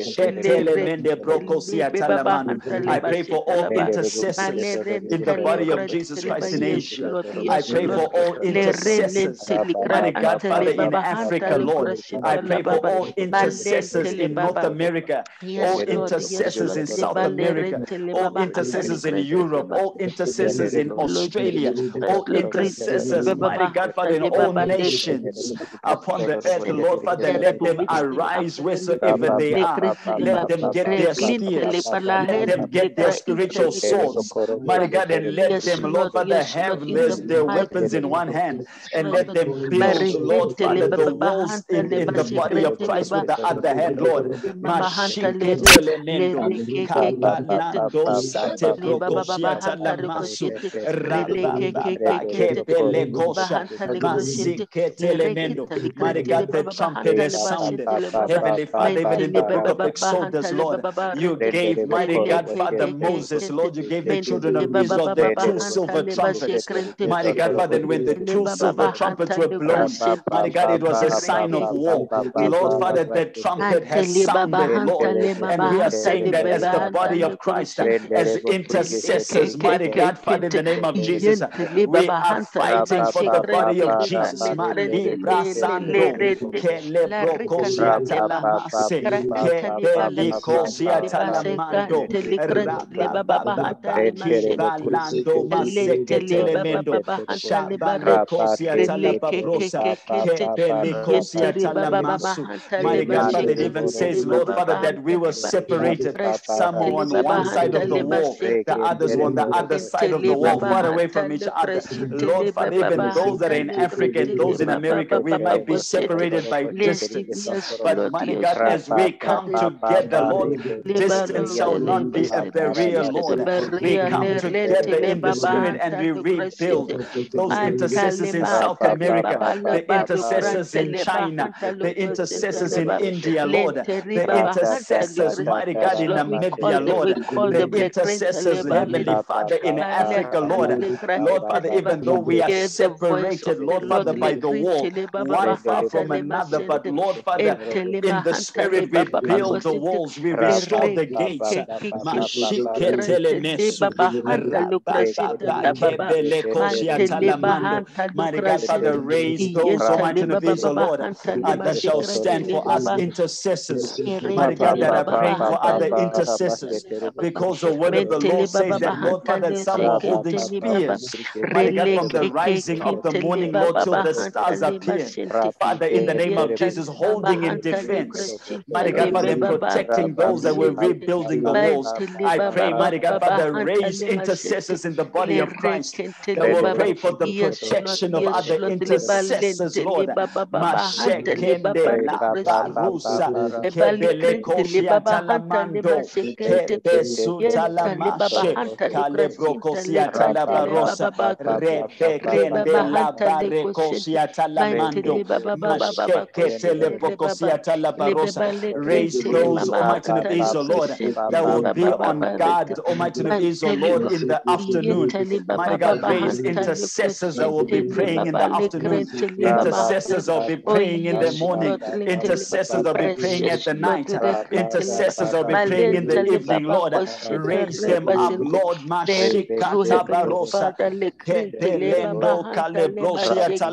S1: Shetelemende brokosia talamando. I pray for all intercessors in the body of Jesus Christ in Asia. I pray for all intercessors, mighty God, Father, in Africa, Lord. I pray for all intercessors in North America, all intercessors in South America, all intercessors in Europe, all intercessors in Australia, all intercessors, mighty God, Father, in all nations upon the earth, Lord, Father, let them arise wheresoever they are. Let them get their spears, let them get their spiritual swords, mighty God, and let them, Lord, Father, have their, their weapons in one hand and let them build, Lord, Father, the walls in, in the body of Christ with the other hand, Lord. Mighty God, the trumpet has sounded. Heavenly Father, even in the book of Exodus, Lord, you gave, mighty God, Father Moses, Lord, you gave the children of Israel the two silver trumpets. Mighty God, Father, when the two silver trumpets were blown, mighty God, it was a sign of war. Lord, Father, the trumpet has sounded, Lord, and we are saying that as the body of Christ, as intercessors, mighty God, Father, in the name of Jesus, we are fighting for the body of Jesus. Malibra sando, talamase, talamando, shabalikosia talababrosa, kebelikosia talamasu. Mighty God, Father, it even says, Lord Father, that we were separated. Some were on one side of the wall, the others were on the other side of the wall, far away from each other. Lord Father, even those that are in Africa and those in America, we might be separated by distance. But mighty God, as we come together, Lord, distance shall not be a barrier, Lord. We come together in the spirit and we rebuild those intercessors in South America, the intercessors in China, the intercessors in India, Lord, the intercessors, mighty God, in Namibia, Lord, the intercessors, Heavenly Father, in Africa, Lord, Lord Father, even though we are separated, Lord Father, by the wall, one far from another, but Lord Father, in the spirit we build the walls, we restore the gates. Mighty God, Father, raise those, Almighty Innovator, Lord, uh, that shall stand for us intercessors. Mighty God, that are praying for other intercessors. Because the word of the Lord says that, Lord Father, some are holding spears. Mighty God, from the rising of the morning, Lord until the stars appear. Father, in the name of Jesus, holding in defense. Mighty God, Father, protecting those that were rebuilding the walls. I pray, mighty God, Father, raise intercessors in the body of Christ. That will pray for the protection of other intercessors, Lord. Mashekende la barusa, kebele koshia talamando, kebesuta la mashe, talabarosa, bare kosia talamando, mashekete lebro kosia. Raise those, Almighty of Israel, Lord, that will be on guard, Almighty of Israel, Lord, in the afternoon. Mighty God, raise intercessors that will be praying in the afternoon. Intercessors will be praying in the morning. Intercessors will be praying at the night. Intercessors will be praying in the evening, Lord. Raise them up, Lord. Mashikata barosa. Kepelembo kalebrosia talamasu.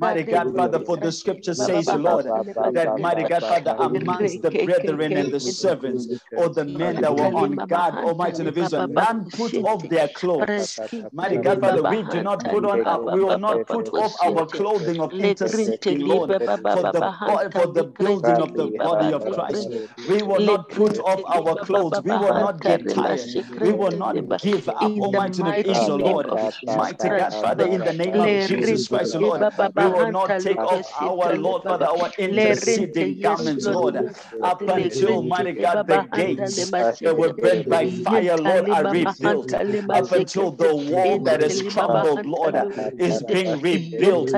S1: Mighty God, Father, for the scripture says, Lord, that mighty God, Father, amongst the brethren and the servants, or the men that were on guard, Almighty of Israel, none put off their clothes. Mighty God, Father, we do not put on, our, we will not put off our clothing of interceding, Lord, for the for the building of the body of Christ. We will not put off our clothes. We will not get tired. We will not give up, Almighty of Israel, Lord. Mighty God, Father, in the name of Jesus Christ, Lord, we will not take off our Lord, Father, our interceding garments, Lord, up until, mighty God, the gates that were burned by fire, Lord, are rebuilt. Up until the wall that is crumbled, Lord, is being rebuilt.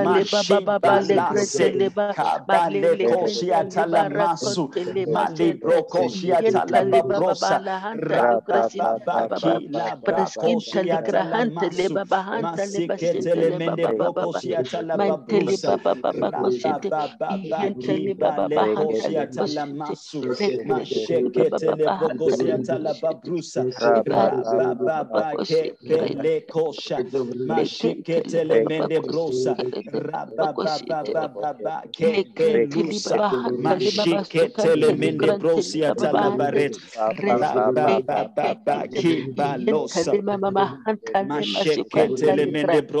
S1: Talabaret, rababababa, kibalosa, mashiketelemendebrosa, rababababa,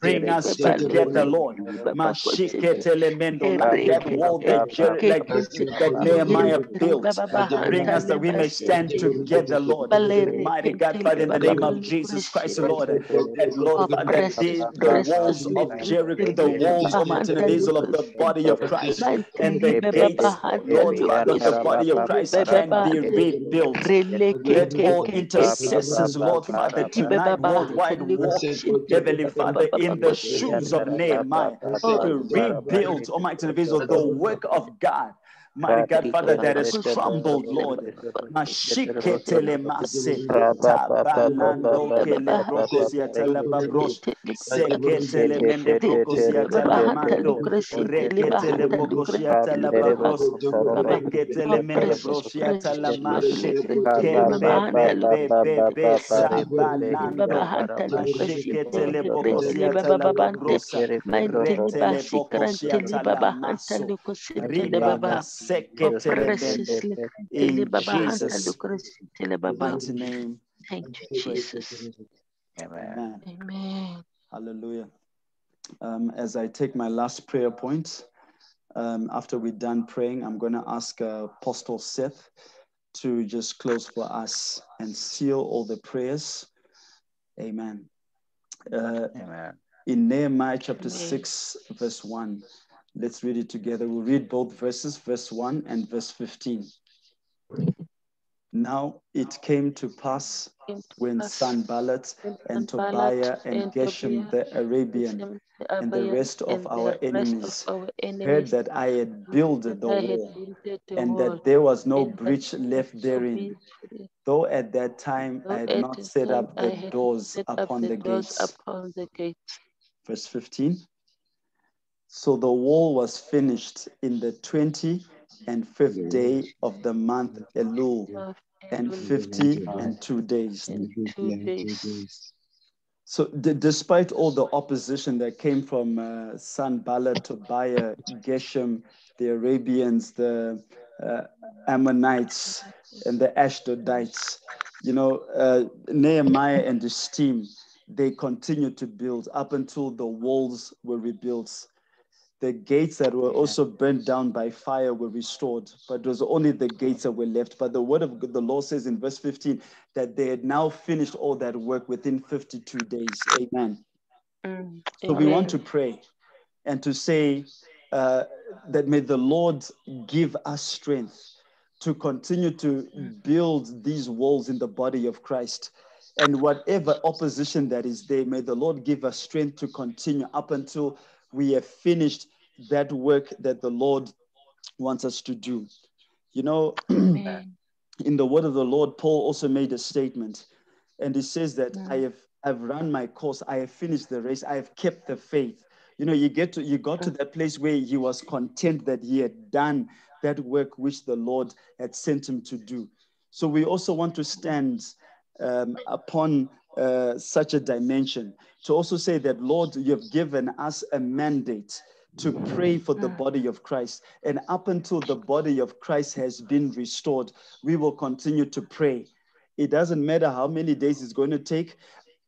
S1: Bring us together, Lord. That wall that, Nehemiah built. Bring us that we may stand together, Lord. Mighty God, Father, in the name of Jesus Christ, Lord, that Lord, that the, walls of Jericho, the walls, of Israel, of the body of Christ, and the gates, Lord, of the body of Christ can be rebuilt. Let all intercessors, Lord, Father, tonight worldwide walk, Heavenly Father, in the shoes of Nehemiah to rebuild, Almighty of Israel, the work of God. Mighty God, Father, that is crumbled, Lord. Mashiketele in Jesus' mighty name.
S2: Thank you, Jesus.
S1: Amen.
S2: Amen.
S1: Hallelujah. Um, as I take my last prayer point, um, after we're done praying, I'm going to ask uh, Apostle Seth to just close for us and seal all the prayers. Amen. Uh,
S5: Amen.
S1: in Nehemiah chapter
S2: Amen.
S1: 6, verse 1. Let's read it together. We'll read both verses, verse 1 and verse 15. Now it came to pass when Sanballat and Tobiah and Geshem the Arabian and the rest of our enemies heard that I had builded the wall and that there was no breach left therein, though at that time I had not set up the doors upon the gates.
S2: upon the gates.
S1: verse 15. So the wall was finished in the 20 and fifth day of the month Elul, and 50 and two days.
S2: and two days.
S1: So, d- despite all the opposition that came from uh, Sanballat, Tobiah, Geshem, the Arabians, the uh, Ammonites, and the Ashdodites, you know, uh, Nehemiah and his team, they continued to build up until the walls were rebuilt. The gates that were also burnt down by fire were restored, but it was only the gates that were left. But the word of the law says in verse 15 that they had now finished all that work within 52 days. Amen.
S2: Mm,
S1: So we want to pray and to say uh, that may the Lord give us strength to continue to build these walls in the body of Christ. And whatever opposition that is there, may the Lord give us strength to continue up until we have finished that work that the Lord wants us to do. You know, in the word of the Lord, Paul also made a statement, and he says that
S2: Mm.
S1: I have I've run my course, I have finished the race, I have kept the faith. You know, you get to you got to that place where he was content that he had done that work which the Lord had sent him to do. So we also want to stand um, upon uh, such a dimension to also say that Lord, you have given us a mandate to pray for the
S2: Mm.
S1: body of Christ. And up until the body of Christ has been restored, we will continue to pray. It doesn't matter how many days it's going to take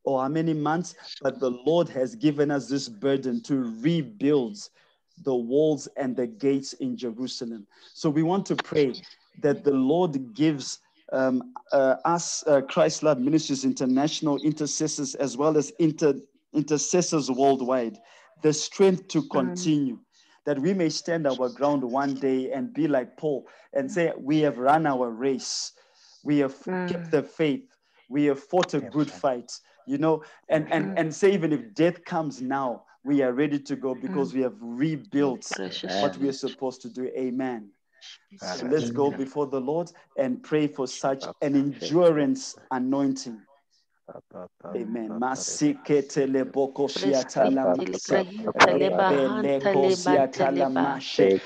S1: or how many months, but the Lord has given us this burden to rebuild the walls and the gates in Jerusalem. So we want to pray that the Lord gives um, uh, us, uh, Christ Love Ministries International intercessors, as well as inter- intercessors worldwide, the strength to continue, that we may stand our ground one day and be like Paul and say, We have run our race, we have
S2: Mm.
S1: kept the faith, we have fought a good fight, you know, and, and, and say, Even if death comes now, we are ready to go because we have rebuilt what we are supposed to do. Amen. So let's go before the Lord and pray for such an endurance anointing. Amen. Masikete leboko shiata la masa. Shiata la mashe.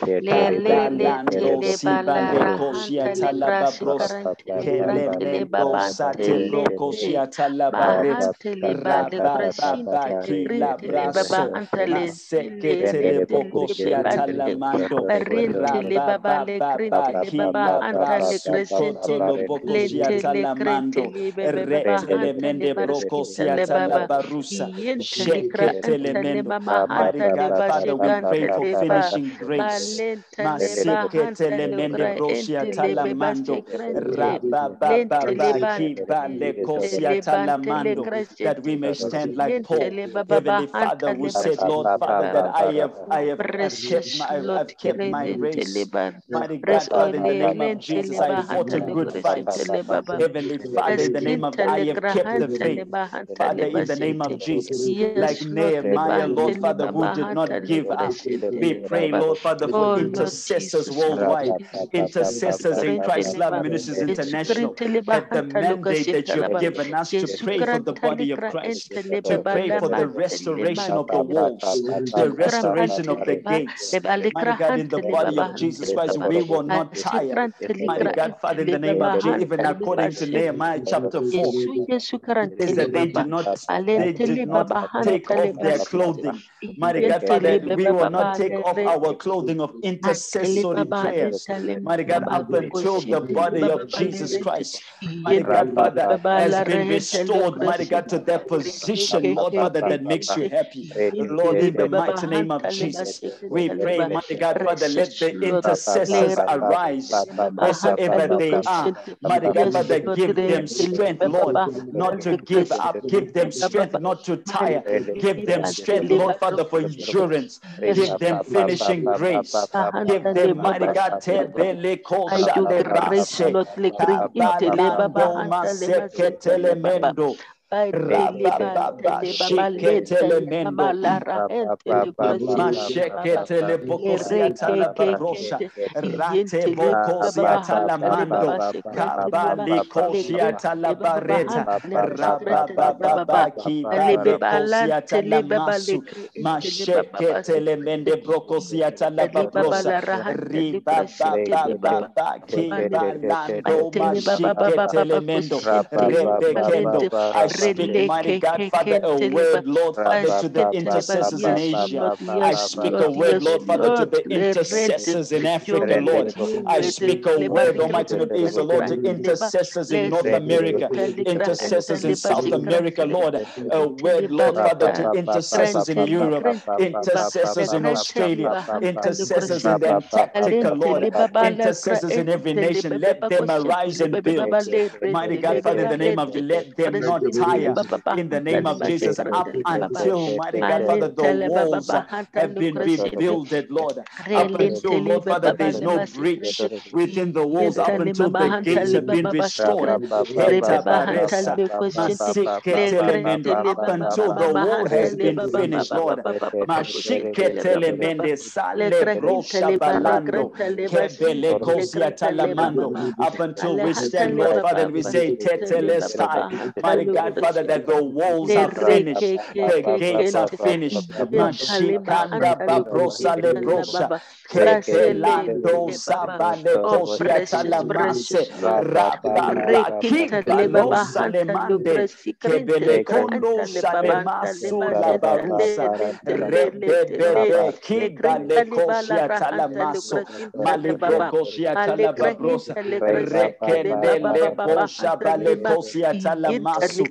S1: Shiata la babros. Kelemendo sate loko shiata la baret. Rababaki la braso. Masekete leboko shiata la mando. Rabababaki la braso. Koto loboko shiata la mando. Retelemende broko siata la barusa. Mighty God, Father, we pray for finishing grace. That we may stand like Paul. Heavenly Father, who said, Lord Father, that I have I have kept my I've, I've kept my race. Mighty God, Father, in the name of Jesus, I fought a good fight. Heavenly Father, in the name of I have kept the faith. Father, in the name of Jesus, like Nehemiah, Lord Father, who did not give up. We pray, Lord Father,
S2: Oh,
S1: for intercessors worldwide, intercessors in Christ Love Ministries International, that the mandate that you have given us to pray for the body of Christ, to pray for the restoration of the walls, the restoration of the gates. Mighty God, in the body of Jesus Christ, we will not tire. Mighty God, Father, in the name of Jesus, even according to Nehemiah chapter 4, is that they did not they did not take off their clothing. Mighty God, Father, we will not take off our clothing of intercessory prayers. Mighty God, up until the body of Jesus Christ, Mighty God, Father, has been restored, mighty God, to that position, Lord Father, that makes you happy. Lord, in the mighty name of Jesus, we pray, mighty God, Father, let the intercessors arise wheresoever they are. Mighty God, Father, give them strength, Lord, not to give up. Give them strength not to tire. Give them strength, Lord Father, for endurance. Give them finishing grace. Give them, mighty God, tebele kosha de base. Kabalando maseketelemendo. Rabababa, shiketelemendo. Masheketele bokosia la barosha. Rate bokosia la mando. Kabali kosia la bareta. Rabababa kibale kosia la masu. Masheketele mende brokosia la babrosa. Ribababa kibalando mashiketele mendo. Rebekendo. I speak, mighty God, Father, a word, Lord, Father, to the intercessors in Asia. I speak a word, Lord, Father, to the intercessors in Africa, Lord. I speak a word, Almighty of Israel, Lord, to intercessors in North America, intercessors in South America, Lord. A word, Lord, Father, to intercessors in Europe, intercessors in Australia, intercessors in Antarctica, Lord, intercessors in every nation. Let them arise and build. Mighty God, Father, in the name of let them not tire in the name of Jesus up until, mighty God, Father, the walls have been rebuilded, Lord. Up until, Lord, Father, there's no breach within the walls, up until the gates have been restored. Up until the wall has been finished, Lord. Up until we stand, Lord Father, and we say, Tetelestai. Mighty God, Father, that the walls are finished, the gates are finished. Mashikanda babrosa lebrosa. Ketelando sabale kosia talamase. Rababa kibalosa lemande. Kebele kondo salemasu la barusa. Rebebebe kibale kosia talamaso. Malibro talababrosa. Rekendele bosha bale kosia talamasu.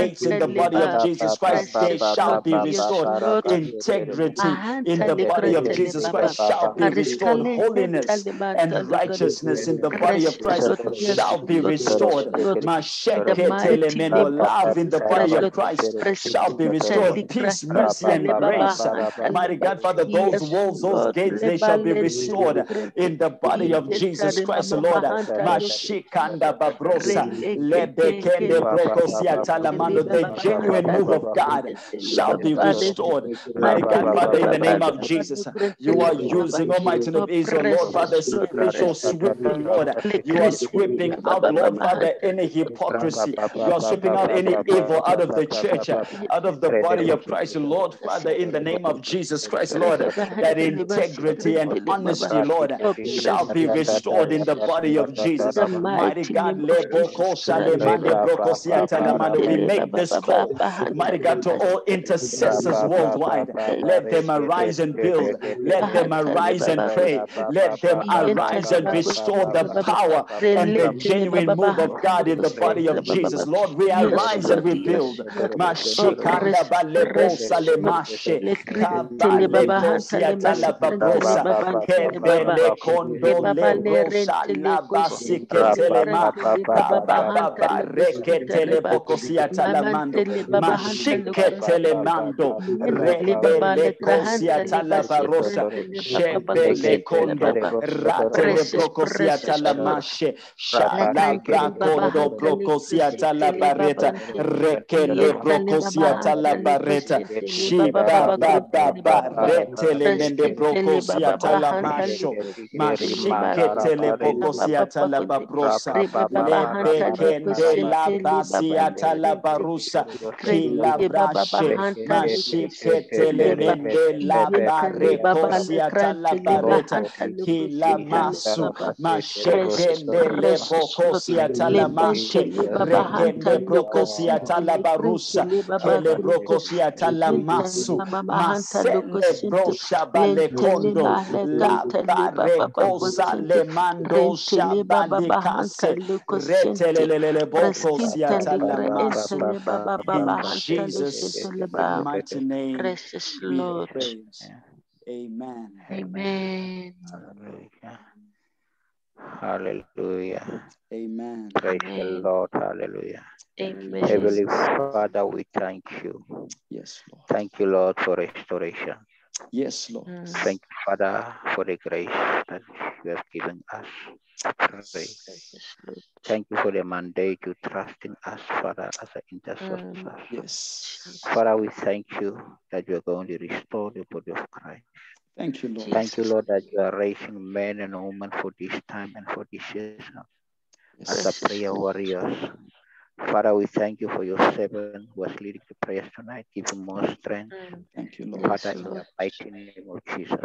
S1: Gates in the body of Jesus Christ, they shall be restored. Integrity in the body of Jesus Christ shall be restored. Holiness and righteousness in the body of Christ shall be restored. Love in the body of Christ shall be restored. Peace, mercy, and grace. Mighty God, Father, those walls, those gates, they shall be restored in the body of Jesus Christ, Lord. Mashikanda babrosa, lebekende brokosia talamando. The genuine move of God shall be restored. Mighty God, Father, in the name of Jesus, you are using Almighty of Israel, Lord, Father, spiritual sweeping, Lord. You are sweeping out, Lord, Father, any hypocrisy. You are sweeping out any evil out of the church, out of the body of Christ, Lord, Father, in the name of Jesus Christ, Lord, that integrity and honesty, Lord, shall be restored in the body of Jesus. Mighty God, we make this call, mighty God, to all intercessors worldwide. Let them arise and build. Let them arise and pray. Let them arise and restore the power and the genuine move of God in the body of Jesus. Lord, we arise and we build. Mashikanda balebo salemashe. Kabaleko siatala babrosa. Kebele kondo lebrosa labasiketelema. Kababa reketele bokosiatala mando. Mashiketele mando. Rebele kosiatala barosa. Shebele kondo. Ratele brokosiatala mashe. Shala brakondo brokosiatala bareta. Rekele brokosiatala bareta. Shiba ba ba ba retele mende brokosiatala masho. Mashiketele bokosiatala babrosa. Lebekende la basiatala barusa. Kila brashe. Mashiketele mende la barekosiatala bareta. Kila masu. Mashekende le bokosiatala mashe. Rekende brokosiatala barusa. Kele brokosiatala masu. Masele brosha bale kondo. La barekosa le mando shabale kase. Retelelele bokosiatala masu.
S2: Tele baba baba
S1: In Jesus' mighty name,
S2: Precious
S1: we have
S2: Lord.
S1: prayed. Amen.
S2: Amen.
S5: Hallelujah. Hallelujah.
S1: Amen.
S5: Praise the Lord. Hallelujah.
S2: Amen.
S5: Heavenly Father, we thank you.
S1: Yes, Lord.
S5: Thank you, Lord, for restoration.
S1: Yes, Lord.
S2: Mm.
S5: Thank you, Father, for the grace that you have given us. To Pray. Thank you for the mandate to trust in us, Father, as an intercessor.
S2: Mm.
S1: Yes.
S5: Father, we thank you that you are going to restore the body of Christ.
S1: Thank you, Lord.
S5: Thank you, Lord, that you are raising men and women for this time and for this season as a prayer
S2: Lord.
S5: warriors. Father, we thank you for your servant who was leading the prayers tonight. Give him more strength.
S1: Thank you, Lord.
S5: Father, in the mighty name of Jesus.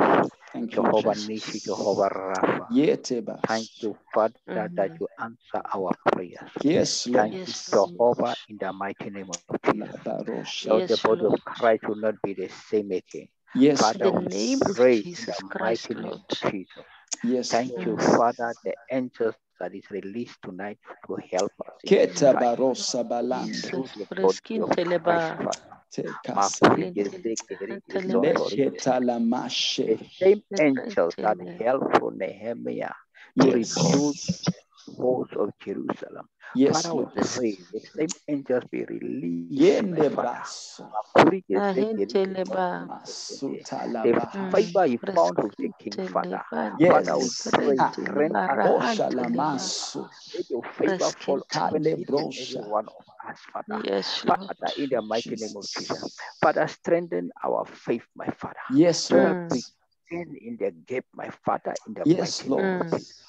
S1: Thank you,
S5: Jehovah
S1: Jesus.
S5: Nissi, Jehovah Rapha.
S1: Yetebas.
S5: Thank you, Father, that
S2: Mhm.
S5: you answer our prayers.
S1: Yes, Lord.
S5: Thank you,
S2: Yes, Lord.
S5: Jehovah, in the mighty name of Jesus.
S1: Labarosha.
S5: Lord, the
S2: Yes,
S5: body
S2: Lord.
S5: of Christ will not be the same again.
S1: Yes,
S5: Father,
S2: In the
S1: Lord.
S5: we
S2: name of
S5: pray in
S2: Jesus
S5: the
S2: Christ,
S5: mighty name
S2: Lord.
S5: of Jesus.
S1: Yes,
S5: Thank
S1: Lord.
S5: you. Father, the angels that is released tonight to help us
S1: Keta
S5: fight.
S1: barosa balando.
S2: Jesus.
S5: Through the
S2: Preskin
S5: body of
S2: teleba.
S5: Christ, Father.
S1: Tekasa.
S5: Makuri
S2: Lente-
S5: gezeke reke
S2: Teleba.
S5: soto reke.
S1: Leketa la mashe.
S5: The same
S2: The
S5: angels that
S2: Tele.
S5: helped for Nehemiah to
S1: Yes.
S5: Rebuild walls of Jerusalem.
S1: Yes,
S5: Father, we
S1: Lord.
S5: pray the same angels be released,
S1: Yende
S5: my Father.
S1: braso.
S5: Makuri gezeke
S2: Ahen
S5: reke
S2: teleba.
S1: Masuta
S5: The
S1: labaha.
S5: favor you found with the king, Father.
S1: Yes.
S5: Father, we pray, grant us
S1: Osha
S5: the
S1: la
S2: teleba.
S1: masu.
S5: Let your favor
S2: Preskin
S5: fall upon
S1: Kale
S5: each every one of us, Father.
S2: Yes, Lord.
S5: Father, in the mighty name of Jesus.
S1: Jesus.
S5: Father, strengthen our faith, my Father.
S1: Yes, Lord.
S5: we stand in the gap, my Father, in the
S1: Yes,
S5: mighty name
S1: Lord.
S5: of Jesus.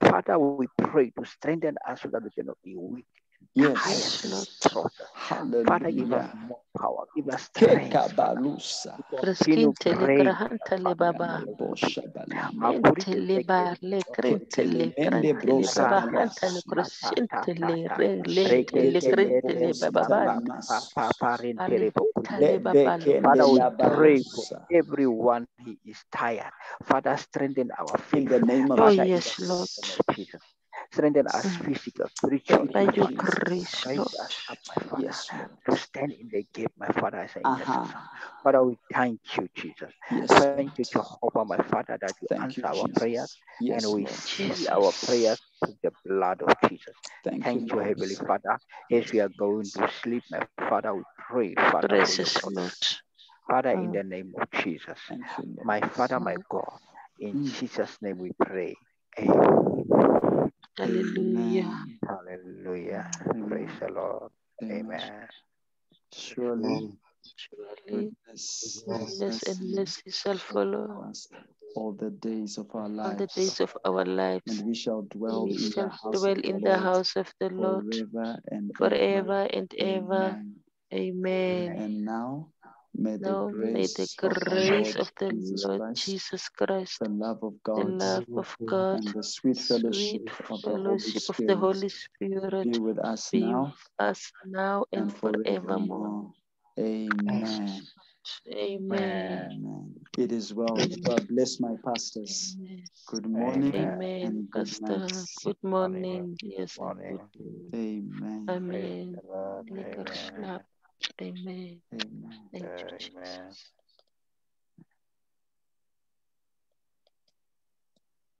S5: Father, we pray to strengthen us so that we cannot be weak.
S1: Yes.
S2: Yes, Lord.
S5: Father, give us
S1: Hallelujah.
S5: more power, give us strength.
S1: Keka
S5: Father. we pray for everyone he is tired. Father, strengthen our
S1: In
S5: faith.
S1: the name of
S2: Oh
S5: Father, in
S2: yes, Lord.
S5: Strengthen us
S2: Mm.
S5: physical, spiritually,
S2: By your grace,
S5: Raise
S2: Lord.
S5: us up, my Father,
S1: Yes,
S5: to stand in the gap, my Father, as an intercessor.
S1: Aha.
S5: Father, we thank you, Jesus.
S1: Yes,
S5: Thank you, Jehovah, my Father, that you
S1: Thank you,
S5: answer our prayers
S1: Yes,
S5: and we see our prayers through the blood of Jesus.
S1: Thank
S5: Thank
S1: you,
S5: you. Heavenly Father. As we are going to sleep, my Father, we pray, Father, for your
S2: Precious
S5: protection.
S2: Lord.
S5: Father, in
S2: Mm.
S5: the name of Jesus.
S1: You,
S5: My Father, my. God, in
S1: Mm.
S5: Jesus' name we pray. Amen.
S2: Hallelujah.
S5: Hallelujah.
S1: Amen.
S5: Praise the Lord.
S1: Amen.
S5: Amen.
S1: Surely
S2: Surely
S1: goodness,
S2: goodness and
S1: mercy
S2: mercy shall follow
S1: us all the days of our
S2: all
S1: lives,
S2: the days of our lives.
S1: and we shall dwell
S2: We
S1: in the
S2: shall
S1: house
S2: dwell
S1: of the
S2: in the
S1: Lord
S2: house of the Lord
S1: forever and
S2: forever and ever.
S1: Amen.
S2: Amen.
S1: And now, may the
S2: Now may the
S1: grace of our
S2: grace
S1: Lord
S2: of the
S1: Jesus
S2: Lord
S1: Christ,
S2: Jesus Christ,
S1: the love of
S2: the
S1: God,
S2: love of God,
S1: and the sweet fellowship
S2: sweet
S1: of the Holy
S2: fellowship of the
S1: Spirit
S2: Holy Spirit
S1: be with us
S2: be
S1: now
S2: with us now and
S1: and
S2: forevermore.
S1: forevermore. Amen.
S2: Amen.
S1: Amen. It is well. God bless my pastors.
S2: Amen.
S1: Good morning
S5: Amen.
S2: Amen.
S1: good
S2: Pastor, good morning. Yes, and
S5: Morning.
S2: good
S1: Amen.
S5: Praise
S2: Amen.
S5: the Lord.
S2: Liquor
S5: Amen.
S2: Amen.
S1: Amen.
S2: Thank you,
S5: Amen.
S2: Jesus.